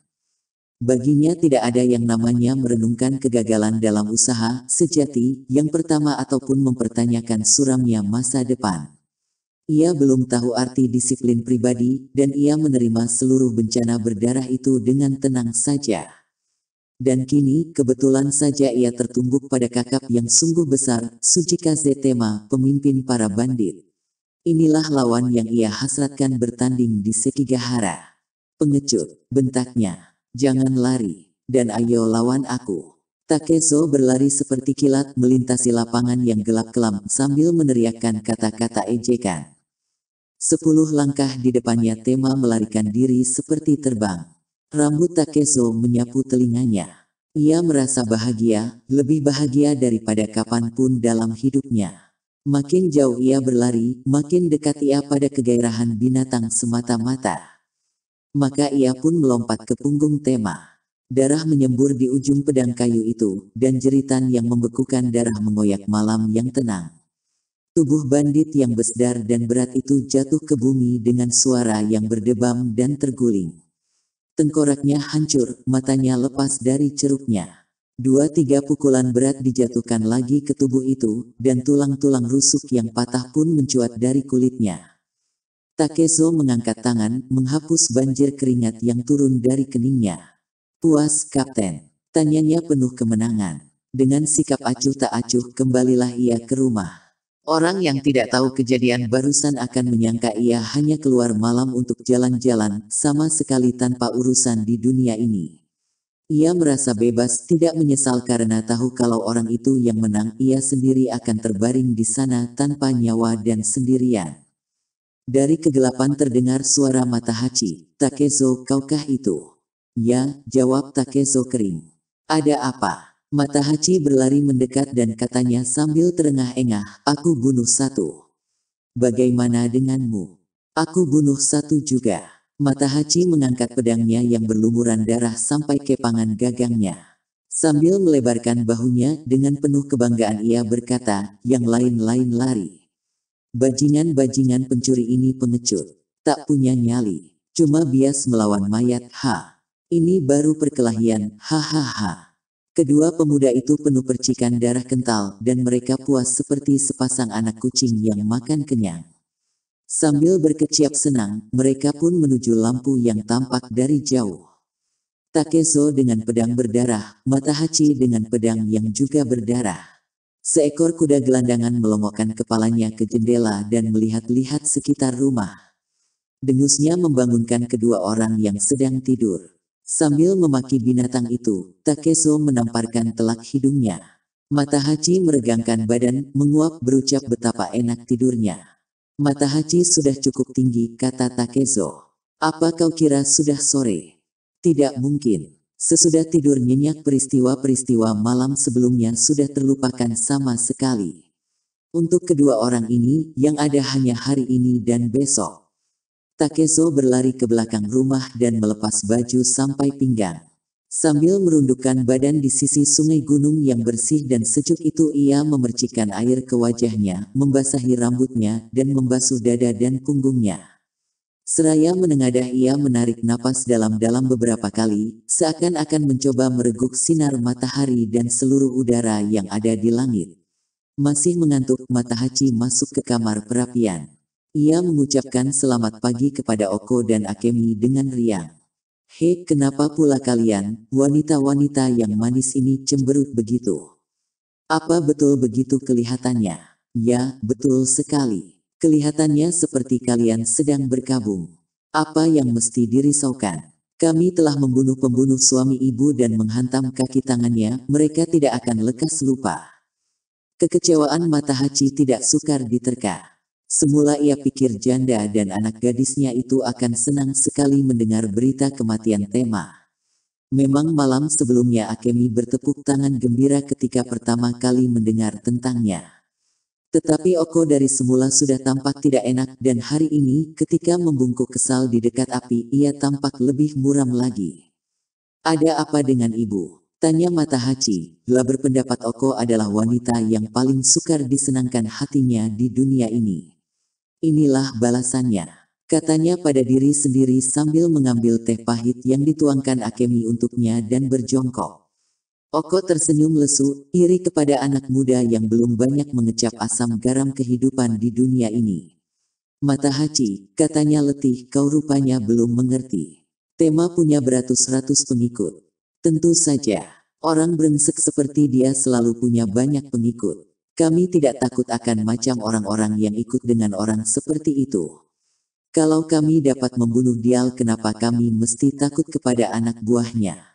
Baginya tidak ada yang namanya merenungkan kegagalan dalam usaha, sejati, yang pertama ataupun mempertanyakan suramnya masa depan. Ia belum tahu arti disiplin pribadi, dan ia menerima seluruh bencana berdarah itu dengan tenang saja. Dan kini, kebetulan saja ia tertumbuk pada kakap yang sungguh besar, Sujikaze Tema, pemimpin para bandit. Inilah lawan yang ia hasratkan bertanding di Sekigahara. Pengecut, bentaknya. Jangan lari, dan ayo lawan aku. Takezo berlari seperti kilat melintasi lapangan yang gelap kelam sambil meneriakkan kata-kata ejekan. Sepuluh langkah di depannya tema melarikan diri seperti terbang. Rambut Takezo menyapu telinganya. Ia merasa bahagia, lebih bahagia daripada kapan pun dalam hidupnya. Makin jauh ia berlari, makin dekat ia pada kegairahan binatang semata-mata. Maka ia pun melompat ke punggung tema. Darah menyembur di ujung pedang kayu itu, dan jeritan yang membekukan darah mengoyak malam yang tenang. Tubuh bandit yang besar dan berat itu jatuh ke bumi dengan suara yang berdebam dan terguling. Tengkoraknya hancur, matanya lepas dari ceruknya. Dua tiga pukulan berat dijatuhkan lagi ke tubuh itu, dan tulang-tulang rusuk yang patah pun mencuat dari kulitnya. Takezo mengangkat tangan, menghapus banjir keringat yang turun dari keningnya. Puas, Kapten. Tanyanya penuh kemenangan. Dengan sikap acuh tak acuh kembalilah ia ke rumah. Orang yang tidak tahu kejadian barusan akan menyangka ia hanya keluar malam untuk jalan-jalan, sama sekali tanpa urusan di dunia ini. Ia merasa bebas, tidak menyesal karena tahu kalau orang itu yang menang, ia sendiri akan terbaring di sana tanpa nyawa dan sendirian. Dari kegelapan terdengar suara Matahachi, Takezo, kaukah itu? Ya, jawab Takezo kering. Ada apa? Mata Hachi berlari mendekat dan katanya sambil terengah-engah, aku bunuh satu. Bagaimana denganmu? Aku bunuh satu juga. Mata Hachi mengangkat pedangnya yang berlumuran darah sampai ke pangan gagangnya. Sambil melebarkan bahunya, dengan penuh kebanggaan ia berkata, yang lain-lain lari. Bajingan-bajingan pencuri ini pengecut. Tak punya nyali. Cuma bias melawan mayat, ha. Ini baru perkelahian, hahaha. Kedua pemuda itu penuh percikan darah kental dan mereka puas seperti sepasang anak kucing yang makan kenyang. Sambil berkeciap senang, mereka pun menuju lampu yang tampak dari jauh. Takezo dengan pedang berdarah, Matahachi dengan pedang yang juga berdarah. Seekor kuda gelandangan melongokkan kepalanya ke jendela dan melihat-lihat sekitar rumah. Dengusnya membangunkan kedua orang yang sedang tidur. Sambil memaki binatang itu, Takeso menamparkan telak hidungnya. Mata Hachi meregangkan badan, menguap berucap betapa enak tidurnya. Mata Hachi sudah cukup tinggi, kata Takezo. Apa kau kira sudah sore? Tidak mungkin. Sesudah tidur nyenyak peristiwa-peristiwa malam sebelumnya sudah terlupakan sama sekali. Untuk kedua orang ini, yang ada hanya hari ini dan besok. Takezo berlari ke belakang rumah dan melepas baju sampai pinggang. Sambil merundukkan badan di sisi sungai gunung yang bersih dan sejuk itu ia memercikan air ke wajahnya, membasahi rambutnya, dan membasuh dada dan punggungnya. Seraya menengadah ia menarik napas dalam-dalam beberapa kali, seakan-akan mencoba mereguk sinar matahari dan seluruh udara yang ada di langit. Masih mengantuk, Matahachi masuk ke kamar perapian. Ia mengucapkan selamat pagi kepada Oko dan Akemi dengan riang. Hei, kenapa pula kalian, wanita-wanita yang manis ini cemberut begitu? Apa betul begitu kelihatannya? Ya, betul sekali. Kelihatannya seperti kalian sedang berkabung. Apa yang mesti dirisaukan? Kami telah membunuh pembunuh suami ibu dan menghantam kaki tangannya, mereka tidak akan lekas lupa. Kekecewaan mata Hachi tidak sukar diterka. Semula ia pikir janda dan anak gadisnya itu akan senang sekali mendengar berita kematian tema. Memang malam sebelumnya Akemi bertepuk tangan gembira ketika pertama kali mendengar tentangnya. Tetapi Oko dari semula sudah tampak tidak enak dan hari ini ketika membungkuk kesal di dekat api ia tampak lebih muram lagi. Ada apa dengan ibu? Tanya Mata Hachi, lah berpendapat Oko adalah wanita yang paling sukar disenangkan hatinya di dunia ini. Inilah balasannya. Katanya pada diri sendiri sambil mengambil teh pahit yang dituangkan Akemi untuknya dan berjongkok. Oko tersenyum lesu, iri kepada anak muda yang belum banyak mengecap asam garam kehidupan di dunia ini. Mata Hachi, katanya letih, kau rupanya belum mengerti. Tema punya beratus-ratus pengikut. Tentu saja, orang brengsek seperti dia selalu punya banyak pengikut. Kami tidak takut akan macam orang-orang yang ikut dengan orang seperti itu. Kalau kami dapat membunuh Dial kenapa kami mesti takut kepada anak buahnya?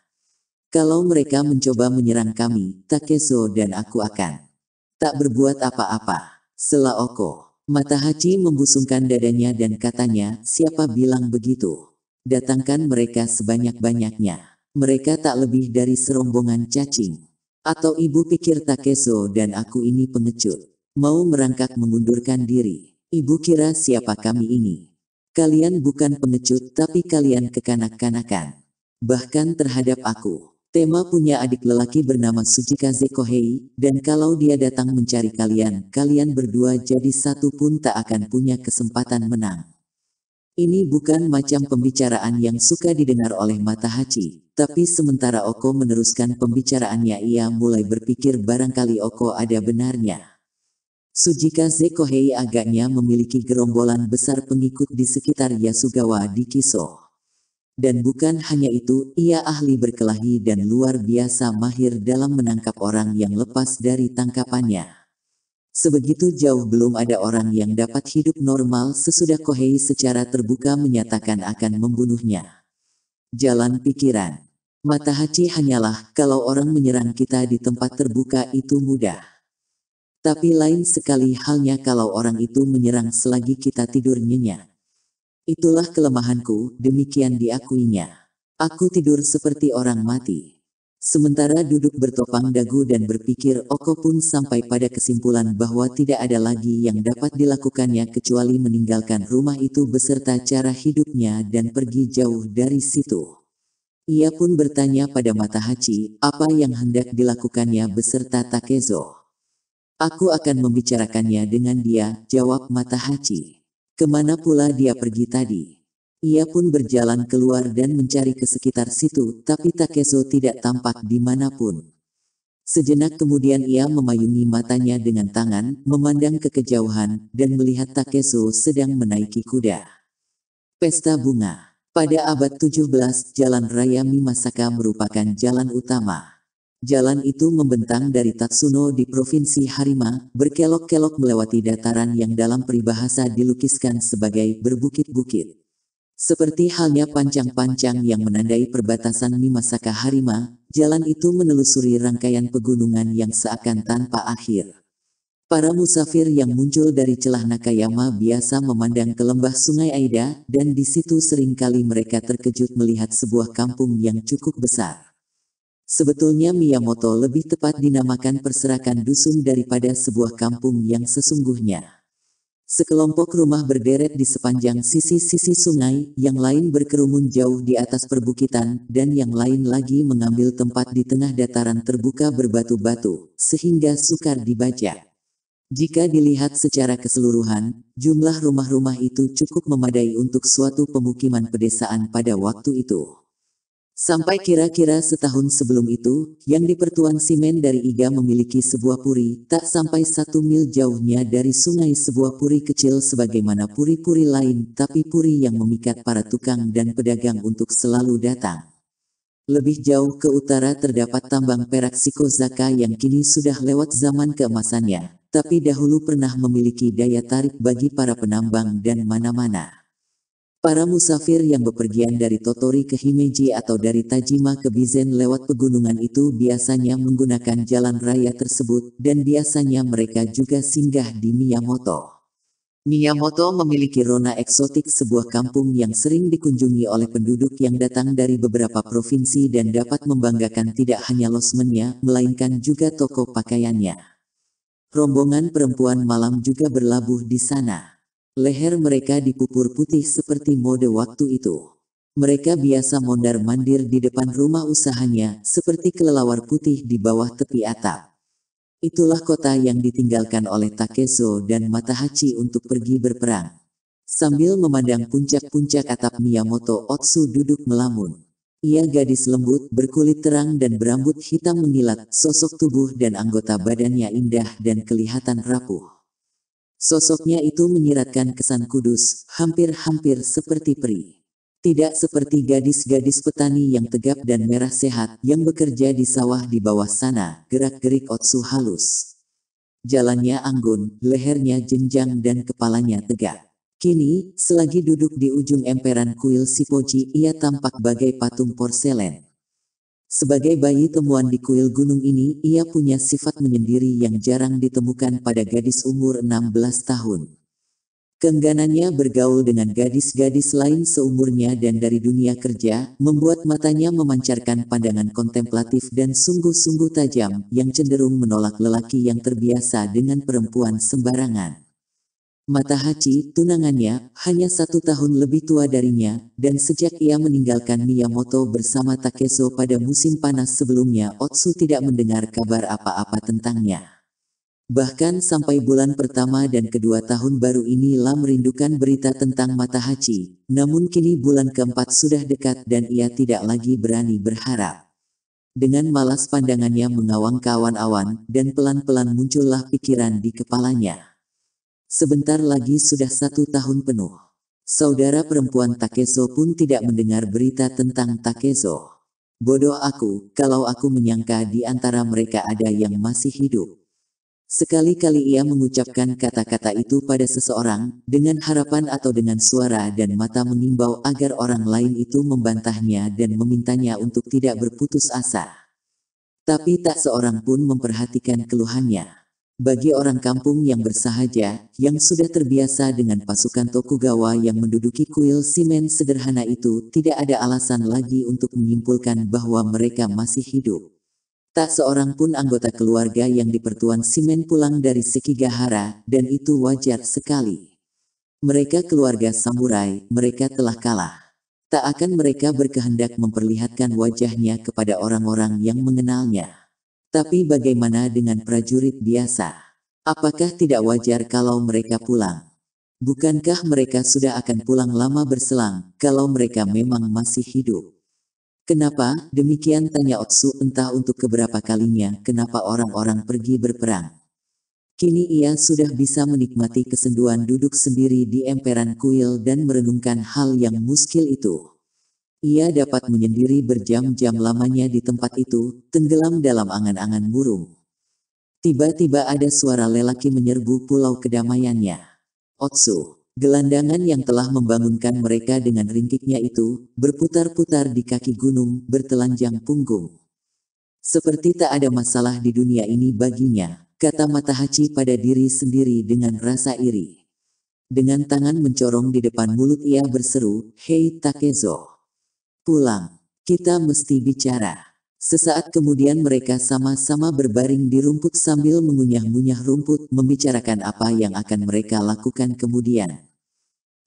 Kalau mereka mencoba menyerang kami, Takezo dan aku akan tak berbuat apa-apa. Sela Oko. Mata Hachi membusungkan dadanya dan katanya, siapa bilang begitu? Datangkan mereka sebanyak-banyaknya. Mereka tak lebih dari serombongan cacing. Atau ibu pikir Takezo dan aku ini pengecut. Mau merangkak mengundurkan diri. Ibu kira siapa kami ini? Kalian bukan pengecut tapi kalian kekanak-kanakan. Bahkan terhadap aku. Tema punya adik lelaki bernama Sujikaze Kohei, dan kalau dia datang mencari kalian, kalian berdua jadi satu pun tak akan punya kesempatan menang. Ini bukan macam pembicaraan yang suka didengar oleh Matahachi, tapi sementara Oko meneruskan pembicaraannya ia mulai berpikir barangkali Oko ada benarnya. Sujika Zekohei agaknya memiliki gerombolan besar pengikut di sekitar Yasugawa di Kiso. Dan bukan hanya itu, ia ahli berkelahi dan luar biasa mahir dalam menangkap orang yang lepas dari tangkapannya. Sebegitu jauh belum ada orang yang dapat hidup normal sesudah Kohei secara terbuka menyatakan akan membunuhnya. Jalan pikiran. Mata Hachi hanyalah kalau orang menyerang kita di tempat terbuka itu mudah. Tapi lain sekali halnya kalau orang itu menyerang selagi kita tidur nyenyak. Itulah kelemahanku, demikian diakuinya. Aku tidur seperti orang mati. Sementara duduk bertopang dagu dan berpikir Oko pun sampai pada kesimpulan bahwa tidak ada lagi yang dapat dilakukannya kecuali meninggalkan rumah itu beserta cara hidupnya dan pergi jauh dari situ. Ia pun bertanya pada Matahachi, apa yang hendak dilakukannya beserta Takezo. Aku akan membicarakannya dengan dia, jawab Mata Hachi. Ke mana pula dia pergi tadi? Ia pun berjalan keluar dan mencari ke sekitar situ, tapi Takezo tidak tampak di mana pun. Sejenak kemudian ia memayungi matanya dengan tangan, memandang ke kejauhan, dan melihat Takezo sedang menaiki kuda. Pesta Bunga Pada abad 17, Jalan Raya Mimasaka merupakan jalan utama. Jalan itu membentang dari Tatsuno di Provinsi Harima, berkelok-kelok melewati dataran yang dalam peribahasa dilukiskan sebagai berbukit-bukit. Seperti halnya pancang-pancang yang menandai perbatasan Mimasaka Harima, jalan itu menelusuri rangkaian pegunungan yang seakan tanpa akhir. Para musafir yang muncul dari celah Nakayama biasa memandang ke lembah sungai Aida, dan di situ sering kali mereka terkejut melihat sebuah kampung yang cukup besar. Sebetulnya Miyamoto lebih tepat dinamakan perserakan dusun daripada sebuah kampung yang sesungguhnya. Sekelompok rumah berderet di sepanjang sisi-sisi sungai, yang lain berkerumun jauh di atas perbukitan, dan yang lain lagi mengambil tempat di tengah dataran terbuka berbatu-batu, sehingga sukar dibaca. Jika dilihat secara keseluruhan, jumlah rumah-rumah itu cukup memadai untuk suatu pemukiman pedesaan pada waktu itu. Sampai kira-kira setahun sebelum itu, yang di Pertuan Simen dari Iga memiliki sebuah puri, tak sampai satu mil jauhnya dari sungai sebuah puri kecil sebagaimana puri-puri lain, tapi puri yang memikat para tukang dan pedagang untuk selalu datang. Lebih jauh ke utara terdapat tambang perak Sikozaka yang kini sudah lewat zaman keemasannya, tapi dahulu pernah memiliki daya tarik bagi para penambang dan mana-mana. Para musafir yang bepergian dari Totori ke Himeji atau dari Tajima ke Bizen lewat pegunungan itu biasanya menggunakan jalan raya tersebut dan biasanya mereka juga singgah di Miyamoto. Miyamoto memiliki rona eksotik sebuah kampung yang sering dikunjungi oleh penduduk yang datang dari beberapa provinsi dan dapat membanggakan tidak hanya losmennya, melainkan juga toko pakaiannya. Rombongan perempuan malam juga berlabuh di sana. Leher mereka dipupur putih seperti mode waktu itu. Mereka biasa mondar-mandir di depan rumah usahanya, seperti kelelawar putih di bawah tepi atap. Itulah kota yang ditinggalkan oleh Takezo dan Matahachi untuk pergi berperang. Sambil memandang puncak-puncak atap Miyamoto Otsu duduk melamun. Ia gadis lembut, berkulit terang dan berambut hitam mengilat, sosok tubuh dan anggota badannya indah dan kelihatan rapuh. Sosoknya itu menyiratkan kesan kudus, hampir-hampir seperti peri. Tidak seperti gadis-gadis petani yang tegap dan merah sehat, yang bekerja di sawah di bawah sana, gerak-gerik otsu halus. Jalannya anggun, lehernya jenjang dan kepalanya tegak. Kini, selagi duduk di ujung emperan kuil Sipoji, ia tampak bagai patung porselen. Sebagai bayi temuan di kuil gunung ini, ia punya sifat menyendiri yang jarang ditemukan pada gadis umur 16 tahun. Keengganannya bergaul dengan gadis-gadis lain seumurnya dan dari dunia kerja, membuat matanya memancarkan pandangan kontemplatif dan sungguh-sungguh tajam, yang cenderung menolak lelaki yang terbiasa dengan perempuan sembarangan. Mata Hachi, tunangannya, hanya satu tahun lebih tua darinya, dan sejak ia meninggalkan Miyamoto bersama Takezo pada musim panas sebelumnya Otsu tidak mendengar kabar apa-apa tentangnya. Bahkan sampai bulan pertama dan kedua tahun baru ini Lam merindukan berita tentang Matahachi, namun kini bulan keempat sudah dekat dan ia tidak lagi berani berharap. Dengan malas pandangannya mengawang kawan-awan dan pelan-pelan muncullah pikiran di kepalanya. Sebentar lagi sudah satu tahun penuh. Saudara perempuan Takezo pun tidak mendengar berita tentang Takezo. Bodoh aku, kalau aku menyangka di antara mereka ada yang masih hidup. Sekali-kali ia mengucapkan kata-kata itu pada seseorang, dengan harapan atau dengan suara dan mata mengimbau agar orang lain itu membantahnya dan memintanya untuk tidak berputus asa. Tapi tak seorang pun memperhatikan keluhannya. Bagi orang kampung yang bersahaja, yang sudah terbiasa dengan pasukan Tokugawa yang menduduki kuil simen sederhana itu, tidak ada alasan lagi untuk menyimpulkan bahwa mereka masih hidup. Tak seorang pun anggota keluarga yang di pertuan Simen pulang dari Sekigahara, dan itu wajar sekali. Mereka keluarga samurai, mereka telah kalah. Tak akan mereka berkehendak memperlihatkan wajahnya kepada orang-orang yang mengenalnya. Tapi bagaimana dengan prajurit biasa? Apakah tidak wajar kalau mereka pulang? Bukankah mereka sudah akan pulang lama berselang, kalau mereka memang masih hidup? Kenapa? Demikian tanya Otsu entah untuk keberapa kalinya kenapa orang-orang pergi berperang. Kini ia sudah bisa menikmati kesenduan duduk sendiri di emperan kuil dan merenungkan hal yang muskil itu. Ia dapat menyendiri berjam-jam lamanya di tempat itu, tenggelam dalam angan-angan burung. Tiba-tiba ada suara lelaki menyerbu pulau kedamaiannya. Otsu, Gelandangan yang telah membangunkan mereka dengan ringkiknya itu, berputar-putar di kaki gunung, bertelanjang punggung. Seperti tak ada masalah di dunia ini baginya, kata Matahachi pada diri sendiri dengan rasa iri. Dengan tangan mencorong di depan mulut ia berseru, Hei Takezo. Pulang, kita mesti bicara. Sesaat kemudian mereka sama-sama berbaring di rumput sambil mengunyah-ngunyah rumput, membicarakan apa yang akan mereka lakukan kemudian.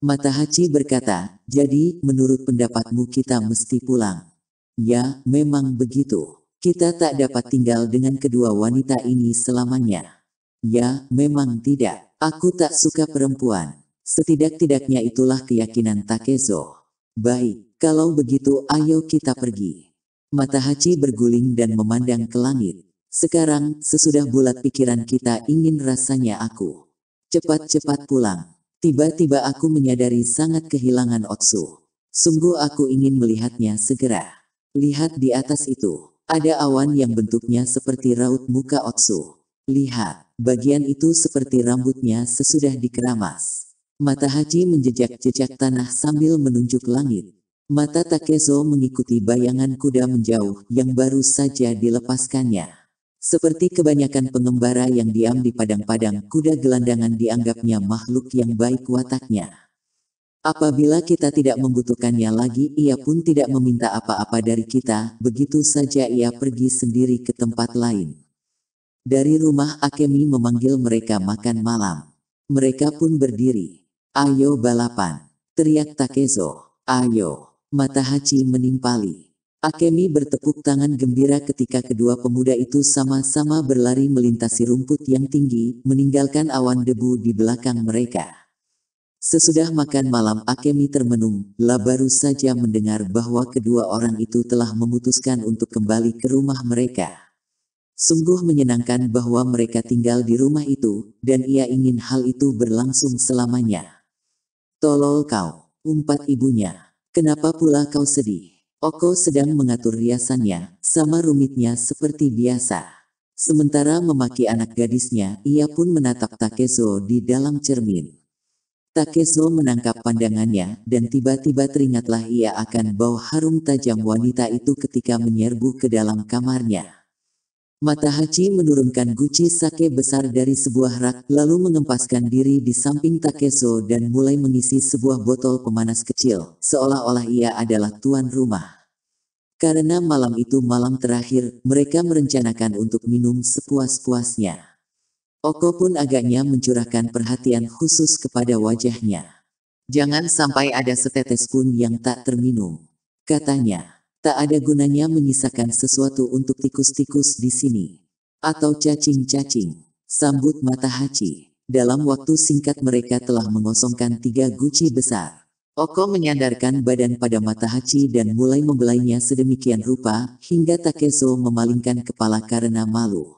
Matahachi berkata, jadi, menurut pendapatmu kita mesti pulang. Ya, memang begitu. Kita tak dapat tinggal dengan kedua wanita ini selamanya. Ya, memang tidak. Aku tak suka perempuan. Setidak-tidaknya itulah keyakinan Takezo. Baik, kalau begitu ayo kita pergi. Mata Hachi berguling dan memandang ke langit. Sekarang, sesudah bulat pikiran kita ingin rasanya aku. Cepat-cepat pulang. Tiba-tiba aku menyadari sangat kehilangan Otsu. Sungguh aku ingin melihatnya segera. Lihat di atas itu. Ada awan yang bentuknya seperti raut muka Otsu. Lihat, bagian itu seperti rambutnya sesudah dikeramas. Mata Haji menjejak-jejak tanah sambil menunjuk langit. Mata Takezo mengikuti bayangan kuda menjauh yang baru saja dilepaskannya. Seperti kebanyakan pengembara yang diam di padang-padang, kuda gelandangan dianggapnya makhluk yang baik wataknya. Apabila kita tidak membutuhkannya lagi, ia pun tidak meminta apa-apa dari kita, begitu saja ia pergi sendiri ke tempat lain. Dari rumah Akemi memanggil mereka makan malam. Mereka pun berdiri. Ayo balapan, teriak Takezo. Ayo. Mata Hachi menimpali. Akemi bertepuk tangan gembira ketika kedua pemuda itu sama-sama berlari melintasi rumput yang tinggi, meninggalkan awan debu di belakang mereka. Sesudah makan malam Akemi termenung, lah baru saja mendengar bahwa kedua orang itu telah memutuskan untuk kembali ke rumah mereka. Sungguh menyenangkan bahwa mereka tinggal di rumah itu, dan ia ingin hal itu berlangsung selamanya. Tolol kau, umpat ibunya. Kenapa pula kau sedih? Oko sedang mengatur riasannya, sama rumitnya seperti biasa. Sementara memaki anak gadisnya, ia pun menatap Takezo di dalam cermin. Takezo menangkap pandangannya, dan tiba-tiba teringatlah ia akan bau harum tajam wanita itu ketika menyerbu ke dalam kamarnya. Mata Hachi menurunkan guci sake besar dari sebuah rak, lalu mengempaskan diri di samping Takezo dan mulai mengisi sebuah botol pemanas kecil, seolah-olah ia adalah tuan rumah. Karena malam itu malam terakhir, mereka merencanakan untuk minum sepuas-puasnya. Oko pun agaknya mencurahkan perhatian khusus kepada wajahnya. Jangan sampai ada setetes pun yang tak terminum. Katanya. Tak ada gunanya menyisakan sesuatu untuk tikus-tikus di sini. Atau cacing-cacing. Sambut mata Hachi. Dalam waktu singkat mereka telah mengosongkan tiga guci besar. Oko menyandarkan badan pada mata Hachi dan mulai membelainya sedemikian rupa, hingga Takezo memalingkan kepala karena malu.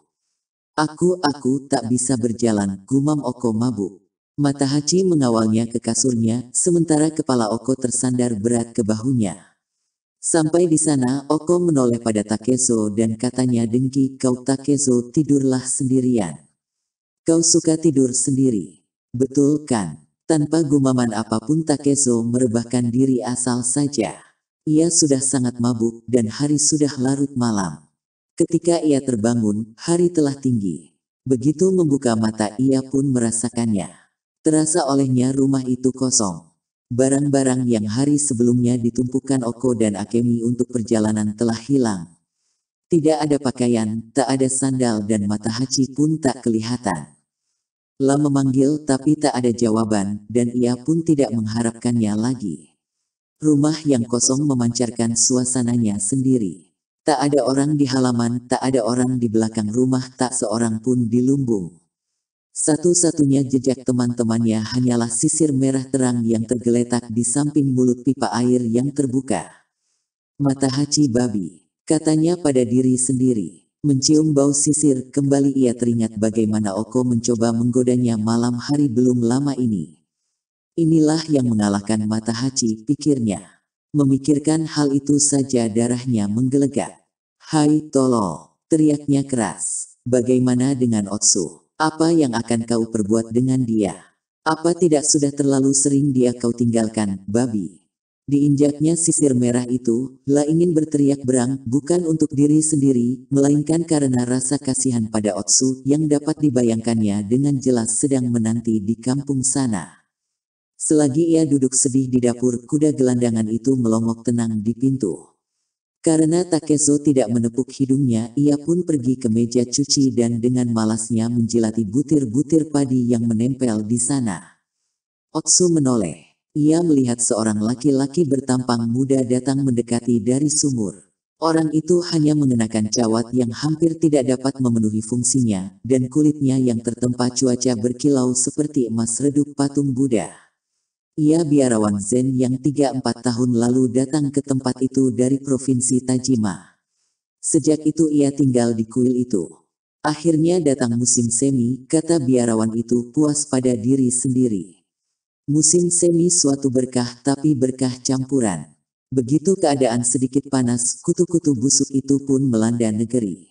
Aku, aku tak bisa berjalan, gumam Oko mabuk. Mata Hachi mengawalnya ke kasurnya, sementara kepala Oko tersandar berat ke bahunya. Sampai di sana, Oko menoleh pada Takezo dan katanya dengki, kau Takezo tidurlah sendirian. Kau suka tidur sendiri. Betul kan? Tanpa gumaman apa pun Takezo merebahkan diri asal saja. Ia sudah sangat mabuk dan hari sudah larut malam. Ketika ia terbangun, hari telah tinggi. Begitu membuka mata ia pun merasakannya. Terasa olehnya rumah itu kosong. Barang-barang yang hari sebelumnya ditumpukan Oko dan Akemi untuk perjalanan telah hilang. Tidak ada pakaian, tak ada sandal dan mata Hachi pun tak kelihatan. La memanggil tapi tak ada jawaban, dan ia pun tidak mengharapkannya lagi. Rumah yang kosong memancarkan suasananya sendiri. Tak ada orang di halaman, tak ada orang di belakang rumah, tak seorang pun di lumbung. Satu-satunya jejak teman-temannya hanyalah sisir merah terang yang tergeletak di samping mulut pipa air yang terbuka. Mata Hachi babi, katanya pada diri sendiri. Mencium bau sisir, kembali ia teringat bagaimana Oko mencoba menggodanya malam hari belum lama ini. Inilah yang mengalahkan mata Hachi, pikirnya. Memikirkan hal itu saja darahnya menggelegak. Hai tolol, teriaknya keras. Bagaimana dengan Otsu? Apa yang akan kau perbuat dengan dia? Apa tidak sudah terlalu sering dia kau tinggalkan, babi? Diinjaknya sisir merah itu, La ingin berteriak berang, bukan untuk diri sendiri, melainkan karena rasa kasihan pada Otsu yang dapat dibayangkannya dengan jelas sedang menanti di kampung sana. Selagi ia duduk sedih di dapur, kuda gelandangan itu melongok tenang di pintu. Karena Takezo tidak menepuk hidungnya, ia pun pergi ke meja cuci dan dengan malasnya menjilati butir-butir padi yang menempel di sana. Otsu menoleh. Ia melihat seorang laki-laki bertampang muda datang mendekati dari sumur. Orang itu hanya mengenakan cawat yang hampir tidak dapat memenuhi fungsinya, dan kulitnya yang tertempa cuaca berkilau seperti emas redup patung Buddha. Ia biarawan Zen yang 3-4 tahun lalu datang ke tempat itu dari provinsi Tajima. Sejak itu ia tinggal di kuil itu. Akhirnya datang musim semi, kata biarawan itu puas pada diri sendiri. Musim semi suatu berkah tapi berkah campuran. Begitu keadaan sedikit panas, kutu-kutu busuk itu pun melanda negeri.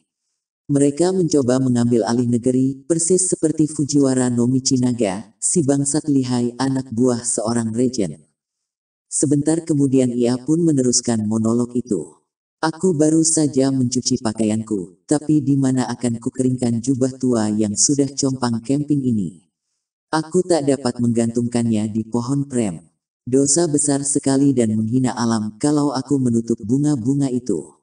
Mereka mencoba mengambil alih negeri, persis seperti Fujiwara no Michinaga, si bangsat lihai anak buah seorang regen. Sebentar kemudian ia pun meneruskan monolog itu. Aku baru saja mencuci pakaianku, tapi di mana akan kukeringkan jubah tua yang sudah compang camping ini? Aku tak dapat menggantungkannya di pohon prem. Dosa besar sekali dan menghina alam kalau aku menutup bunga-bunga itu.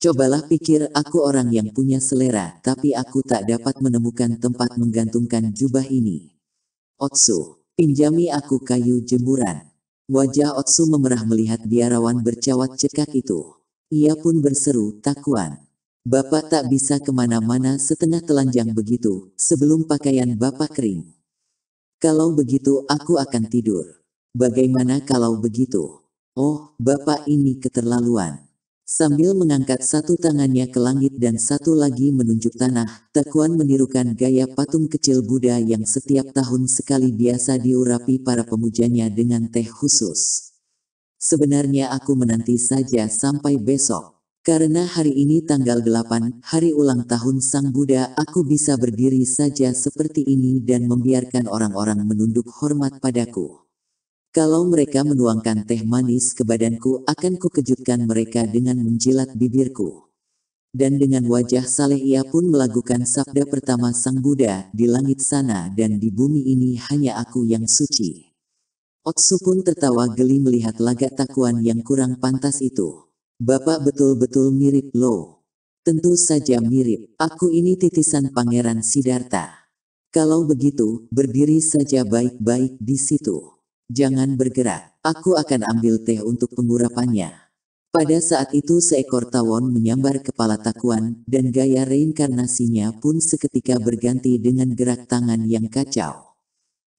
Cobalah pikir aku orang yang punya selera, tapi aku tak dapat menemukan tempat menggantungkan jubah ini. Otsu, pinjami aku kayu jemuran. Wajah Otsu memerah melihat biarawan bercawat cekak itu. Ia pun berseru, takuan. Bapak tak bisa ke mana-mana setengah telanjang begitu, sebelum pakaian bapak kering. Kalau begitu aku akan tidur. Bagaimana kalau begitu? Oh, bapak ini keterlaluan. Sambil mengangkat satu tangannya ke langit dan satu lagi menunjuk tanah, Takuan menirukan gaya patung kecil Buddha yang setiap tahun sekali biasa diurapi para pemujanya dengan teh khusus. Sebenarnya aku menanti saja sampai besok. Karena hari ini tanggal 8, hari ulang tahun Sang Buddha, aku bisa berdiri saja seperti ini dan membiarkan orang-orang menunduk hormat padaku. Kalau mereka menuangkan teh manis ke badanku, akan kukejutkan mereka dengan menjilat bibirku. Dan dengan wajah saleh ia pun melakukan sabda pertama Sang Buddha, di langit sana dan di bumi ini hanya aku yang suci. Otsu pun tertawa geli melihat lagak takuan yang kurang pantas itu. Bapak betul-betul mirip lo. Tentu saja mirip, aku ini titisan Pangeran Siddhartha. Kalau begitu, berdiri saja baik-baik di situ. Jangan bergerak, aku akan ambil teh untuk pengurapannya. Pada saat itu seekor tawon menyambar kepala takuan, dan gaya reinkarnasinya pun seketika berganti dengan gerak tangan yang kacau.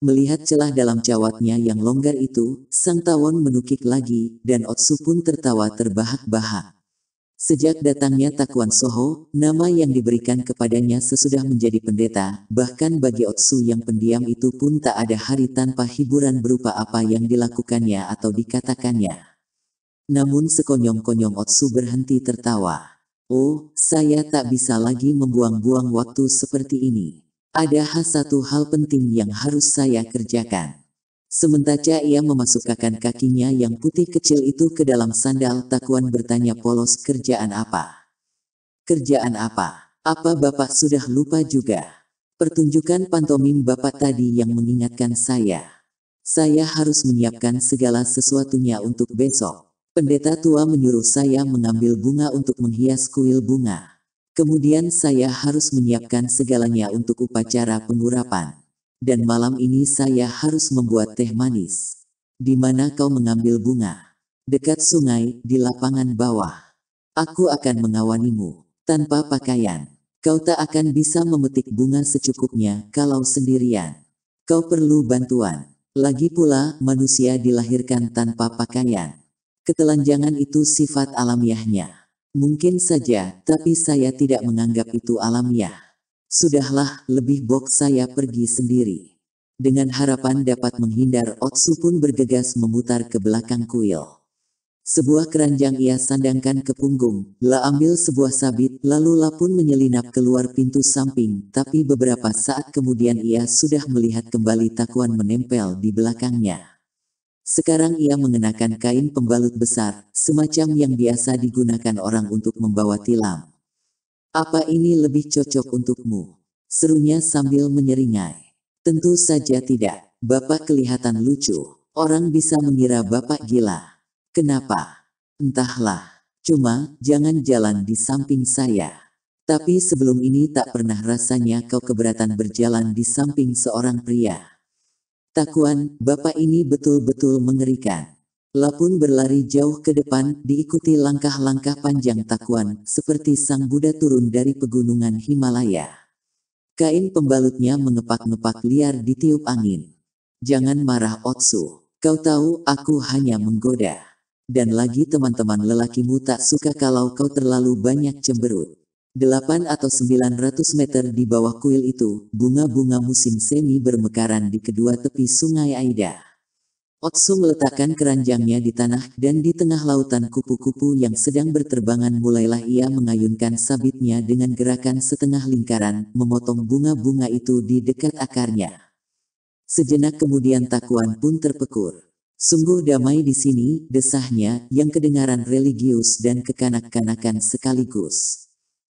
Melihat celah dalam cawatnya yang longgar itu, sang tawon menukik lagi, dan Otsu pun tertawa terbahak-bahak. Sejak datangnya Takuan Soho, nama yang diberikan kepadanya sesudah menjadi pendeta, bahkan bagi Otsu yang pendiam itu pun tak ada hari tanpa hiburan berupa apa yang dilakukannya atau dikatakannya. Namun sekonyong-konyong Otsu berhenti tertawa. Oh, saya tak bisa lagi membuang-buang waktu seperti ini. Ada satu hal penting yang harus saya kerjakan. Sementara ia memasukkan kakinya yang putih kecil itu ke dalam sandal, Takuan bertanya polos kerjaan apa? Kerjaan apa? Apa Bapak sudah lupa juga? Pertunjukan pantomim Bapak tadi yang mengingatkan saya. Saya harus menyiapkan segala sesuatunya untuk besok. Pendeta tua menyuruh saya mengambil bunga untuk menghias kuil bunga. Kemudian saya harus menyiapkan segalanya untuk upacara pengurapan. Dan malam ini saya harus membuat teh manis. Di mana kau mengambil bunga? Dekat sungai, di lapangan bawah. Aku akan mengawanimu, tanpa pakaian. Kau tak akan bisa memetik bunga secukupnya kalau sendirian. Kau perlu bantuan. Lagi pula, manusia dilahirkan tanpa pakaian. Ketelanjangan itu sifat alamiahnya. Mungkin saja, tapi saya tidak menganggap itu alamiah. Sudahlah, lebih bok saya pergi sendiri. Dengan harapan dapat menghindar, Otsu pun bergegas memutar ke belakang kuil. Sebuah keranjang ia sandangkan ke punggung, La ambil sebuah sabit, lalu La pun menyelinap keluar pintu samping, tapi beberapa saat kemudian ia sudah melihat kembali takuan menempel di belakangnya. Sekarang ia mengenakan kain pembalut besar, semacam yang biasa digunakan orang untuk membawa tilam. Apa ini lebih cocok untukmu? Serunya sambil menyeringai. Tentu saja tidak, Bapak kelihatan lucu. Orang bisa mengira Bapak gila. Kenapa? Entahlah. Cuma, jangan jalan di samping saya. Tapi sebelum ini tak pernah rasanya kau keberatan berjalan di samping seorang pria. Takuan, bapak ini betul-betul mengerikan. Lapun berlari jauh ke depan, diikuti langkah-langkah panjang Takuan, seperti sang Buddha turun dari pegunungan Himalaya. Kain pembalutnya mengepak-ngepak liar di tiup angin. Jangan marah Otsu. Kau tahu, aku hanya menggoda. Dan lagi teman-teman lelakimu tak suka kalau kau terlalu banyak cemberut. 8 atau 900 meter di bawah kuil itu, bunga-bunga musim semi bermekaran di kedua tepi sungai Aida. Otsu meletakkan keranjangnya di tanah dan di tengah lautan kupu-kupu yang sedang berterbangan mulailah ia mengayunkan sabitnya dengan gerakan setengah lingkaran, memotong bunga-bunga itu di dekat akarnya. Sejenak kemudian takuan pun terpekur. Sungguh damai di sini, desahnya, yang kedengaran religius dan kekanak-kanakan sekaligus.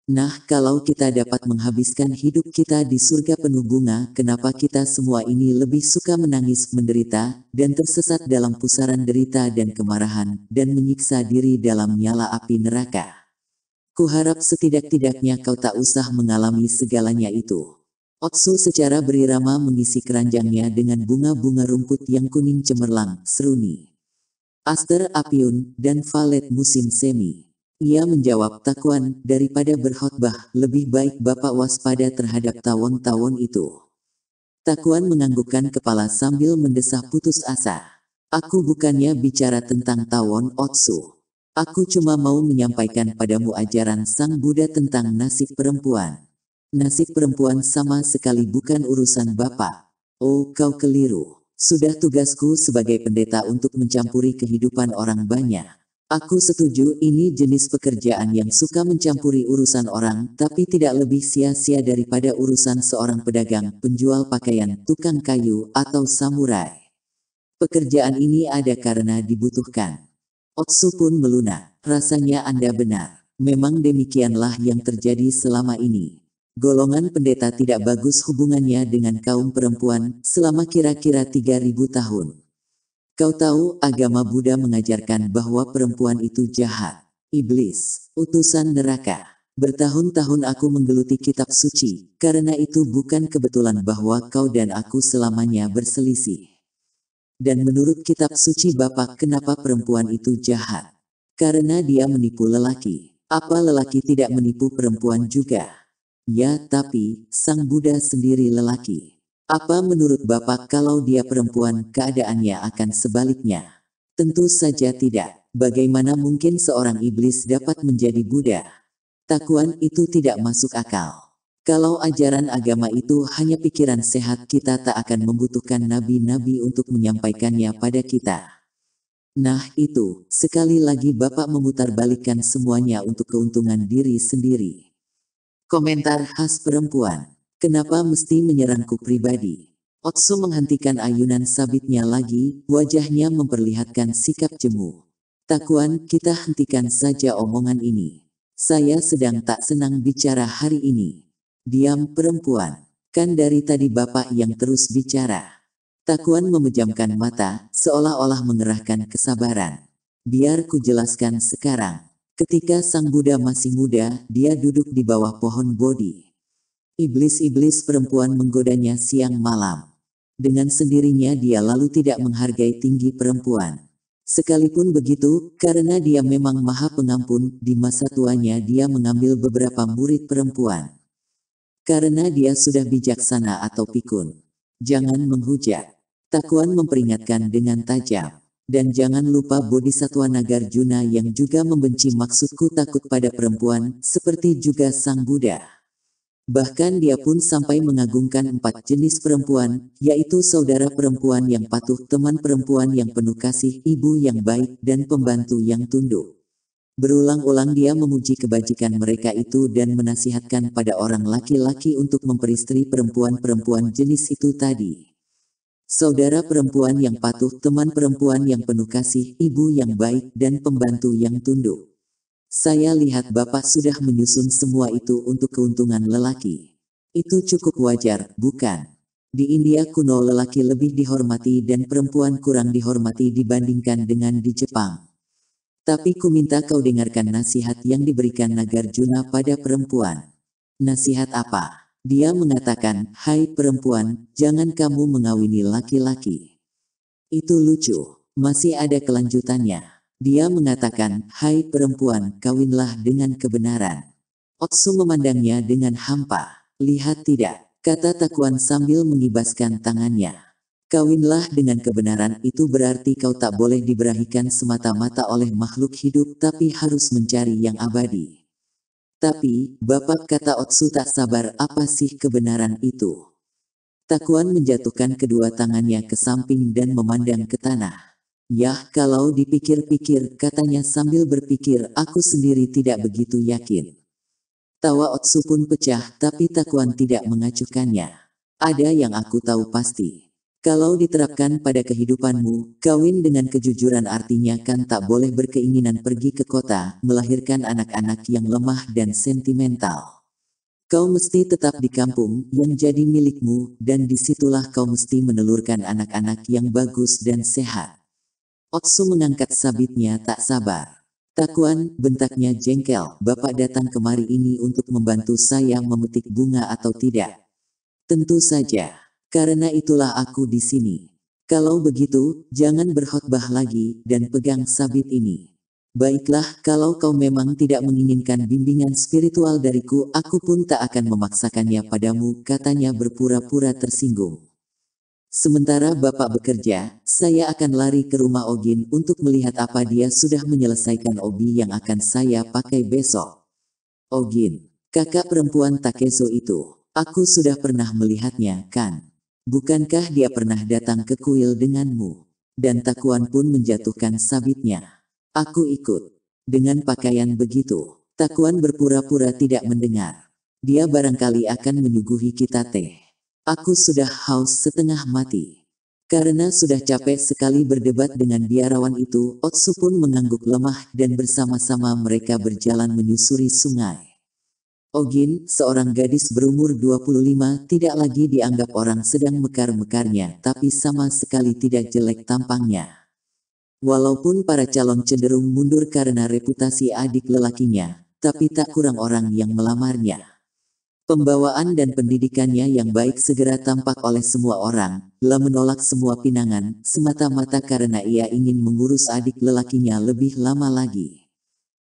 Nah, kalau kita dapat menghabiskan hidup kita di surga penuh bunga, kenapa kita semua ini lebih suka menangis, menderita, dan tersesat dalam pusaran derita dan kemarahan, dan menyiksa diri dalam nyala api neraka? Kuharap setidak-tidaknya kau tak usah mengalami segalanya itu. Otsu secara berirama mengisi keranjangnya dengan bunga-bunga rumput yang kuning cemerlang, seruni. Aster apiun, dan valet musim semi. Ia menjawab takuan, daripada berkhotbah, lebih baik Bapak waspada terhadap tawon-tawon itu. Takuan menganggukkan kepala sambil mendesah putus asa. Aku bukannya bicara tentang tawon Otsu. Aku cuma mau menyampaikan padamu ajaran Sang Buddha tentang nasib perempuan. Nasib perempuan sama sekali bukan urusan Bapak. Oh, kau keliru. Sudah tugasku sebagai pendeta untuk mencampuri kehidupan orang banyak. Aku setuju ini jenis pekerjaan yang suka mencampuri urusan orang, tapi tidak lebih sia-sia daripada urusan seorang pedagang, penjual pakaian, tukang kayu, atau samurai. Pekerjaan ini ada karena dibutuhkan. Otsu pun melunak, rasanya Anda benar. Memang demikianlah yang terjadi selama ini. Golongan pendeta tidak bagus hubungannya dengan kaum perempuan selama kira-kira 3000 tahun. Kau tahu agama Buddha mengajarkan bahwa perempuan itu jahat. Iblis, utusan neraka. Bertahun-tahun aku menggeluti kitab suci, karena itu bukan kebetulan bahwa kau dan aku selamanya berselisih. Dan menurut kitab suci Bapak kenapa perempuan itu jahat? Karena dia menipu lelaki. Apa lelaki tidak menipu perempuan juga? Ya, tapi sang Buddha sendiri lelaki. Apa menurut Bapak kalau dia perempuan keadaannya akan sebaliknya? Tentu saja tidak. Bagaimana mungkin seorang iblis dapat menjadi Buddha? Takuan itu tidak masuk akal. Kalau ajaran agama itu hanya pikiran sehat kita tak akan membutuhkan nabi-nabi untuk menyampaikannya pada kita. Nah itu, sekali lagi Bapak memutarbalikkan semuanya untuk keuntungan diri sendiri. Komentar khas perempuan. Kenapa mesti menyerangku pribadi? Otsu menghentikan ayunan sabitnya lagi, wajahnya memperlihatkan sikap jemu. Takuan, kita hentikan saja omongan ini. Saya sedang tak senang bicara hari ini. Diam perempuan. Kan dari tadi Bapak yang terus bicara. Takuan memejamkan mata, seolah-olah mengerahkan kesabaran. Biar ku jelaskan sekarang. Ketika sang Buddha masih muda, dia duduk di bawah pohon Bodhi. Iblis-iblis perempuan menggodanya siang malam. Dengan sendirinya dia lalu tidak menghargai tinggi perempuan. Sekalipun begitu, karena dia memang maha pengampun, di masa tuanya dia mengambil beberapa murid perempuan. Karena dia sudah bijaksana atau pikun. Jangan menghujat. Takuan memperingatkan dengan tajam. Dan jangan lupa Bodhisatwa Nagarjuna yang juga membenci maksudku takut pada perempuan, seperti juga Sang Buddha. Bahkan dia pun sampai mengagungkan empat jenis perempuan, yaitu saudara perempuan yang patuh, teman perempuan yang penuh kasih, ibu yang baik, dan pembantu yang tunduk. Berulang-ulang dia memuji kebajikan mereka itu dan menasihatkan pada orang laki-laki untuk memperistri perempuan-perempuan jenis itu tadi. Saudara perempuan yang patuh, teman perempuan yang penuh kasih, ibu yang baik, dan pembantu yang tunduk. Saya lihat Bapak sudah menyusun semua itu untuk keuntungan lelaki. Itu cukup wajar, bukan? Di India kuno lelaki lebih dihormati dan perempuan kurang dihormati dibandingkan dengan di Jepang. Tapi ku minta kau dengarkan nasihat yang diberikan Nagarjuna pada perempuan. Nasihat apa? Dia mengatakan, hai perempuan, jangan kamu mengawini laki-laki. Itu lucu, masih ada kelanjutannya. Dia mengatakan, hai perempuan, kawinlah dengan kebenaran. Otsu memandangnya dengan hampa. Lihat tidak, kata Takuan sambil mengibaskan tangannya. Kawinlah dengan kebenaran itu berarti kau tak boleh diberahikan semata-mata oleh makhluk hidup tapi harus mencari yang abadi. Tapi, Bapak kata Otsu tak sabar apa sih kebenaran itu. Takuan menjatuhkan kedua tangannya ke samping dan memandang ke tanah. Yah kalau dipikir-pikir katanya sambil berpikir aku sendiri tidak begitu yakin. Tawa Otsu pun pecah tapi Takuan tidak mengacuhkannya. Ada yang aku tahu pasti. Kalau diterapkan pada kehidupanmu, kawin dengan kejujuran artinya kan tak boleh berkeinginan pergi ke kota, melahirkan anak-anak yang lemah dan sentimental. Kau mesti tetap di kampung yang jadi milikmu, dan di situlah kau mesti menelurkan anak-anak yang bagus dan sehat. Otsu mengangkat sabitnya tak sabar. Takuan, bentaknya jengkel, Bapak datang kemari ini untuk membantu saya memetik bunga atau tidak? Tentu saja. Karena itulah aku di sini. Kalau begitu, jangan berkhotbah lagi, dan pegang sabit ini. Baiklah, kalau kau memang tidak menginginkan bimbingan spiritual dariku, aku pun tak akan memaksakannya padamu, katanya berpura-pura tersinggung. Sementara Bapak bekerja, saya akan lari ke rumah Ogin untuk melihat apa dia sudah menyelesaikan obi yang akan saya pakai besok. Ogin, kakak perempuan Takezo itu, aku sudah pernah melihatnya, kan? Bukankah dia pernah datang ke kuil denganmu? Dan Takuan pun menjatuhkan sabitnya. Aku ikut. Dengan pakaian begitu, Takuan berpura-pura tidak mendengar. Dia barangkali akan menyuguhi kita teh. Aku sudah haus setengah mati. Karena sudah capek sekali berdebat dengan biarawan itu, Otsu pun mengangguk lemah dan bersama-sama mereka berjalan menyusuri sungai. Ogin, seorang gadis berumur 25, tidak lagi dianggap orang sedang mekar-mekarnya, tapi sama sekali tidak jelek tampangnya. Walaupun para calon cenderung mundur karena reputasi adik lelakinya, tapi tak kurang orang yang melamarnya. Pembawaan dan pendidikannya yang baik segera tampak oleh semua orang, lah menolak semua pinangan, semata-mata karena ia ingin mengurus adik lelakinya lebih lama lagi.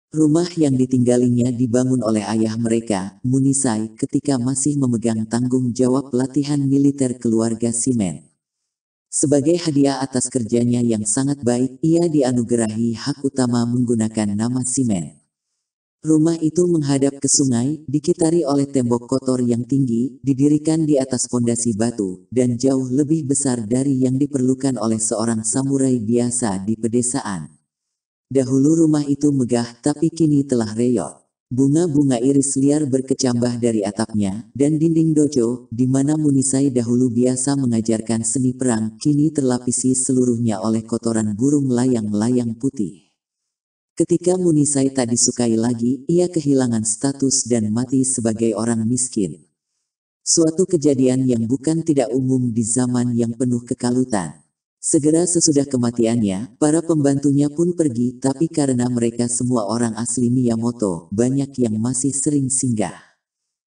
Rumah yang ditinggalinya dibangun oleh ayah mereka, Munisai, ketika masih memegang tanggung jawab latihan militer keluarga Simen. Sebagai hadiah atas kerjanya yang sangat baik, ia dianugerahi hak utama menggunakan nama Simen. Rumah itu menghadap ke sungai, dikitari oleh tembok kotor yang tinggi, didirikan di atas fondasi batu, dan jauh lebih besar dari yang diperlukan oleh seorang samurai biasa di pedesaan. Dahulu rumah itu megah tapi kini telah reyot. Bunga-bunga iris liar berkecambah dari atapnya, dan dinding dojo, di mana Munisai dahulu biasa mengajarkan seni perang, kini terlapisi seluruhnya oleh kotoran burung layang-layang putih. Ketika Munisai tak disukai lagi, ia kehilangan status dan mati sebagai orang miskin. Suatu kejadian yang bukan tidak umum di zaman yang penuh kekalutan. Segera sesudah kematiannya, para pembantunya pun pergi tapi karena mereka semua orang asli Miyamoto, banyak yang masih sering singgah.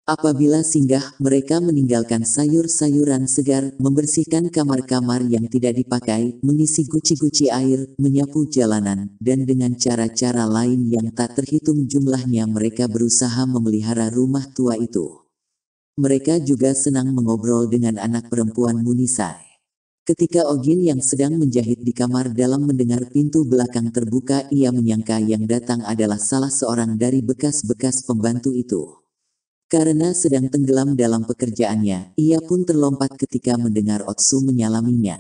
Apabila singgah, mereka meninggalkan sayur-sayuran segar, membersihkan kamar-kamar yang tidak dipakai, mengisi guci-guci air, menyapu jalanan, dan dengan cara-cara lain yang tak terhitung jumlahnya mereka berusaha memelihara rumah tua itu. Mereka juga senang mengobrol dengan anak perempuan Munisai. Ketika Ogin yang sedang menjahit di kamar dalam mendengar pintu belakang terbuka ia menyangka yang datang adalah salah seorang dari bekas-bekas pembantu itu. Karena sedang tenggelam dalam pekerjaannya, ia pun terlompat ketika mendengar Otsu menyalaminya.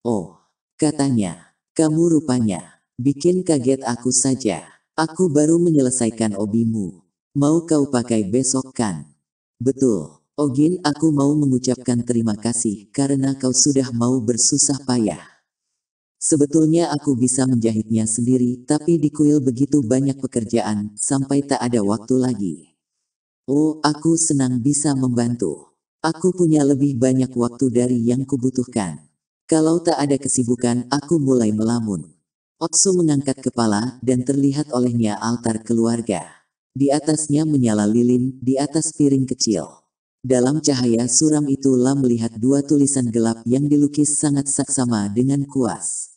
Oh, katanya, kamu rupanya, bikin kaget aku saja. Aku baru menyelesaikan obimu. Mau kau pakai besok kan? Betul. Ogin, aku mau mengucapkan terima kasih karena kau sudah mau bersusah payah. Sebetulnya aku bisa menjahitnya sendiri, tapi di kuil begitu banyak pekerjaan, sampai tak ada waktu lagi. Oh, aku senang bisa membantu. Aku punya lebih banyak waktu dari yang kubutuhkan. Kalau tak ada kesibukan, aku mulai melamun. Otsu mengangkat kepala, dan terlihat olehnya altar keluarga. Di atasnya menyala lilin, di atas piring kecil. Dalam cahaya suram itulah melihat dua tulisan gelap yang dilukis sangat saksama dengan kuas.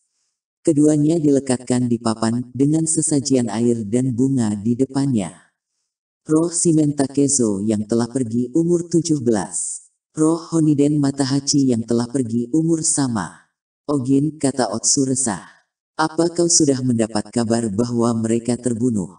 Keduanya dilekatkan di papan dengan sesajian air dan bunga di depannya. Roh Simen Takezo yang telah pergi umur 17. Roh Honiden Matahachi yang telah pergi umur sama. Ogin, kata Otsu resah. Apa kau sudah mendapat kabar bahwa mereka terbunuh?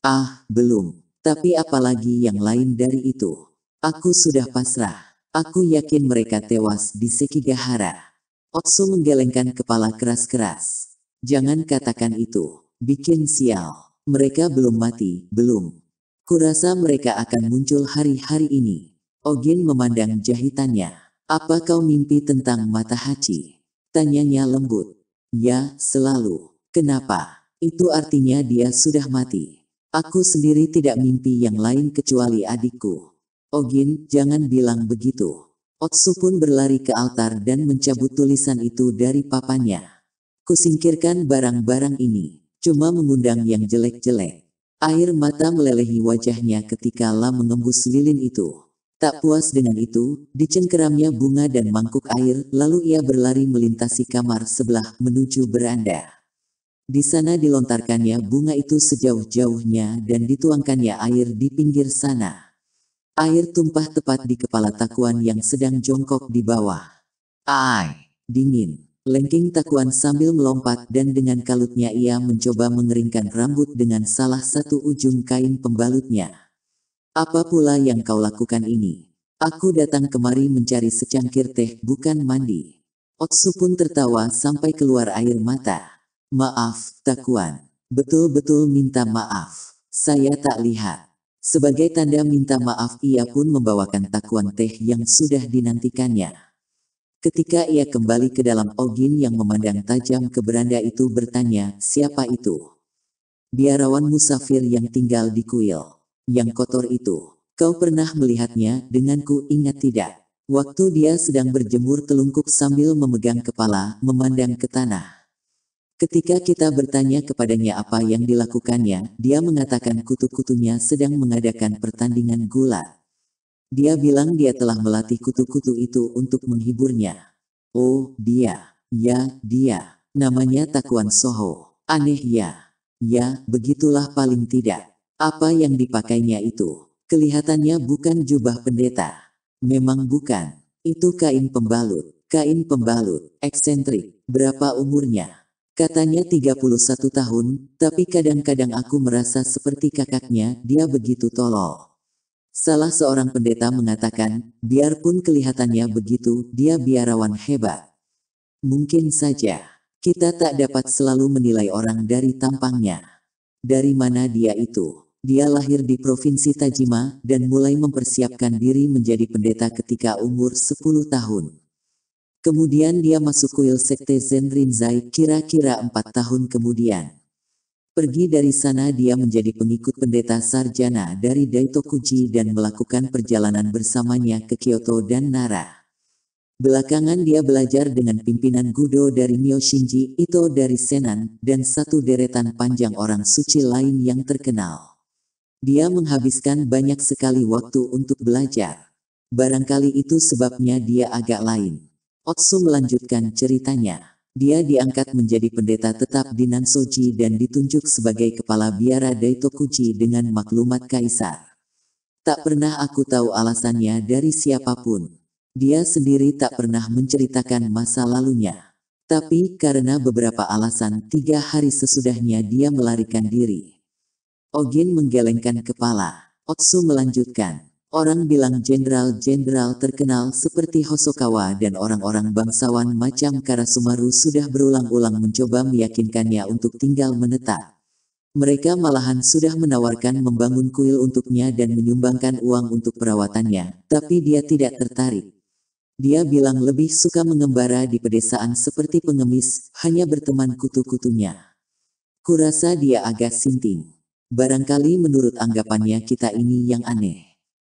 Ah, belum. Tapi apalagi yang lain dari itu? Aku sudah pasrah. Aku yakin mereka tewas di Sekigahara. Otsu menggelengkan kepala keras-keras. Jangan katakan itu. Bikin sial. Mereka belum mati, belum. Kurasa mereka akan muncul hari-hari ini. Ogin memandang jahitannya. Apa kau mimpi tentang mata hachi? Tanyanya lembut. Ya, selalu. Kenapa? Itu artinya dia sudah mati. Aku sendiri tidak mimpi yang lain kecuali adikku. Ogin, jangan bilang begitu. Otsu pun berlari ke altar dan mencabut tulisan itu dari papanya. Kusingkirkan barang-barang ini. Cuma mengundang yang jelek-jelek. Air mata melelehi wajahnya ketika La mengembus lilin itu. Tak puas dengan itu, dicengkeramnya bunga dan mangkuk air, lalu ia berlari melintasi kamar sebelah menuju beranda. Di sana dilontarkannya bunga itu sejauh-jauhnya dan dituangkannya air di pinggir sana. Air tumpah tepat di kepala Takuan yang sedang jongkok di bawah. Ai, dingin. Lengking Takuan sambil melompat dan dengan kalutnya ia mencoba mengeringkan rambut dengan salah satu ujung kain pembalutnya. Apa pula yang kau lakukan ini? Aku datang kemari mencari secangkir teh, bukan mandi. Otsu pun tertawa sampai keluar air mata. Maaf, Takuan. Betul-betul minta maaf. Saya tak lihat. Sebagai tanda minta maaf ia pun membawakan takuan teh yang sudah dinantikannya. Ketika ia kembali ke dalam Ogin yang memandang tajam ke beranda itu bertanya, siapa itu? Biarawan musafir yang tinggal di kuil. Yang kotor itu. Kau pernah melihatnya, denganku ingat tidak. Waktu dia sedang berjemur telungkup sambil memegang kepala, memandang ke tanah. Ketika kita bertanya kepadanya apa yang dilakukannya, dia mengatakan kutu-kutunya sedang mengadakan pertandingan gulat. Dia bilang dia telah melatih kutu-kutu itu untuk menghiburnya. Oh, dia. Ya, dia. Namanya Takuan Soho. Aneh ya. Ya, begitulah paling tidak. Apa yang dipakainya itu? Kelihatannya bukan jubah pendeta. Memang bukan. Itu kain pembalut. Kain pembalut. Eksentrik. Berapa umurnya? Katanya 31 tahun, tapi kadang-kadang aku merasa seperti kakaknya, dia begitu tolol. Salah seorang pendeta mengatakan, biarpun kelihatannya begitu, dia biarawan hebat. Mungkin saja, kita tak dapat selalu menilai orang dari tampangnya. Dari mana dia itu? Dia lahir di Provinsi Tajima, dan mulai mempersiapkan diri menjadi pendeta ketika umur 10 tahun. Kemudian dia masuk kuil Sekte Zen Rinzai kira-kira 4 tahun kemudian. Pergi dari sana dia menjadi pengikut pendeta sarjana dari Daitokuji dan melakukan perjalanan bersamanya ke Kyoto dan Nara. Belakangan dia belajar dengan pimpinan Gudo dari Myoshinji, Ito dari Senan, dan satu deretan panjang orang suci lain yang terkenal. Dia menghabiskan banyak sekali waktu untuk belajar. Barangkali itu sebabnya dia agak lain. Otsu melanjutkan ceritanya. Dia diangkat menjadi pendeta tetap di Nansoji dan ditunjuk sebagai kepala biara Daitokuji dengan maklumat kaisar. Tak pernah aku tahu alasannya dari siapa pun. Dia sendiri tak pernah menceritakan masa lalunya. Tapi karena beberapa alasan tiga hari sesudahnya dia melarikan diri. Ogin menggelengkan kepala. Otsu melanjutkan. Orang bilang jenderal-jenderal terkenal seperti Hosokawa dan orang-orang bangsawan macam Karasumaru sudah berulang-ulang mencoba meyakinkannya untuk tinggal menetap. Mereka malahan sudah menawarkan membangun kuil untuknya dan menyumbangkan uang untuk perawatannya, tapi dia tidak tertarik. Dia bilang lebih suka mengembara di pedesaan seperti pengemis, hanya berteman kutu-kutunya. Kurasa dia agak sinting. Barangkali menurut anggapannya kita ini yang aneh.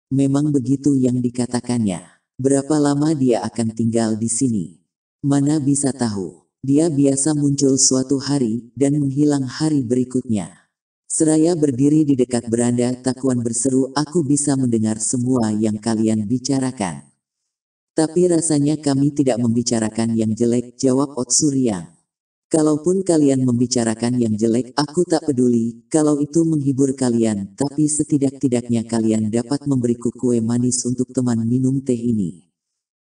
Memang begitu yang dikatakannya. Berapa lama dia akan tinggal di sini? Mana bisa tahu. Dia biasa muncul suatu hari, dan menghilang hari berikutnya. Seraya berdiri di dekat beranda, Takuan berseru, aku bisa mendengar semua yang kalian bicarakan. Tapi rasanya kami tidak membicarakan yang jelek, jawab Otsuriang. Kalaupun kalian membicarakan yang jelek, aku tak peduli, kalau itu menghibur kalian, tapi setidak-tidaknya kalian dapat memberiku kue manis untuk teman minum teh ini.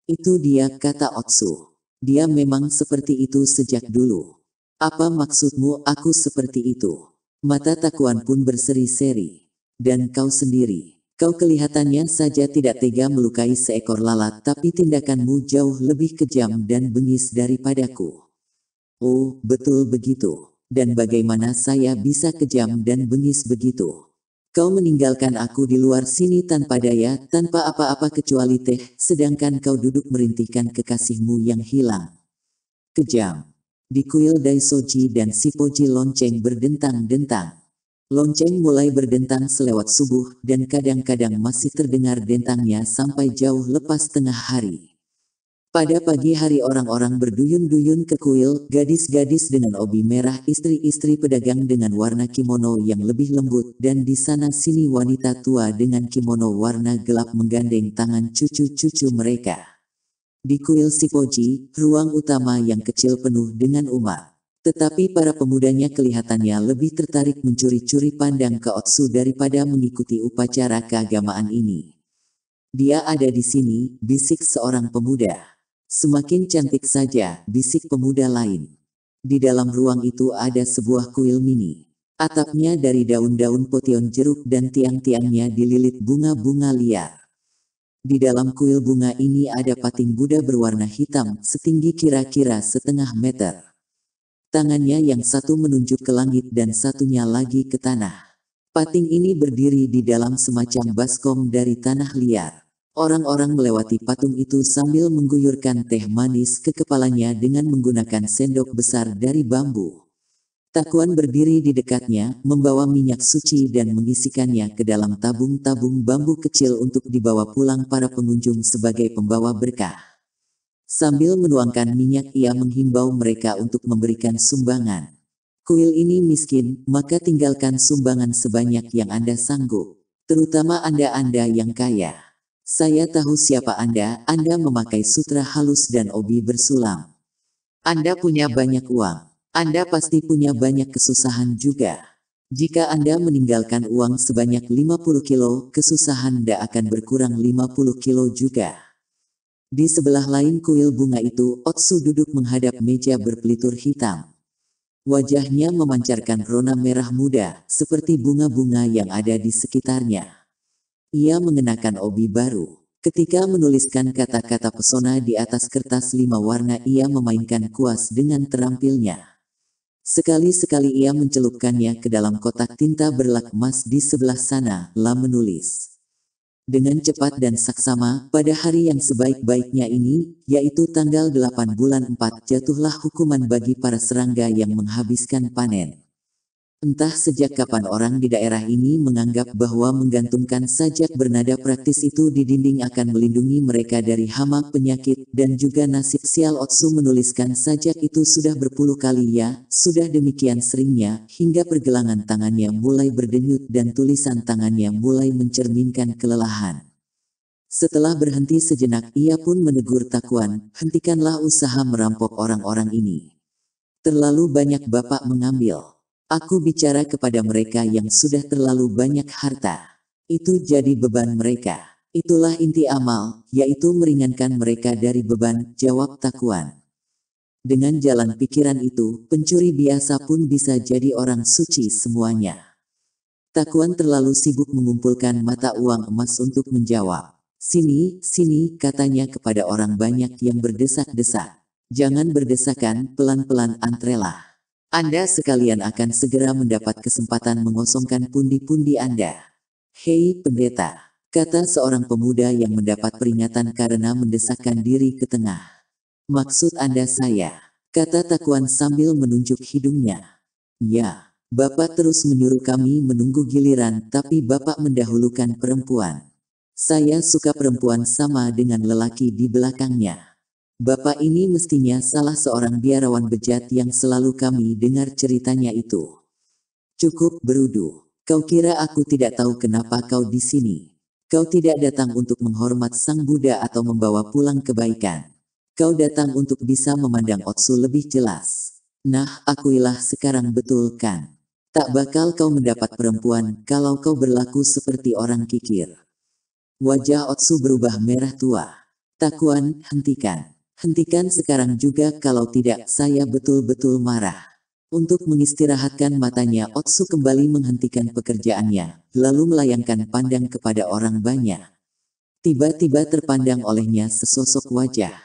Itu dia, kata Otsu. Dia memang seperti itu sejak dulu. Apa maksudmu aku seperti itu? Mata Takuan pun berseri-seri. Dan kau sendiri. Kau kelihatannya saja tidak tega melukai seekor lalat, tapi tindakanmu jauh lebih kejam dan bengis daripadaku. Oh, betul begitu. Dan bagaimana saya bisa kejam dan bengis begitu? Kau meninggalkan aku di luar sini tanpa daya, tanpa apa-apa kecuali teh, sedangkan kau duduk merintihkan kekasihmu yang hilang. Kejam. Di kuil Daisoji dan Sipoji lonceng berdentang-dentang. Lonceng mulai berdentang selewat subuh, dan kadang-kadang masih terdengar dentangnya sampai jauh lepas tengah hari. Pada pagi hari orang-orang berduyun-duyun ke kuil, gadis-gadis dengan obi merah, istri-istri pedagang dengan warna kimono yang lebih lembut, dan di sana sini wanita tua dengan kimono warna gelap menggandeng tangan cucu-cucu mereka. Di kuil Sipoji, ruang utama yang kecil penuh dengan umat. Tetapi para pemudanya kelihatannya lebih tertarik mencuri-curi pandang ke Otsu daripada mengikuti upacara keagamaan ini. Dia ada di sini, bisik seorang pemuda. Semakin cantik saja, bisik pemuda lain. Di dalam ruang itu ada sebuah kuil mini. Atapnya dari daun-daun potion jeruk dan tiang-tiangnya dililit bunga-bunga liar. Di dalam kuil bunga ini ada pating Buddha berwarna hitam, setinggi kira-kira setengah meter. Tangannya yang satu menunjuk ke langit dan satunya lagi ke tanah. Pating ini berdiri di dalam semacam baskom dari tanah liar. Orang-orang melewati patung itu sambil mengguyurkan teh manis ke kepalanya dengan menggunakan sendok besar dari bambu. Takuan berdiri di dekatnya, membawa minyak suci dan mengisikannya ke dalam tabung-tabung bambu kecil untuk dibawa pulang para pengunjung sebagai pembawa berkah. Sambil menuangkan minyak ia menghimbau mereka untuk memberikan sumbangan. Kuil ini miskin, maka tinggalkan sumbangan sebanyak yang Anda sanggup. Terutama Anda-Anda yang kaya. Saya tahu siapa Anda, Anda memakai sutra halus dan obi bersulam. Anda punya banyak uang. Anda pasti punya banyak kesusahan juga. Jika Anda meninggalkan uang sebanyak 50 kilo, kesusahan Anda akan berkurang 50 kilo juga. Di sebelah lain kuil bunga itu, Otsu duduk menghadap meja berpelitur hitam. Wajahnya memancarkan rona merah muda, seperti bunga-bunga yang ada di sekitarnya. Ia mengenakan obi baru. Ketika menuliskan kata-kata pesona di atas kertas lima warna ia memainkan kuas dengan terampilnya. Sekali-sekali ia mencelupkannya ke dalam kotak tinta berlak emas di sebelah sana, lah menulis. Dengan cepat dan saksama, pada hari yang sebaik-baiknya ini, yaitu tanggal 8 bulan 4 jatuhlah hukuman bagi para serangga yang menghabiskan panen. Entah sejak kapan orang di daerah ini menganggap bahwa menggantungkan sajak bernada praktis itu di dinding akan melindungi mereka dari hama penyakit dan juga nasib sial Otsu menuliskan sajak itu sudah berpuluh kali ya, sudah demikian seringnya, hingga pergelangan tangannya mulai berdenyut dan tulisan tangannya mulai mencerminkan kelelahan. Setelah berhenti sejenak ia pun menegur Takuan, hentikanlah usaha merampok orang-orang ini. Terlalu banyak bapak mengambil. Aku bicara kepada mereka yang sudah terlalu banyak harta. Itu jadi beban mereka. Itulah inti amal, yaitu meringankan mereka dari beban, jawab Takuan. Dengan jalan pikiran itu, pencuri biasa pun bisa jadi orang suci semuanya. Takuan terlalu sibuk mengumpulkan mata uang emas untuk menjawab. Sini, sini, katanya kepada orang banyak yang berdesak-desak. Jangan berdesakan, pelan-pelan antrelah. Anda sekalian akan segera mendapat kesempatan mengosongkan pundi-pundi Anda. Hei pendeta, kata seorang pemuda yang mendapat peringatan karena mendesakkan diri ke tengah. Maksud Anda saya, kata Takuan sambil menunjuk hidungnya. Ya, Bapak terus menyuruh kami menunggu giliran tapi Bapak mendahulukan perempuan. Saya suka perempuan sama dengan lelaki di belakangnya. Bapak ini mestinya salah seorang biarawan bejat yang selalu kami dengar ceritanya itu. Cukup berudu. Kau kira aku tidak tahu kenapa kau di sini. Kau tidak datang untuk menghormat Sang Buddha atau membawa pulang kebaikan. Kau datang untuk bisa memandang Otsu lebih jelas. Nah, akuilah sekarang betul kan? Tak bakal kau mendapat perempuan kalau kau berlaku seperti orang kikir. Wajah Otsu berubah merah tua. Takuan, hentikan. Hentikan sekarang juga kalau tidak saya betul-betul marah. Untuk mengistirahatkan matanya Otsu kembali menghentikan pekerjaannya, lalu melayangkan pandang kepada orang banyak. Tiba-tiba terpandang olehnya sesosok wajah.